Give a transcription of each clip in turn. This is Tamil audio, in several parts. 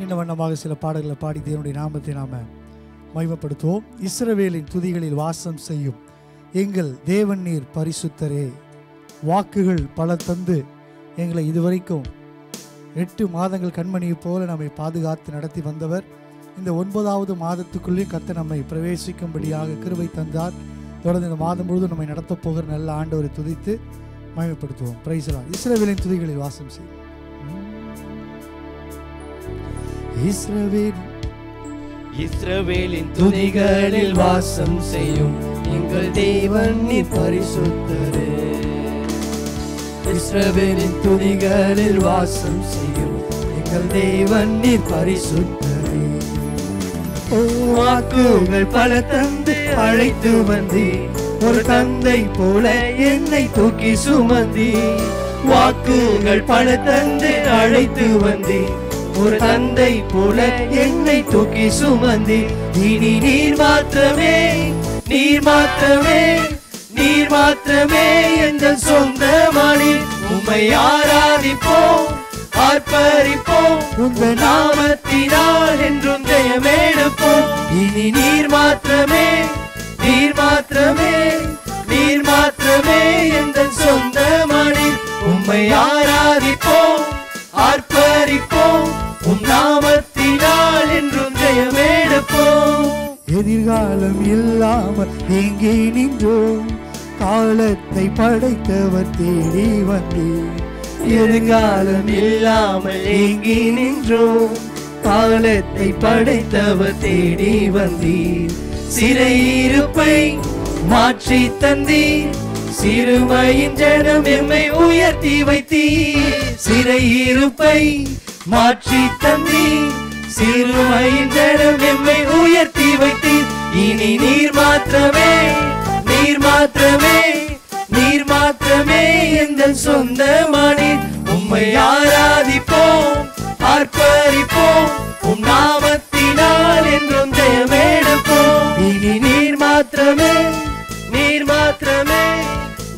இன்ன வண்ணமாக சில பாடல்களை பாடி தேவனுடைய நாமத்தை நாம மைமப்படுத்துவோம் இஸ்ரவேலின் துதிகளில் வாசம் செய்யும் எங்கள் தேவன் நீர் பரிசுத்தரே. வாக்குகள் பல தந்து எங்களை இதுவரைக்கும் எட்டு மாதங்கள் கண்மணியைப் போல நம்மை பாதுகாத்து நடத்தி வந்தவர். இந்த ஒன்பதாவது மாதத்துக்குள்ளே கத்த நம்மை பிரவேசிக்கும்படியாக கிருவை தந்தார். தொடர்ந்து இந்த மாதம் முழுவதும் நம்மை நடத்தப் போகிற நல்ல ஆண்டவரை துதித்து மகிமைப்படுத்துவோம். பிரைசலாம் இஸ்ரேவேலின் துதிகளில் வாசம் செய்யும். இஸ்ரவேல் இஸ்ரவேலின் துணிகளில் வாசம் செய்யும் எங்கள் தேவன் நீ பரிசுத்தரே. இஸ்ரவேலின் துணிகளில் வாசம் செய்யும் எங்கள் தேவன் நீ பரிசுத்தரே. உங்கள் பல தந்து அழைத்து வந்தி. ஒரு தந்தை போல என்னை தூக்கி சுமந்தி. வாக்குகள் பல தந்து அழைத்து வந்தேன் ஒரு தந்தை போல என்னை தூக்கி சுமந்தி இனி நீர் மாத்திரமே நீர் மாத்திரமே நீர் மாத்திரமே எங்கள் சொந்த மணி உம்மை ஆராதிப்போம் ஆர்ப்பரிப்போம் உங்க நாமத்தினால் என்றும் ஜெயமேடுப்போம் இனி நீர் மாத்திரமே நீர் மாத்திரமே நீர் மாத்திரமே எங்கள் சொந்த மணி உம்மை ஆராதிப்போம் ஆர்ப்பரிப்போம் உம் நாமத்தினால் என்றும் ஜெயமெடுப்போம். எதிர்காலம் இல்லாமல் எங்கே நின்றோம்? காலத்தை படைத்தவர் தேடி வந்தீர் எதிர்காலம் இல்லாமல் ஏங்கி நின்றோம்? காலத்தை படைத்தவர் தேடி வந்தீர். சிறையிருப்பை மாற்றி தந்தீர். சிறுமையின் ஜனம் எம்மை உயர்த்தி வைத்தீர். சிறையிருப்பை மாற்றி தந்தீர் சிறுமையின் ஜனம் எம்மை உயர்த்தி வைத்தீர் இனி நீர் மாத்திரமே நீர் மாத்திரமே நீர் மாத்திரமே எங்கள் சொந்த மணி உம்மை ஆராதிப்போம் ஆர்ப்பரிப்போம் உம் நாமத்தினால் என்றும் ஜெயமெடுப்போம் இனி நீர் மாத்திரமே நீர் மாத்திரமே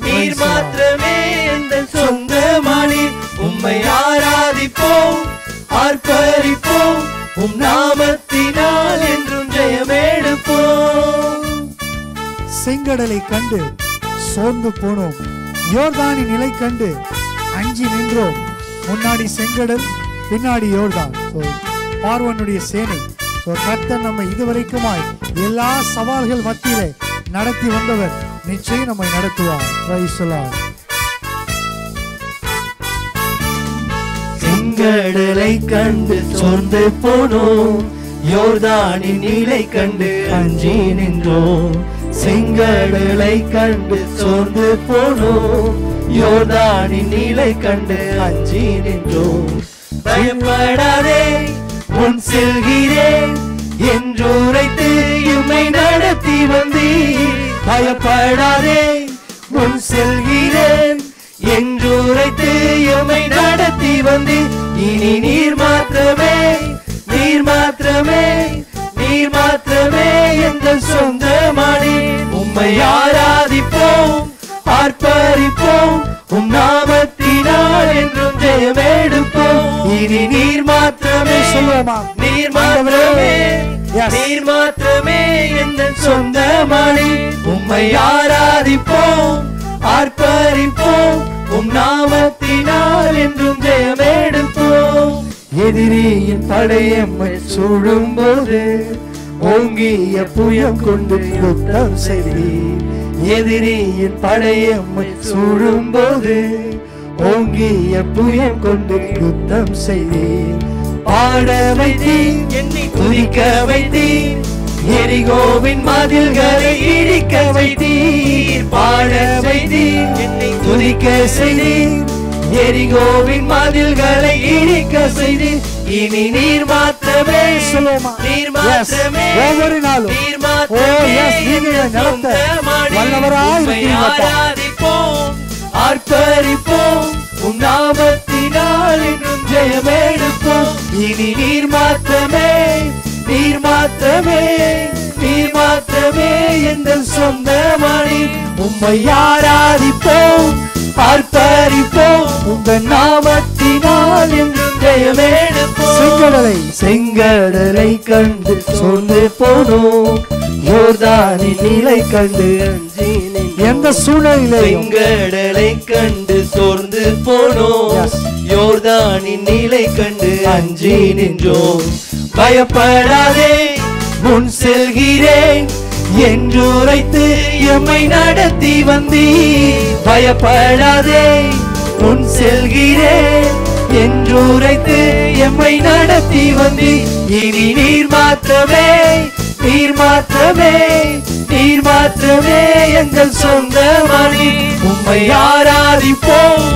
நீர் மாத்திரமே எங்கள் சொந்த மணி உம்மை ஆராதிப்போம் ஆர்ப்பரிப்போம் உம் நாமத்தினால் என்றும் ஜெயமெடுப்போம். செங்கடலை கண்டு சோர்ந்து போனோம். யோர்தானி நிலை கண்டு அஞ்சி நின்றோம். முன்னாடி செங்கடல் பின்னாடி யோர்தான். ஸோ பார்வனுடைய சேனை. ஸோ கர்த்தர் நம்ம இதுவரைக்குமாய் எல்லா சவால்கள் மத்தியிலே நடத்தி வந்தவர். நிச்சயம் நம்மை நடத்துவார். Praise the கண்டு சோர்ந்து போனோம். யோர்தானின் நிலை கண்டு அஞ்சி நின்றோம். செங்கடலை கண்டு சோர்ந்து போனோம். யோர்தானின் நிலை கண்டு அஞ்சி நின்றோம். பயப்படாதே உன் செல்கிறேன் என்றுரைத்து இம்மை நடத்தி வந்தீர். பயப்படாதே உன் செல்கிறேன். என்றுரைத்து எம்மை நடத்தி வந்து இனி நீர் மாத்திரமே நீர் மாத்திரமே நீர் மாத்திரமே எங்கள் சொந்த மணி உம்மை ஆராதிப்போம் ஆர்ப்பரிப்போம் உம் நாமத்தினால் என்றும் ஜெயமெடுப்போம் இனி நீர் மாத்திரமே சொல்லுவோமா? நீர் மாத்திரமே. நீர் மாத்திரமே எங்கள் சொந்த மணி உம்மை ஆராதிப்போம் ஆர்ப்பரிப்போம் உம் நாமத்தினால் என்றும் ஜெயமெடுப்போம். எதிரியின் படையம்மை சூழும்போது ஓங்கிய புயம் கொண்டு யுத்தம் செய்தீர். எதிரியின் படையம்மை சூழும்போது ஓங்கிய புயம் கொண்டு யுத்தம் செய்தீர். பாட வைத்தீர் என்னை துதிக்க வைத்தீர் எரிகோவின் மதில்களை இடிக்க வைத்தீர் பாட வைத்தீர் என்னை துதிக்க செய்தீர் எரிகோவின் மதில்களை இடிக்க செய்தீர் இனி நீர் மாத்திரமே? நீர். மாத்திரமே ஒவ்வொரு நாளும். நீர் Oh, மாத்திரமே. ஆராதிப்போம் ஆர்ப்பரிப்போம் உம் நாமத்தினால் ஜெயமெடுப்போம் இனி நீர் மாத்திரமே நீர் மாத்திரமே நீர் மாத்திரமே எங்கள் சொந்த மணி. உம்மை ஆராதிப்போம் ஆர்ப்பரிப்போம் உங்க நாமத்தினால் செங்கடலை. செங்கடலை கண்டு சோர்ந்து போனோம். யோர்தானின் நிலை கண்டு அஞ்சி. எந்த சூழ்நிலையிலையும் செங்கடலை கண்டு சோர்ந்து போனோம். யோர்தானின் நிலை கண்டு அஞ்சி நின்றோம் பயப்படாதே முன் செல்கிறேன் என்று உரைத்து எம்மை நடத்தி வந்தீ பயப்படாதே முன் செல்கிறேன் என்றுரைத்து எம்மை நடத்தி வந்தி. இனி நீர் மாத்திரமே நீர் மாத்திரமே நீர் மாத்திரமே எங்கள் சொந்த மணி உம்மை ஆராதிப்போம்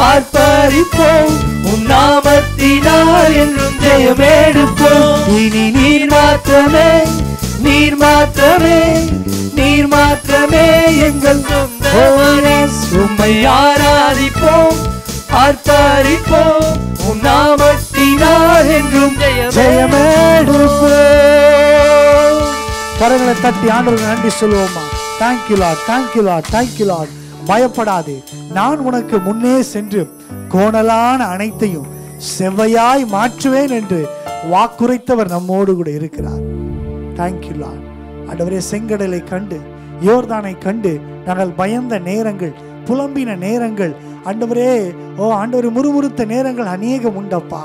ஆர்ப்பரிப்போம் உன் நாமத்தினால் என்றும் ஜெயமெடுப்போம். இனி நீர் மாத்திரமே நீர் மாத்திரமே நீர் மாத்திரமே எங்கள் சொந்த மணி உம்மை ஆராதிப்போம் ஆர்ப்பரிப்போம் உன் நாமத்தினால் என்றும் ஜெயமேடுப்போம். கரங்களை தட்டி ஆண்டவருக்கு நன்றி சொல்லுவோமா? Thank you lot thank you lot thank you lot பயப்படாதே. நான் உனக்கு முன்னே சென்று கோணலான அனைத்தையும் செவ்வையாய் மாற்றுவேன் என்று வாக்குரைத்தவர் நம்மோடு கூட இருக்கிறார். தேங்க்யூ லாட் ஆண்டவரே செங்கடலை கண்டு யோர்தானை கண்டு நாங்கள் பயந்த நேரங்கள் புலம்பின நேரங்கள். ஆண்டவரே ஓ ஆண்டவர் முறுமுறுத்த நேரங்கள் அநேகம் உண்டப்பா.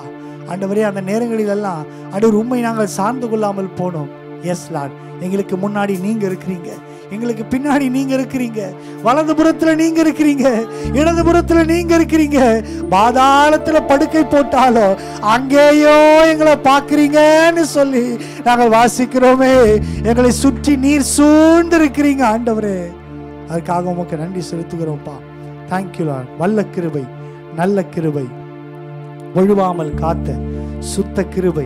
ஆண்டவரே அந்த நேரங்களிலெல்லாம் ஆண்டவர் உண்மை நாங்கள் சார்ந்து கொள்ளாமல் போனோம். எஸ் லார்ட் எங்களுக்கு முன்னாடி நீங்க இருக்கிறீங்க. எங்களுக்கு பின்னாடி நீங்க இருக்கிறீங்க. வலது புறத்துல நீங்க இருக்கிறீங்க. இடது புறத்துல நீங்க இருக்கிறீங்க. பாதாளத்துல படுக்கை போட்டாலும் அங்கேயோ எங்களை பாக்குறீங்கன்னு சொல்லி நாங்கள் வாசிக்கிறோமே. எங்களை சுற்றி நீர் சூழ்ந்து இருக்கிறீங்க ஆண்டவரே. அதுக்காக உமக்கு நன்றி செலுத்துகிறோம்ப்பா தேங்க்யூ லார்ட் வல்ல கிருபை நல்ல கிருபை. ஒழுவாமல் காத்த சுத்த கிருபை.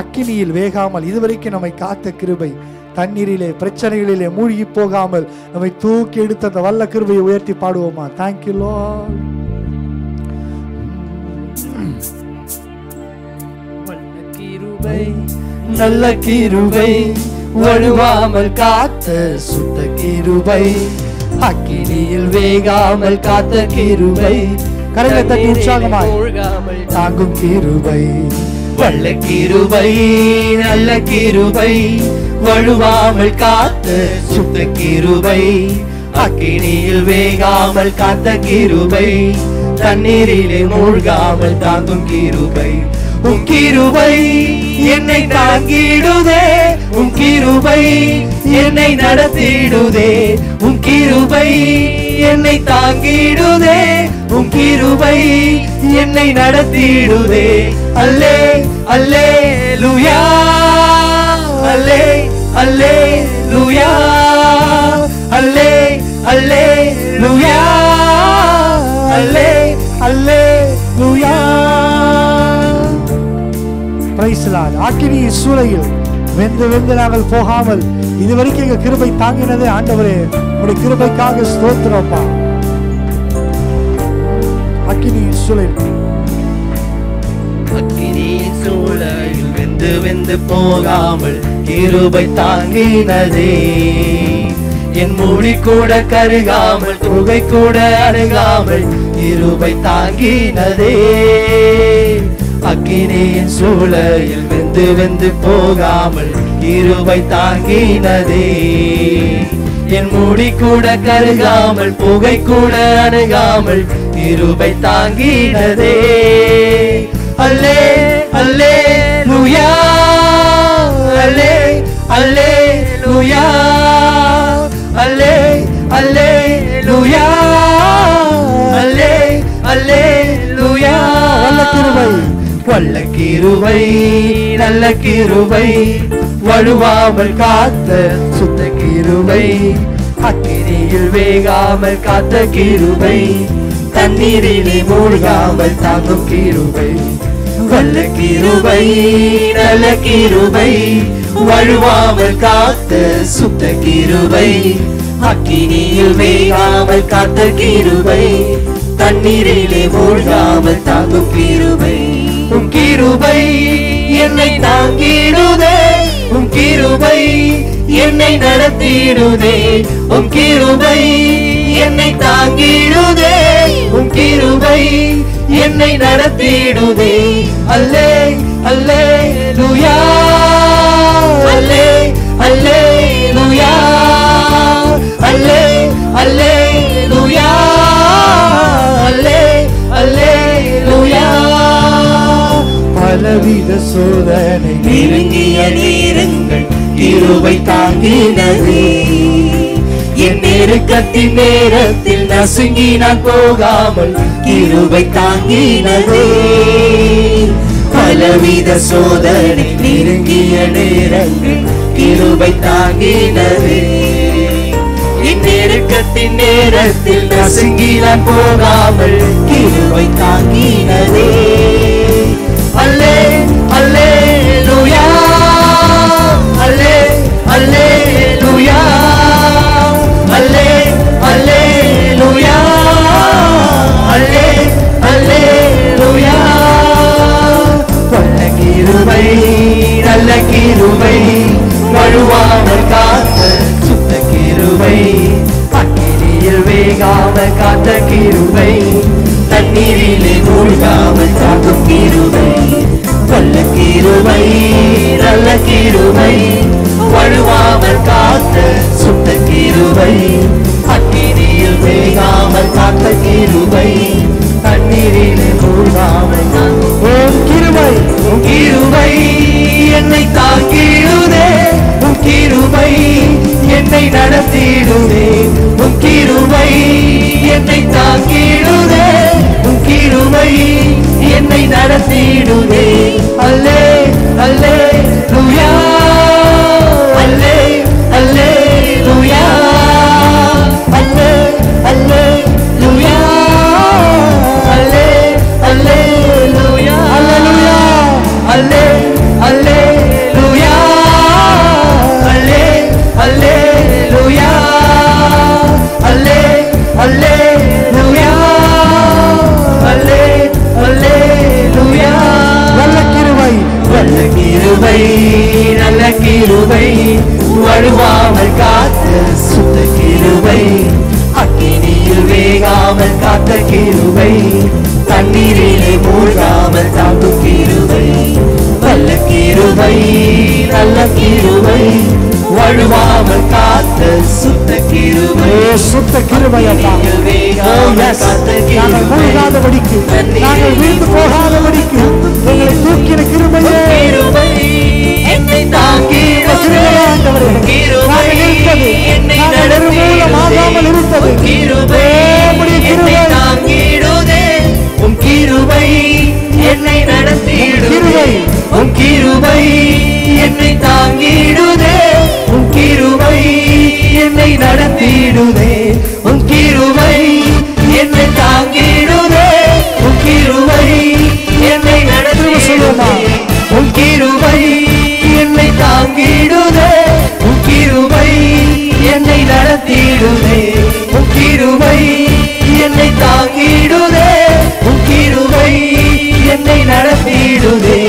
அக்கினியில் வேகாமல் இதுவரைக்கும் நம்மை காத்த கிருபை. தண்ணீரிலே பிரச்சனைகளிலே மூழ்கி போகாமல் நம்மை தூக்கி எடுத்த அந்த வல்ல கிருபையை உயர்த்தி பாடுவோமா? தேங்க்யூ லார்ட் வல்ல கிருபை நல்ல கிருபை வழுவாமல் காத்த சுத்த கிருபை. அக்கினியில் வேகாமல் காத்த கிருபை. கரங்களை தட்டி உற்சாகமாய். தாங்கும் கிருபை. வல்ல கிருபை நல்ல கிருபை. வழுவாமல் காத்த சுத்த கிருபை. அக்கினியில் வேகாமல் காத்த கிருபை. தண்ணீரிலே மூழ்காமல் தாங்கும் கிருபை. உம் கிருபை என்னை தாங்கிடுதே. உம் கிருபை என்னை நடத்திடுதே. உம் கிருபை என்னை தாங்கிடுதே. உம் கிருபை என்னை நடத்திடுதே. அல்லே அல்லே லுயா அல்லே அல்லே லுயா அல்லே அல்லே லுயா அல்லே அல்லே லுயா அக்கினி லார்ட் சூளையில் வெந்து வெந்து நாங்கள் போகாமல் இதுவரைக்கும் எங்க கிருபை தாங்கினதே ஆண்டவரே. உடைய கிருபைக்காக ஸ்தோத்திரப்பா அக்கினியின் சூளையில். அக்கினியின் சூளையில் வெந்து வெந்து போகாமல் கிருபை தாங்கினதே. என் மூடி கூட கருகாமல் தொகை கூட அணுகாமல் இருபை தாங்கினதே. அக்கினியின் சூளையில் வெந்து வெந்து போகாமல் இருவை தாங்கினதே. என் மூடி கூட கருகாமல் புகை கூட அணுகாமல் கிருபை தாங்கினதே. அல்லே அல்லே லுயா அல்லே அல்லே லுயா அல்லே அல்லே லுயா அல்லே அல்லே லுயா. வல்ல திருவை. வல்ல கிருவை நல்ல கிருவை வழுவாமல் காத்த சுத்த கிருவை. அக்கினியில் வேகாமல் காத்த கிருவை தண்ணீரிலே மூழ்காமல் தாங்கும் கிருவை. வல்ல கிருபை நல்ல கிருபை வழுவாமல் காத்த சுத்த கிருபை அக்கினியில் வேகாமல் காத்த கிருபை தண்ணீரிலே மூழ்காமல் தாங்கும் கிருபை உம் கிருபை என்னை தாங்கிடுதே. உம் கிருபை என்னை நடத்திடுதே. உம் கிருபை என்னை தாங்கிடுதே. உம் கிருபை என்னை நடத்திடுதே. அல்லே அல்லே லுயா. அல்லே அல்லே லுயா. அல்லே அல்லே பலவித சோதனை. நெருங்கிய நேரங்கள் இருவை தாங்கினது. என் நெருக்கத்தின் நேரத்தில் நசுங்கி நான் போகாமல் இருவை தாங்கினது. பலவித சோதனை நெருங்கிய நேரங்கள் இருவை தாங்கினது. நெருக்கத்தின் நேரத்தில் நசுங்கி போகாமல் கிருவை தாங்கினதே. கிருபை வழுவான காத்த சுத்த கிருபை அக்கிரியில் வேகாம காத்த கிருபை. தண்ணீரிலே மூழ்காமல் காக்கும் கீருவை வல்ல கீருவை நல்ல கீருவை வழுவாமல் காத்த சுத்த கீருவை அக்கினியில் வேகாமல் காத்த கீருவை தண்ணீரிலே மூழ்காமல் காக்கும் கீருவை என்னை தாக்கியுதே கிருபை என்னை நடத்திடுதே. உன் கிருபை என்னை தாக்கிடுதே. உன் கிருபை என்னை நடத்திடுதே. அல்லே அல்லே லுயா அல்லே அல்லே லுயா அல்லே அல்லே லுயா அல்லே அல்லே லுயா அல்லே அல்லே நல்ல கிருபை நல்ல கிருபை வழுவாமல் காத்த சுத்த கிருபை. அக்கினியில் வேகாமல் காத்த கிருபை தண்ணீரிலே மூழ்காமல் தாக்கும் கிருபை. நல்ல கிருவை நல்ல கிருவை வழுவாமல் காத்த சுத்த கிருவை சுத்த கிருவை நாங்கள் நாங்கள் வீழ்ந்து போகாதபடிக்கு எங்களை தூக்கின கிருபை. என்னை தாங்கிடுதே. கிருபை என்னை தாங்கிடுதே. உன் கிருபை என்னை நடத்திடுதே. உன் கிருபை என்னை தாங்கிடுதே. உன் கிருபை என்னை சொல்லுவோமா? நடத்திடுதே. உன் கிருபை என்னை தாங்கிடுதே உன் கிருபை என்னை நடத்திடுதே உன் கிருபை என்னை தாங்கிடுதே உன் கிருபை என்னை நடத்திடுதே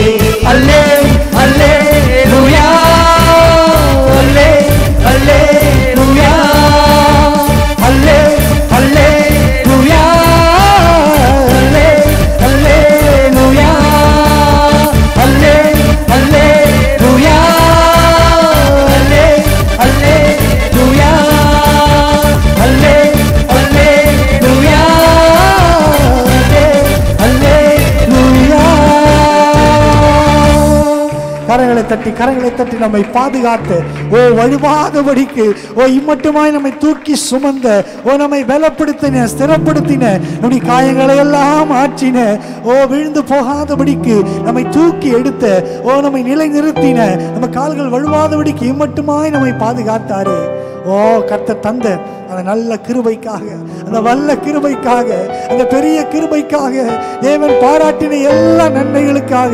தட்டி கரங்களை தட்டி நம்மை பாதுகாத்து ஓ வழுவாதபடிக்கு ஓ இம்மட்டுமாய் நம்மை தூக்கி சுமந்த ஓ நம்மை பலப்படுத்தின ஸ்திரப்படுத்தின நம்முடைய காயங்களை எல்லாம் ஆற்றின ஓ விழுந்து போகாதபடிக்கு நம்மை தூக்கி எடுத்த ஓ நம்மை நிலை நிறுத்தின நம்ம கால்கள் வழுவாதபடிக்கு இம்மட்டுமாய் நம்மை பாதுகாத்தாரு. ஓ கர்த்த தந்த அந்த நல்ல கிருபைக்காக அந்த வல்ல கிருபைக்காக அந்த பெரிய கிருபைக்காக தேவன் பாராட்டின எல்லா நன்மைகளுக்காக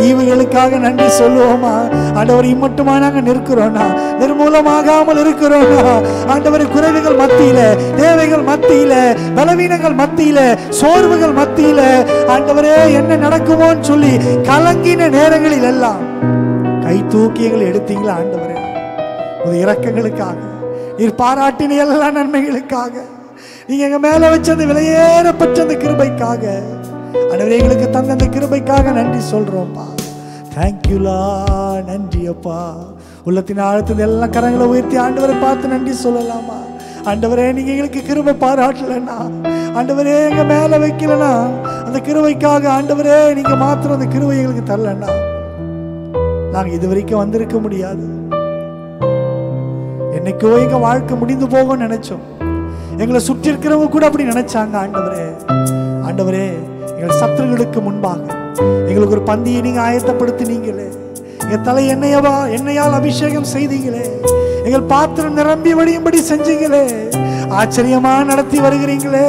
இவைகளுக்காக நன்றி சொல்லுவோமா? ஆண்டவர் இம்மட்டுமா நாங்கள் நிற்கிறோம்னா? நிர்மூலமாகாமல் இருக்கிறோம்னா? ஆண்டவர் குறைவுகள் மத்தியில தேவைகள் மத்தியில பலவீனங்கள் மத்தியில சோர்வுகள் மத்தியில ஆண்டவரே என்ன நடக்குமோன்னு சொல்லி கலங்கின நேரங்களில் எல்லாம் கை தூக்கி எங்களை எடுத்தீங்களா ஆண்டவரே? ஒரு இரக்கங்களுக்காக. நீர் பாராட்டின எல்லா நன்மைகளுக்காக. நீங்க எங்க மேல வச்ச அந்த விலையேறப்பட்ட அந்த கிருபைக்காக. அனைவரும் எங்களுக்கு தந்த அந்த கிருபைக்காக நன்றி சொல்றோம்ப்பா. தேங்க்யூலா நன்றி அப்பா. உள்ளத்தின் ஆழத்தில் எல்லா கரங்களை உயர்த்தி ஆண்டவரை பார்த்து நன்றி சொல்லலாமா? ஆண்டவரே நீங்க எங்களுக்கு கிருபை பாராட்டலன்னா ஆண்டவரே எங்க மேல வைக்கலனா அந்த கிருவைக்காக ஆண்டவரே நீங்க மாத்திரம் அந்த கிருவை எங்களுக்கு தரலன்னா நாங்க இது வரைக்கும் வந்திருக்க முடியாது. என்னைக்கோ எங்க வாழ்க்கை முடிந்து போகும்னு நினைச்சோம். எங்களை சுற்றி இருக்கிறவங்க கூட அப்படி நினைச்சாங்க ஆண்டவரே. ஆண்டவரே எங்கள் சத்துருகளுக்கு முன்பாக. எங்களுக்கு ஒரு பந்தியை நீங்க ஆயத்தப்படுத்தினீங்களே. எங்க தலை என்னையவா என்னையால் அபிஷேகம் செய்தீங்களே. எங்கள் பாத்திரம் நிரம்பி வழியும்படி செஞ்சீங்களே. ஆச்சரியமா நடத்தி வருகிறீங்களே.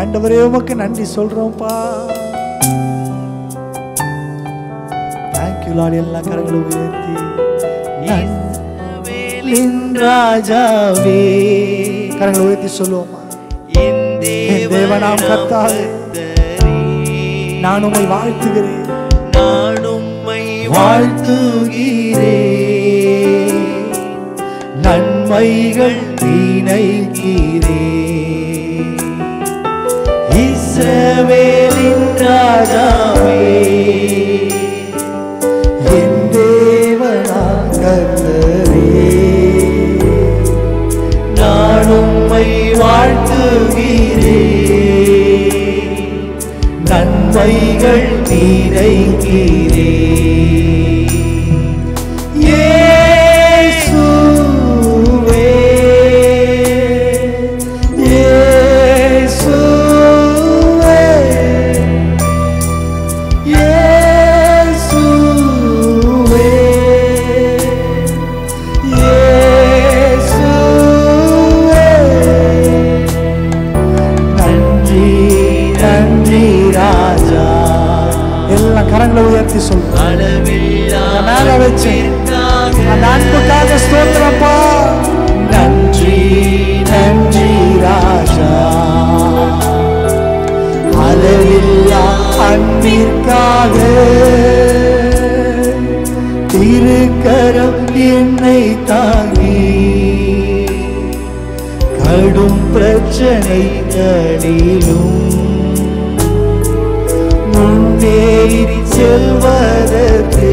ஆண்டவரே உமக்கு நன்றி சொல்றோம்ப்பா. தேங்க்யூ லாடி எல்லா கரங்களும் உயர்த்தி. இஸ்ரவேலின் ராஜாவே கரங்களை உயர்த்தி சொல்லுவோமா தேவனாம் கர்த்தரே, நான் உம்மை வாழ்த்துகிறேன். நான் உம்மை வாழ்த்துகிறேன். நன்மைகள் நினைக்கிறேன். இஸ்ரவேலின் ராஜாவே. நன்மைகள் நினைக்கிறேன் அன்பிற்காக திருக்கரம் என்னை தாங்கி கடும் பிரச்சனைகளிலும் முன்னேறி செல்வதற்கு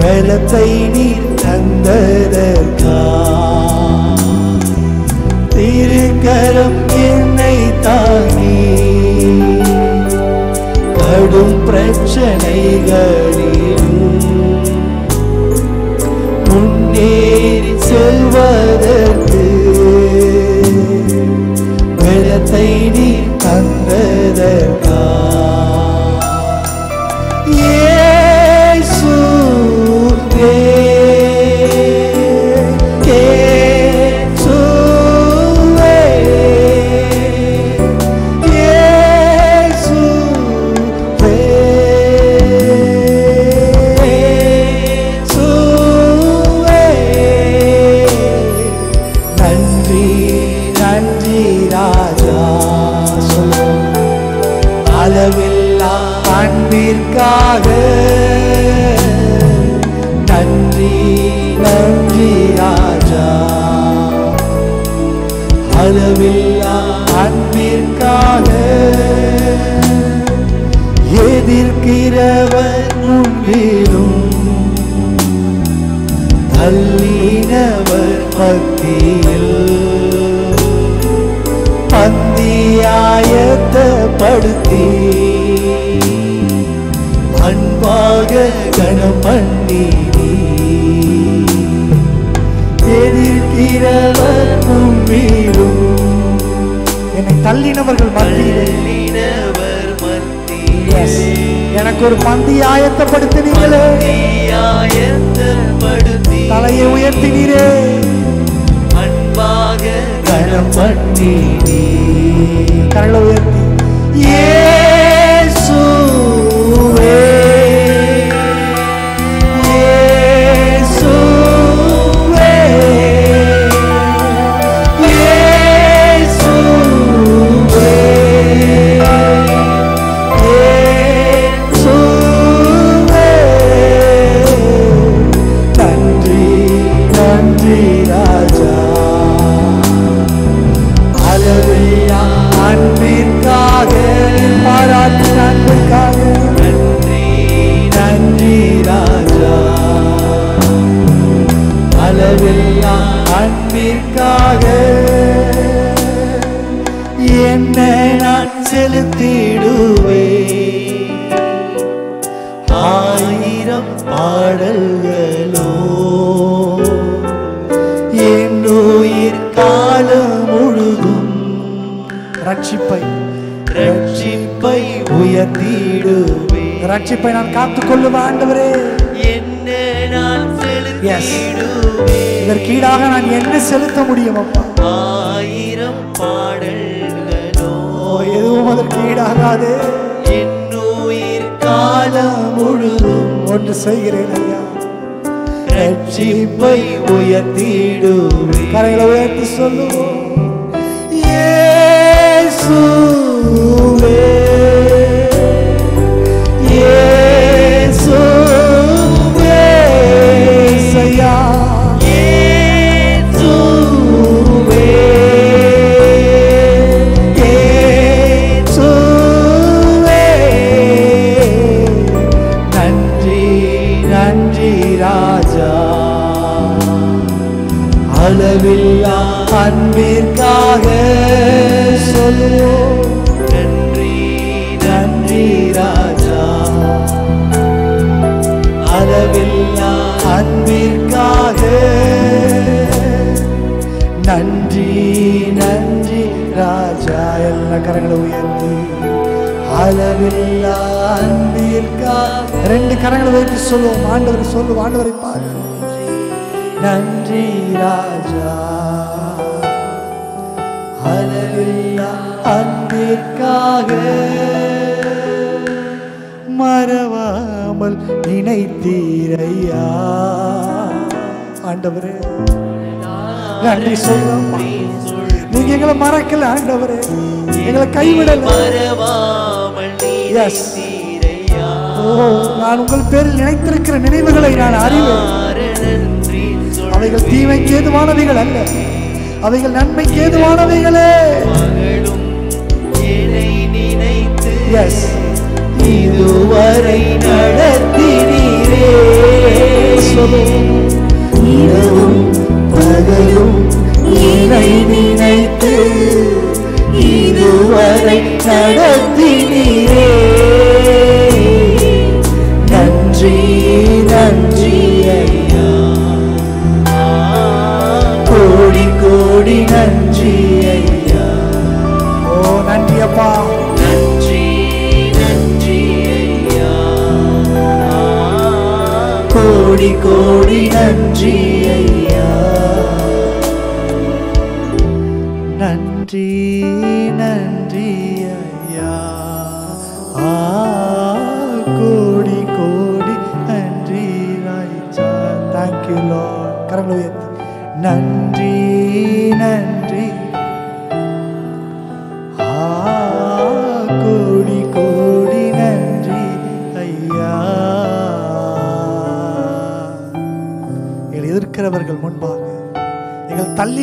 பலத்தை நீர் தந்ததற்கா? திருக்கரம் பிரச்சனைகளிலும் முன்னேறி செல்வதற்கு வெள்ளத்தை நீ தந்ததற்கா பந்தியாயத்தப்படுத்தி அன்பாக கணம் பண்ணி எதிர்க்கிறவர் முன்பிலும் என்னை தள்ளினவர்கள் மத்தியிலே. தள்ளினவர் Yes. மத்தியில் எனக்கு ஒரு பந்தி ஆயத்தப்படுத்தினீங்களே ஆயத்தப்படுத்தி தலையை உயர்த்தினீரே. அன்பாக கணம் பண்ணி கரங்களை உயர்த்தி. இயேசுவே ரட்சிப்பை நான் காத்துக் கொள்ளுவேன் ஆண்டவரே இதற்கு ஈடாக நான் என்ன செலுத்த முடியும் அப்பா. ஆயிரம் பாடல்களோ எதுவும் அதற்கு ஈடாகாது என் உயிர் காலம் முழுதும் ஒன்று செய்கிறேன் ஐயா. ரட்சிப்பை உயர்த்திடுவே கரைகளை உயர்த்தி சொல்லுவோம். இயேசுவே அளவில்லா அன்பிற்காக. சொல்லுவோம். நன்றி நன்றி ராஜா. அளவில்லா அன்பிற்காக. நன்றி நன்றி ராஜா. எல்லா கரங்களை உயர்த்தி. அளவில்லா அன்பிற்காக. ரெண்டு கரங்களை வைத்து சொல்லுவோம். ஆண்டவர் சொல்லுவோம் ஆண்டவரை பாரு. நன்றி ராஜா. அளவில்லா அன்பிற்காக மறவாமல் நினைத்தீரையா? ஆண்டவரே நன்றி சொல்லுவோம். நீங்க எங்களை மறக்கல ஆண்டவரே. எங்களை கைவிடல. ஓ நான் உங்கள் பேரில் நினைத்திருக்கிற நினைவுகளை நான் அறிவேன். அவைகள் தீமைக்கு ஏதுவானவைகள் அல்ல. அவைகள் நன்மைக்கு ஏதுவானவைகளே எஸ் இதுவரை நடத்தினீரே. இரவும் பகலும் என்னை நினைத்து இதுவரை நடத்தினீரே. நன்றி நன்றி நன்றி ஐயா ஓ நன்றி அப்பா நன்றி நன்றி ஐயா கோடி கோடி நன்றி.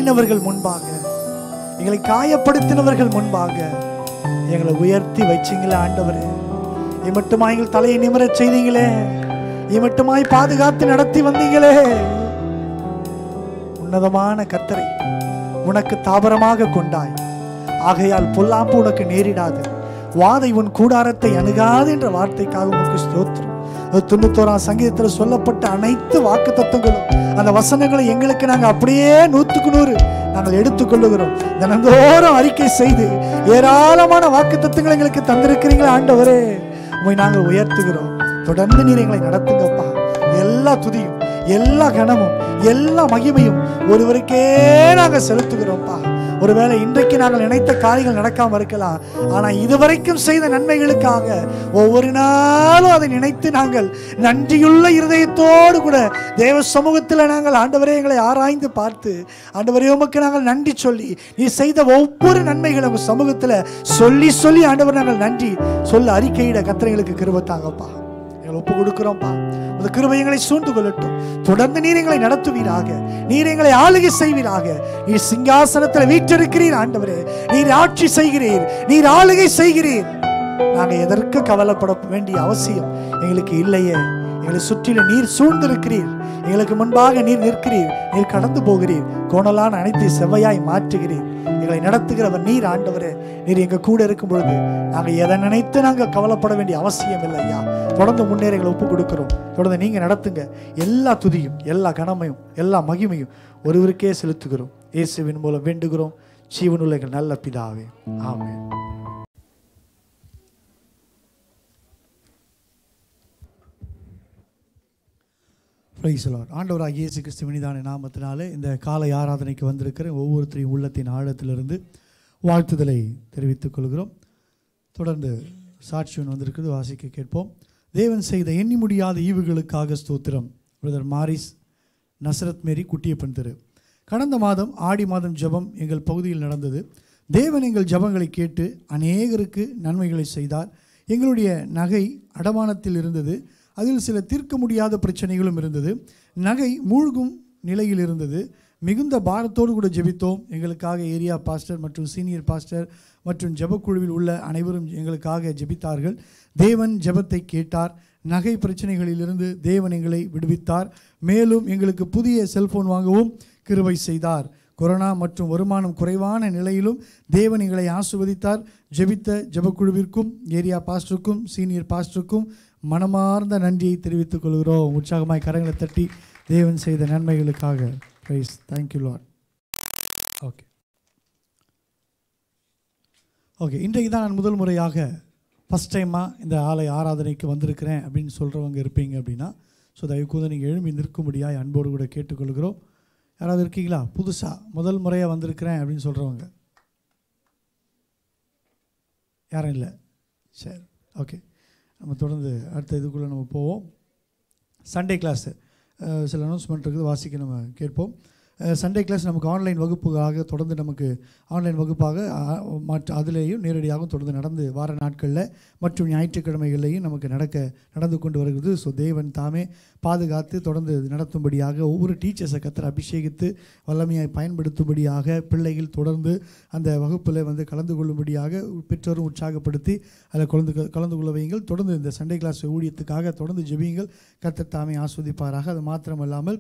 தள்ளினவர்கள் முன்பாக. எங்களை காயப்படுத்தினவர்கள் முன்பாக. எங்களை உயர்த்தி வச்சிங்களே ஆண்டவரே. இம்மட்டுமாய் எங்கள் தலையை நிமிரச் செய்தீங்களே. மட்டுமாய் பாதுகாத்து நடத்தி வந்தீங்களே. உன்னதமான கத்தரை உனக்கு தாபரமாக கொண்டாய். ஆகையால் பொல்லாப்பு உனக்கு நேரிடாது. வாதை உன் கூடாரத்தை அணுகாது என்ற வார்த்தைக்காக உனக்கு ஸ்தோத்திரம். தொண்ணூத்தோராம் சங்கீதத்தில் சொல்லப்பட்ட அனைத்து வாக்கு தத்துவங்களும் அந்த வசனங்களை எங்களுக்கு நாங்கள் அப்படியே நூற்றுக்கு நூறு நாங்கள் எடுத்துக்கொள்ளுகிறோம். தினந்தோறும் அறிக்கை செய்து ஏராளமான வாக்கு தத்துவங்களை எங்களுக்கு தந்திருக்கிறீங்களா ஆண்டவரே. உண்மை நாங்கள் உயர்த்துகிறோம். தொடர்ந்து நீர் எங்களை நடத்துங்கப்பா. எல்லா துதியும் எல்லா கனமும் எல்லா மகிமையும் ஒருவருக்கே நாங்கள் செலுத்துகிறோம்ப்பா. ஒருவேளை இன்றைக்கு நாங்கள் நினைத்த காரியங்கள் நடக்காம இருக்கலாம். ஆனா இதுவரைக்கும் செய்த நன்மைகளுக்காக ஒவ்வொரு நாளும் அதை நினைத்து நாங்கள் நன்றியுள்ள இருதயத்தோடு கூட தேவ சமூகத்தில் நாங்கள் ஆண்டவரே எங்களை ஆராய்ந்து பார்த்து ஆண்டவரே உமக்கு நாங்கள் நன்றி சொல்லி நீ செய்த ஒவ்வொரு நன்மைகளும் சமூகத்தில் சொல்லி சொல்லி ஆண்டவர் நாங்கள் நன்றி. சொல்ல அறிக்கையிட கத்திரைகளுக்கு கிருபத்தாங்கப்பா எங்களை ஒப்பு கொடுக்கிறோம்ப்பா அந்த கிருபை எங்களை சூழ்ந்து கொள்ளட்டும் தொடர்ந்து நீர் எங்களை நடத்துவீராக. நீர் எங்களை ஆளுகை செய்வீராக. நீர் சிங்காசனத்தில் வீற்றிருக்கிறீர் ஆண்டவரே. நீர் ஆட்சி செய்கிறீர். நீர் ஆளுகை செய்கிறீர். நாங்க எதற்கு கவலைப்பட வேண்டிய அவசியம் எங்களுக்கு இல்லையே. எங்களை சுற்றிலும் நீர் சூழ்ந்திருக்கிறீர். எங்களுக்கு முன்பாக நீர் நிற்கிறீர் நீர் கடந்து போகிறீர் கோணலான அனைத்து செவ்வையாய் மாற்றுகிறீர். எங்களை நடத்துகிறவர் நீர் ஆண்டவரே. நீர் எங்க கூட இருக்கும் பொழுது நாங்க எதை நினைத்து நாங்க கவலைப்பட வேண்டிய அவசியம் இல்லை ஐயா. தொடர்ந்து முன்னேற எங்களை ஒப்பு கொடுக்கிறோம். தொடர்ந்து நீங்க நடத்துங்க. எல்லா துதியும் எல்லா கனமையும் எல்லா மகிமையும் ஒருவருக்கே செலுத்துகிறோம். இயேசுவின் மூலம் வேண்டுகிறோம். ஜீவனுள்ள எங்கள் நல்ல பிதாவே. ஆமே பிரைசலார் ஆண்டவராக இயேசு கிறிஸ்து வினிதான நாமத்தினாலே இந்த காலை ஆராதனைக்கு வந்திருக்கிற ஒவ்வொருத்தரையும் உள்ளத்தின் ஆழத்திலிருந்து வாழ்த்துதலை தெரிவித்துக் கொள்கிறோம். தொடர்ந்து சாட்சியன் வந்திருக்கிறது வாசிக்க கேட்போம். தேவன் செய்த எண்ணி முடியாத ஈவுகளுக்காக ஸ்தோத்திரம். Brother Maurice Nazareth Mary Kuttiyappan தெரு. கடந்த மாதம் ஆடி மாதம் ஜெபம் எங்கள் பகுதியில் நடந்தது. தேவன் எங்கள் ஜெபங்களை கேட்டு அநேகருக்கு நன்மைகளை செய்தார். எங்களுடைய நகை அடமானத்தில் இருந்தது. அதில் சில தீர்க்க முடியாத பிரச்சனைகளும் இருந்தது. நகை மூழ்கும் நிலையில் இருந்தது. மிகுந்த பாரத்தோடு கூட ஜெபித்தோம். எங்களுக்காக ஏரியா பாஸ்டர் மற்றும் சீனியர் பாஸ்டர் மற்றும் ஜெபக்குழுவில் உள்ள அனைவரும் எங்களுக்காக ஜெபித்தார்கள். தேவன் ஜெபத்தை கேட்டார். நகை பிரச்சனைகளிலிருந்து தேவன் எங்களை விடுவித்தார். மேலும் எங்களுக்கு புதிய செல்போன் வாங்கவும் கிருவை செய்தார். கொரோனா மற்றும் வருமானம் குறைவான நிலையிலும் தேவன் எங்களை ஆசிர்வதித்தார். ஜெபித்த ஜெபக்குழுவிற்கும் ஏரியா பாஸ்டருக்கும் சீனியர் பாஸ்டருக்கும் மனமார்ந்த நன்றியை தெரிவித்துக் கொள்கிறோம். உற்சாகமாய் கரங்களை தட்டி தேவன் செய்த நன்மைகளுக்காக. Praise thank you Lord okay okay இன்றைக்கு தான் நான் முதல் முறையாக ஃபஸ்ட் டைமாக இந்த ஆலை ஆராதனைக்கு வந்திருக்கிறேன் அப்படின்னு சொல்கிறவங்க இருப்பீங்க அப்படின்னா ஸோ தயவுக்கூட நீங்கள் எழும்பி நிற்கும்படியாக அன்போடு கூட கேட்டுக்கொள்கிறோம். யாராவது இருக்கீங்களா? புதுசாக முதல் முறையாக வந்திருக்கிறேன் அப்படின்னு சொல்கிறவங்க யாரும் இல்லை? சரி ஓகே நம்ம தொடர்ந்து அடுத்த இதுக்குள்ளே நம்ம போவோம். சண்டே கிளாஸு சில அனௌன்ஸ்மெண்ட் இருக்குது வாசிக்க நம்ம கேட்போம். சண்டே கிளாஸ் நமக்கு ஆன்லைன் வகுப்புகளாக தொடர்ந்து நமக்கு ஆன்லைன் வகுப்பாக மற்ற அதிலேயும் நேரடியாகவும் தொடர்ந்து நடந்து வார நாட்களில் மற்றும் ஞாயிற்றுக்கிழமைகளையும் நமக்கு நடக்க நடந்து கொண்டு வருகிறது. ஸோ தேவன் தாமே பாதுகாத்து தொடர்ந்து நடத்தும்படியாக ஒவ்வொரு டீச்சர்ஸை கத்தர் அபிஷேகித்து வல்லமையாக பயன்படுத்தும்படியாக பிள்ளைகள் தொடர்ந்து அந்த வகுப்பில் வந்து கலந்து கொள்ளும்படியாக பெற்றோரும் உற்சாகப்படுத்தி அதில் கலந்து கலந்து கொள்ள வையுங்கள். தொடர்ந்து இந்த சண்டே கிளாஸ் ஊழியத்துக்காக தொடர்ந்து ஜெபியுங்கள். கத்தர் தாமே ஆஸ்வதிப்பாராக. அது மாத்திரமல்லாமல்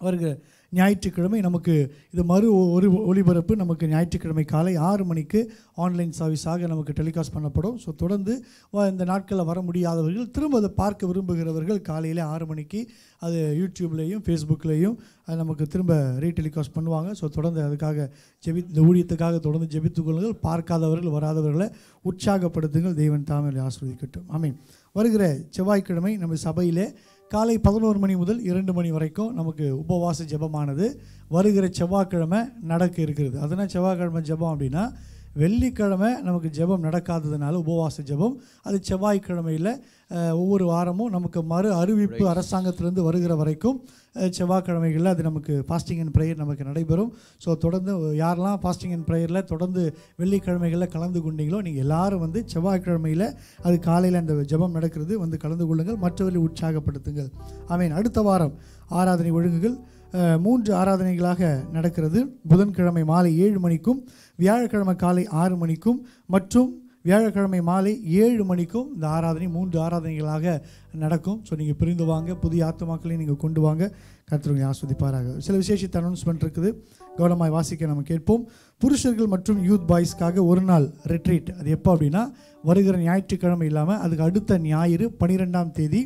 அவர்கள் ஞாயிற்றுக்கிழமை நமக்கு இது மறு ஒரு ஒளிபரப்பு நமக்கு ஞாயிற்றுக்கிழமை காலை ஆறு மணிக்கு ஆன்லைன் சர்வீஸாக நமக்கு டெலிகாஸ்ட் பண்ணப்படும். ஸோ தொடர்ந்து வ- இந்த நாட்களில் வர முடியாதவர்கள் திரும்ப அதை பார்க்க விரும்புகிறவர்கள் காலையில் ஆறு மணிக்கு அது யூடியூப்லேயும் ஃபேஸ்புக்லேயும் அது நமக்கு திரும்ப ரீடெலிகாஸ்ட் பண்ணுவாங்க. ஸோ தொடர்ந்து அதுக்காக ஜெபி இந்த ஊழியத்துக்காக தொடர்ந்து ஜெபித்து கொள்ளுங்கள். பார்க்காதவர்கள் வராதவர்களை உற்சாகப்படுத்துங்கள். தெய்வன் தாமரை ஆஸ்வதிக்கட்டும் ஆமீன். வருகிற செவ்வாய்க்கிழமை நம்ம சபையிலே காலை பதினோரு மணி முதல் இரண்டு மணி வரைக்கும் நமக்கு உபவாச ஜெபமானது. வருகிற செவ்வாய்க்கிழமை நடக்க இருக்கிறது. அதனால் செவ்வாய்க்கிழமை ஜெபம் அப்படின்னா வெள்ளிக்கிழமை நமக்கு ஜெபம் நடக்காததுனால உபவாச ஜெபம். அது செவ்வாய்க்கிழமையில் ஒவ்வொரு வாரமும் நமக்கு மறு அறிவிப்பு அரசாங்கத்திலேருந்து வருகிற வரைக்கும் செவ்வாய்க்கிழமைகளில் அது நமக்கு ஃபாஸ்டிங் அண்ட் ப்ரேயர் நமக்கு நடைபெறும். ஸோ தொடர்ந்து யாரெல்லாம் ஃபாஸ்டிங் அண்ட் ப்ரேயரில் தொடர்ந்து வெள்ளிக்கிழமைகளில் கலந்து கொண்டீங்களோ நீங்கள் எல்லாரும் வந்து செவ்வாய்க்கிழமையில் அது காலையில் அந்த ஜெபம் நடக்கிறது வந்து கலந்து கொள்ளுங்கள். மற்றவர்களை உற்சாகப்படுத்துங்கள். ஆமீன். அடுத்த வாரம் ஆராதனை ஒழுங்குகள். மூன்று ஆராதனைகளாக நடக்கிறது. புதன்கிழமை மாலை ஏழு மணிக்கும் வியாழக்கிழமை காலை ஆறு மணிக்கும் மற்றும் வியாழக்கிழமை மாலை ஏழு மணிக்கும் இந்த ஆராதனை மூன்று ஆராதனைகளாக நடக்கும். ஸோ நீங்கள் பிரிந்து வாங்க. புதிய ஆத்மாக்களையும் நீங்கள் கொண்டு வாங்க. கருத்துருங்க ஆஸ்வதிப்பாராக. சில விசேஷித்த அனௌன்ஸ்மெண்ட் இருக்குது. கவனமாய் வாசிக்க நம்ம கேட்போம். புருஷர்கள் மற்றும் யூத் பாய்ஸ்க்காக ஒரு நாள் ரிட்ரீட் அது எப்போ அப்படின்னா வருகிற ஞாயிற்றுக்கிழமை இல்லாமல் அதுக்கு அடுத்த ஞாயிறு பனிரெண்டாம் தேதி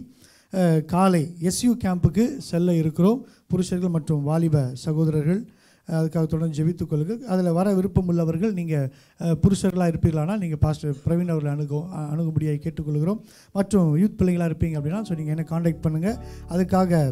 காலை எஸ்யூ கேம்புக்கு செல்ல இருக்கிறோம். புருஷர்கள் மற்றும் வாலிப சகோதரர்கள் அதுக்காக தொடர்ந்து ஜெபித்துக் கொள்ளுங்கள். அதில் வர விருப்பம் உள்ளவர்கள் நீங்கள் புருஷர்களாக இருப்பீர்களானால் நீங்கள் பாஸ்டர் பிரவீன் அவர்களை அணுகும் அணுகும்படியாக கேட்டுக்கொள்கிறோம். மற்றும் யூத் பிள்ளைங்களாக இருப்பீங்க அப்படின்னா ஸோ நீங்கள் என்ன காண்டாக்ட் பண்ணுங்கள் அதுக்காக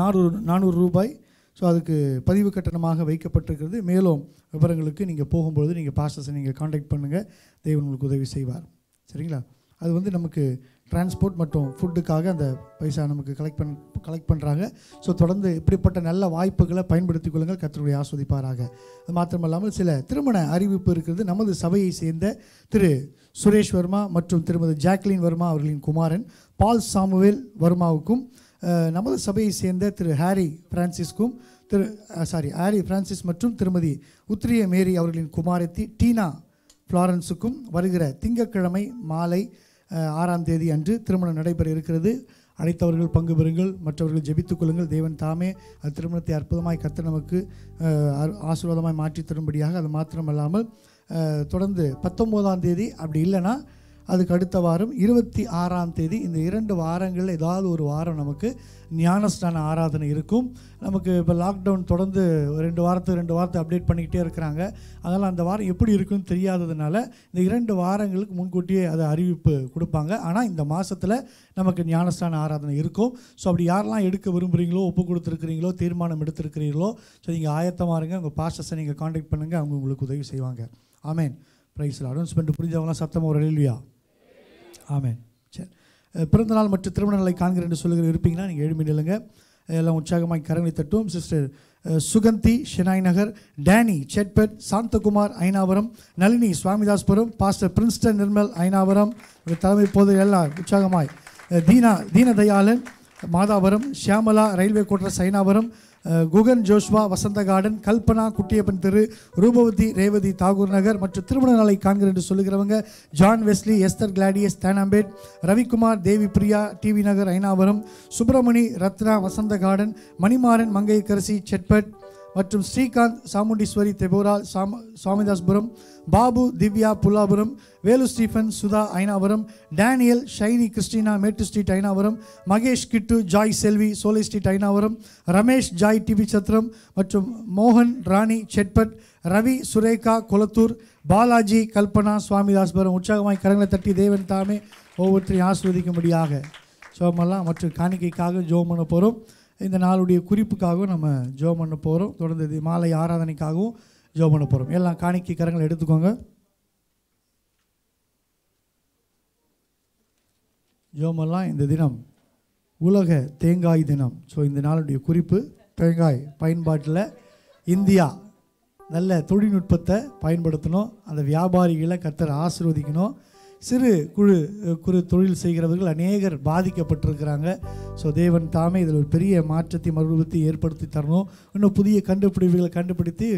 நானூறு நானூறு ரூபாய் ஸோ அதுக்கு பதிவு கட்டணமாக வைக்கப்பட்டிருக்கிறது. மேலும் விவரங்களுக்கு நீங்கள் போகும்பொழுது நீங்கள் பாஸ்டர்ஸை நீங்கள் காண்டாக்ட் பண்ணுங்கள் தெய்வன் உங்களுக்கு உதவி செய்வார். சரிங்களா? அது வந்து நமக்கு டிரான்ஸ்போர்ட் மற்றும் ஃபுட்டுக்காக அந்த பைசா நமக்கு கலெக்ட் பண் கலெக்ட் பண்ணுறாங்க ஸோ தொடர்ந்து இப்படிப்பட்ட நல்ல வாய்ப்புகளை பயன்படுத்திக் கொள்ளுங்கள். கத்தருடைய ஆஸ்வதிப்பாராக அது மாத்திரமல்லாமல் சில திருமண அறிவிப்பு இருக்கிறது. நமது சபையை சேர்ந்த திரு சுரேஷ் வர்மா மற்றும் திருமதி ஜாக்லின் வர்மா அவர்களின் குமாரன் பால் சாமுவேல் வர்மாவுக்கும் நமது சபையை சேர்ந்த திரு ஹாரி பிரான்சிஸ்க்கும் திரு சாரி ஹாரி பிரான்சிஸ் மற்றும் திருமதி உத்ரிய மேரி அவர்களின் குமாரத்தி டீனா ஃப்ளாரன்ஸுக்கும் வருகிற திங்கட்கிழமை மாலை ஆறாம் தேதி அன்று திருமணம் நடைபெற இருக்கிறது. அழைத்தவர்கள் பங்கு பெறுங்கள் மற்றவர்கள் ஜெபித்துக் கொள்ளுங்கள். தேவன் தாமே அது திருமணத்தை அற்புதமாய் கத்த நமக்கு ஆசீர்வாதமாய் மாற்றி தரும்படியாக அது மாத்திரமல்லாமல் தொடர்ந்து பத்தொம்போதாம் தேதி அப்படி இல்லைன்னா அதுக்கு அடுத்த வாரம் இருபத்தி ஆறாம் தேதி இந்த இரண்டு வாரங்களில் ஏதாவது ஒரு வாரம் நமக்கு ஞானஸ்தான ஆராதனை இருக்கும். நமக்கு இப்போ லாக்டவுன் தொடர்ந்து ஒரு ரெண்டு வாரத்துக்கு ரெண்டு வாரத்தை அப்டேட் பண்ணிக்கிட்டே இருக்கிறாங்க. அதனால் அந்த வாரம் எப்படி இருக்குன்னு தெரியாததுனால இந்த இரண்டு வாரங்களுக்கு முன்கூட்டியே அதை அறிவிப்பு கொடுப்பாங்க. ஆனால் இந்த மாதத்தில் நமக்கு ஞானஸ்தான ஆராதனை இருக்கும். ஸோ அப்படி யாரெல்லாம் எடுக்க விரும்புகிறீங்களோ ஒப்பு கொடுத்துருக்கிறீங்களோ தீர்மானம் எடுத்திருக்கிறீங்களோ ஸோ நீங்கள் ஆயத்தமாக இருங்க. உங்கள் பாஸ்டர்ஸை நீங்கள் காண்டாக்ட் பண்ணுங்கள் அவங்க உங்களுக்கு உதவி செய்வாங்க. ஆமேன் ப்ரைஸில் அனௌன்ஸ்மெண்ட் புரிஞ்சவங்களாம் சத்தமாக ஒரு இல்லையா ஆமேன் பிறந்தநாள் மற்றும் திருமண நாளை காண்கிறேன் என்று சொல்லுகிற இருப்பீங்கன்னா நீங்கள் எழுமி நில்லுங்க. எல்லாம் உற்சாகமாய் கரங்களை தட்டுவோம் sister Suganthi Shenoy Nagar Danny Chetpet Santhakumar Ayanavaram Nalini Swamidaspuram pastor Princeton Nirmal Ayanavaram தலைமை போது எல்லாம் உற்சாகமாய். Deena Deenadayalan Madhapuram Shyamala railway quarter Ayanavaram Guhan Joshua Vasantha garden Kalpana Kuttiyappan தெரு ரூபவதி ரேவதி தாகூர் நகர் மற்றும் திருமண நாளை காண்கிறேன் என்று சொல்லுகிறவங்க John Wesley Esther Claudius Teynampet Ravikumar Devi Priya TV Nagar Ayanapuram Subramani Ratna Vasantha garden Manimaran Mangaiyarkarasi Chetpet மற்றும் ஸ்ரீகாந்த் சாமுண்டீஸ்வரி தெபோரா சாம Swamidaspuram Babu Divya Pullapuram Velu Stephen Sudha Ainavaram Daniel Shiny Christina Mettu street Ainapuram Mahesh Kittu Joy Selvi Solai street Ainapuram Ramesh Joy TV Chathiram மற்றும் மோகன் ராணி செட்பட் ரவி சுரேகா கொளத்தூர் பாலாஜி கல்பனா சுவாமிதாஸ்புரம் உற்சாகமாய் கரங்களை தட்டி தேவன் தாமே ஒவ்வொருத்தரையும் ஆஸ்வதிக்கும்படியாக சோமெல்லாம் மற்றும் காணிக்கைக்காக ஜோம் பண்ண போகிறோம் இந்த நாளுடைய குறிப்புக்காகவும் நம்ம ஜோ பண்ண போகிறோம் தொடர்ந்து இது மாலை ஆராதனைக்காகவும் ஜோ பண்ண போகிறோம் எல்லாம் காணிக்கை கரங்களை எடுத்துக்கோங்க. ஜோமெல்லாம் இந்த தினம் உலக தேங்காய் தினம். ஸோ இந்த நாளுடைய குறிப்பு தேங்காய் பயன்பாட்டில் இந்தியா நல்ல தொழில்நுட்பத்தை பயன்படுத்தணும். அந்த வியாபாரிகளை கத்தரை ஆசிர்வதிக்கணும். சிறு குழு குறு தொழில் செய்கிறவர்கள் அநேகர் பாதிக்கப்பட்டிருக்கிறாங்க. ஸோ தேவன் தாமே இதில் ஒரு பெரிய மாற்றத்தை மறுபடுத்தி ஏற்படுத்தி தரணும். இன்னும் புதிய கண்டுபிடிப்புகளை கண்டுபிடித்து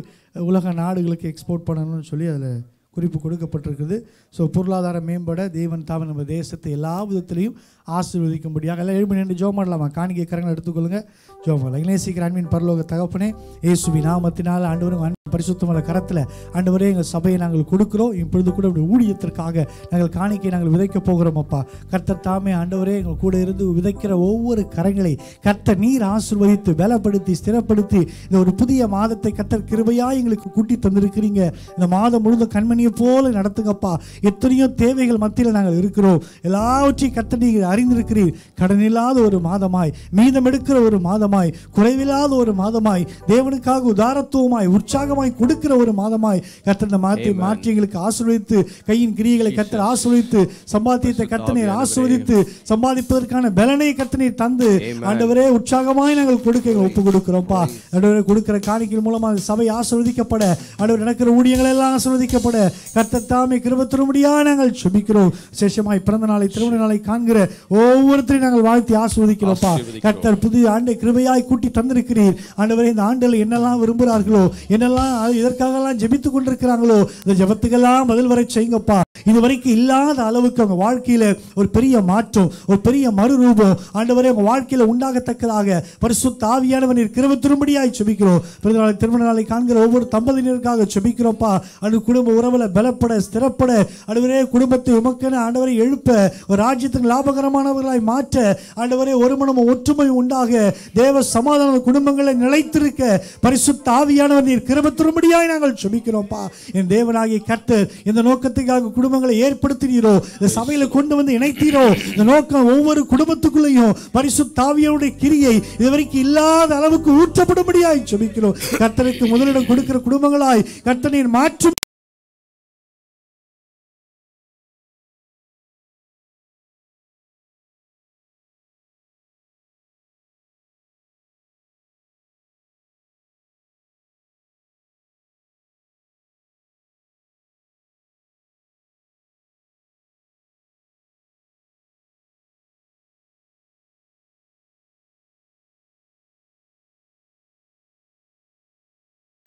உலக நாடுகளுக்கு எக்ஸ்போர்ட் பண்ணணும்னு சொல்லி அதில் குறிப்பு கொடுக்கப்பட்டிருக்குது ஸோ பொருளாதார மேம்பட தேவன் தாமே நம்ம தேசத்தை எல்லா விதத்திலையும் ஆசீர்வதிக்கும்படியாக. எல்லாம் எழுப்பி நின்று ஜோம் பண்ணலாமா? காணிக்கை கரங்களை எடுத்துக்கொள்ளுங்க. ஜோம் பண்ணலாம். அன்பின் பரலோக தகப்பனே இயேசுவி நாமத்தினால் ஆண்டவரும் அன்பு பரிசுத்தமான கரத்தில் ஆண்டவரே எங்கள் சபையை நாங்கள் கொடுக்குறோம். இப்பொழுது கூட இப்படி ஊழியத்திற்காக நாங்கள் காணிக்கை நாங்கள் விதைக்க போகிறோம் அப்பா. கர்த்தர் தாமே ஆண்டவரே எங்கள் கூட இருந்து விதைக்கிற ஒவ்வொரு கரங்களை கர்த்த நீர் ஆசீர்வதித்து பலப்படுத்தி ஸ்திரப்படுத்தி இந்த ஒரு புதிய மாதத்தை கர்த்தர் கிருபையாக எங்களுக்கு கூட்டி தந்திருக்கிறீங்க. இந்த மாதம் முழுதும் கண்மணியை போல நடத்துங்கப்பா. எத்தனையோ தேவைகள் மத்தியில் நாங்கள் இருக்கிறோம். எல்லாவற்றையும் கர்த்தர் நீங்கள் அறிந்திருக்கிறீர். கடனில்லாத ஒரு மாதமாய் மீதம் எடுக்கிற ஒரு மாதமாய் குறைவில்லாத ஒரு மாதமாய் தேவனுக்காக உதாரத்துவமாய் உற்சாகமாய் கொடுக்கிற ஒரு மாதமாய் இந்த மாற்றி மாற்றி எங்களுக்கு ஆசீர்வதித்து கையின் கிரியைகளை கர்த்தர் ஆசீர்வதித்து சம்பாத்தியத்தை கர்த்தனை ஆசீர்வதித்து சம்பாதிப்பதற்கான பலனை கர்த்தனை தந்து ஆண்டவரே உற்சாகமாய் நாங்கள் கொடுக்க ஒப்பு கொடுக்கிறோம்ப்பா. ஆண்டவரே கொடுக்கிற காணிக்கைகள் மூலமாக சபை ஆசீர்வதிக்கப்பட ஆண்டவர் நடக்கிற ஊழியங்கள் எல்லாம் ஆசீர்வதிக்கப்பட கர்த்தர் தாமே கிருபத்திரும்படியா நாங்கள் சுபிக்கிறோம். சேஷமாய் பிறந்த நாளை திருமண நாளை காண்கிற ஒவ்வொருத்தரையும் நாங்கள் வாழ்த்தி ஆசீர்வதிக்கிறோம்ப்பா. கர்த்தர் புதிய ஆண்டை கிருபையாய் கூட்டி தந்திருக்கிறீர். ஆண்டவரே இந்த ஆண்டில் என்னெல்லாம் விரும்புகிறார்களோ என்னெல்லாம் இதற்காகலாம் ஜெபித்துக் கொண்டிருக்கிறாங்களோ இந்த ஜெபத்துக்கெல்லாம் பதில் வரை செய்யுங்கப்பா. இது வரைக்கும் இல்லாத அளவுக்கு அவங்க வாழ்க்கையில ஒரு பெரிய மாற்றம் ஒரு பெரிய மறுரூபம் ஆண்டவரே உங்க வாழ்க்கையில உண்டாகத்தக்கதாக பரிசுத்த ஆவியானவர் கிருப திரும்படியாய் செபிக்கிறோம். பிறந்த நாளை திருமண நாளை காண்கிற ஒவ்வொரு தம்பதியினருக்காக செபிக்கிறோம்ப்பா. அது குடும்ப உறவுல பலப்பட ஸ்திரப்பட. ஆண்டவரே குடும்பத்தை உமக்கென ஆண்டவரை எழுப்ப ஒரு ராஜ்யத்தின் லாபகரமானவர்களாய் மாற்ற ஆண்டவரே ஒரு மனமும் ஒற்றுமை உண்டாக தேவ சமாதான குடும்பங்களை நிலைத்திருக்க பரிசுத்த ஆவியானவர் நீர் கிருப திரும்படியாய் நாங்கள் சுமிக்கிறோம்ப்பா. என் தேவனாகிய கர்த்தர் இந்த நோக்கத்துக்காக குடும்பங்களை ஏற்படுத்தினீரோ இந்த சபையில் கொண்டு வந்து இணைத்தீரோ இந்த நோக்கம் ஒவ்வொரு குடும்பத்துக்குள்ளேயும் பரிசுத்த ஆவியானுடைய கிரியை இதுவரைக்கும் இல்லாத அளவுக்கு ஊற்றப்படும்படியாய் சுமிக்கிறோம். கர்த்தருக்கு முதலிடம் கொடுக்கிற குடும்பங்களாய் கர்த்தனின் மாற்றும்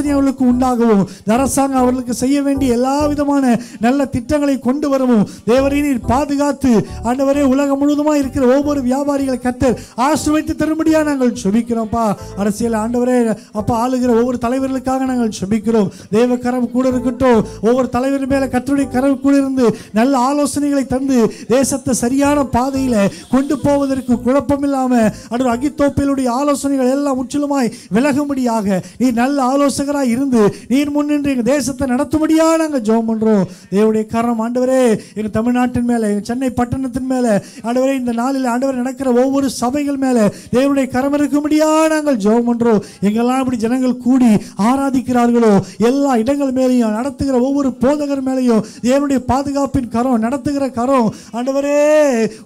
ஆலோசனை அவர்களுக்கு உண்டாகவும் அரசாங்கம் அவர்களுக்கு செய்ய வேண்டிய எல்லா விதமான நல்ல திட்டங்களை கொண்டு வரவும் தேவரே நீர் பாதுகாத்து ஆண்டவரே உலகம் முழுவதுமாக இருக்கிற ஒவ்வொரு வியாபாரிகளை கத்தர் ஆசிர்வதித்து தரும்படியாக நாங்கள் செபிக்கிறோம்ப்பா. அரசியல் ஆண்டவரே அப்பா ஆளுகிற ஒவ்வொரு தலைவர்களுக்காக நாங்கள் செபிக்கிறோம். தேவ கரம் கூட இருக்கட்டும் ஒவ்வொரு தலைவர் மேலே கத்தருடைய கரம் கூட இருந்து நல்ல ஆலோசனைகளை தந்து தேசத்தை சரியான பாதையில் கொண்டு போவதற்கு குழப்பம் இல்லாமல் அடுத்த அகித்தோப்பிலுடைய ஆலோசனைகள் எல்லாம் முற்றிலுமாய் விலகும்படியாக நீ நல்ல ஆலோசகர் ஆலோசகராய் இருந்து நீர் முன்னின்று எங்கள் தேசத்தை நடத்தும்படியாக நாங்கள் ஜோம் பண்ணுறோம் தேவடைய காரணம் ஆண்டவரே எங்கள் தமிழ்நாட்டின் மேலே எங்கள் சென்னை பட்டணத்தின் மேலே ஆண்டவரே இந்த நாளில் ஆண்டவர் நடக்கிற ஒவ்வொரு சபைகள் மேலே தேவனுடைய கரம் இருக்கும்படியாக நாங்கள் ஜோம் பண்ணுறோம் எங்கெல்லாம் இப்படி ஜனங்கள் கூடி ஆராதிக்கிறார்களோ எல்லா இடங்கள் மேலேயும் நடத்துகிற ஒவ்வொரு போதகர் மேலேயும் தேவனுடைய பாதுகாப்பின் கரம் நடத்துகிற கரம் ஆண்டவரே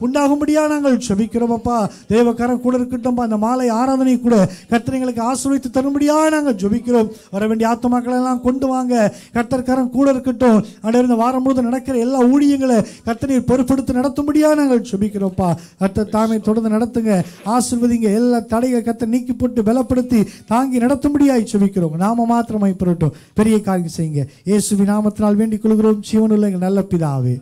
உண்டாகும்படியாக நாங்கள் செபிக்கிறோம் அப்பா. தேவ கரம் கூட இருக்கட்டும் அந்த மாலை ஆராதனை கூட கத்திரங்களுக்கு ஆசிரியத்து தரும்படியாக நாங்கள் ஜபிக்கிறோம். வர வேண்டிய ஆத்துமாக்களை எல்லாம் கொண்டு வாங்க. கர்த்தர் கரம் கூட இருக்கட்டும். ஆண்டவர் இந்த வாரம் முழுவதும் நடக்கிற எல்லா ஊழியங்களை கர்த்தனை பொறுப்படுத்தி நடத்தும்படியா நாங்கள் ஜெபிக்கிறோம்ப்பா கர்த்தர் தாமே தொடர்ந்து நடத்துங்க. ஆசீர்வதிங்க. எல்லா தடைகளை கர்த்தர் நீக்கி போட்டு பலப்படுத்தி தாங்கி நடத்தும்படியாய் ஜெபிக்கிறோம் நாம மாத்திரமாய் பெறட்டும் பெரிய காரியம் செய்யுங்க. இயேசுவி நாமத்தினால் வேண்டிக் கொள்கிறோம். ஜீவனுள்ள எங்கள் நல்ல பிதாவே.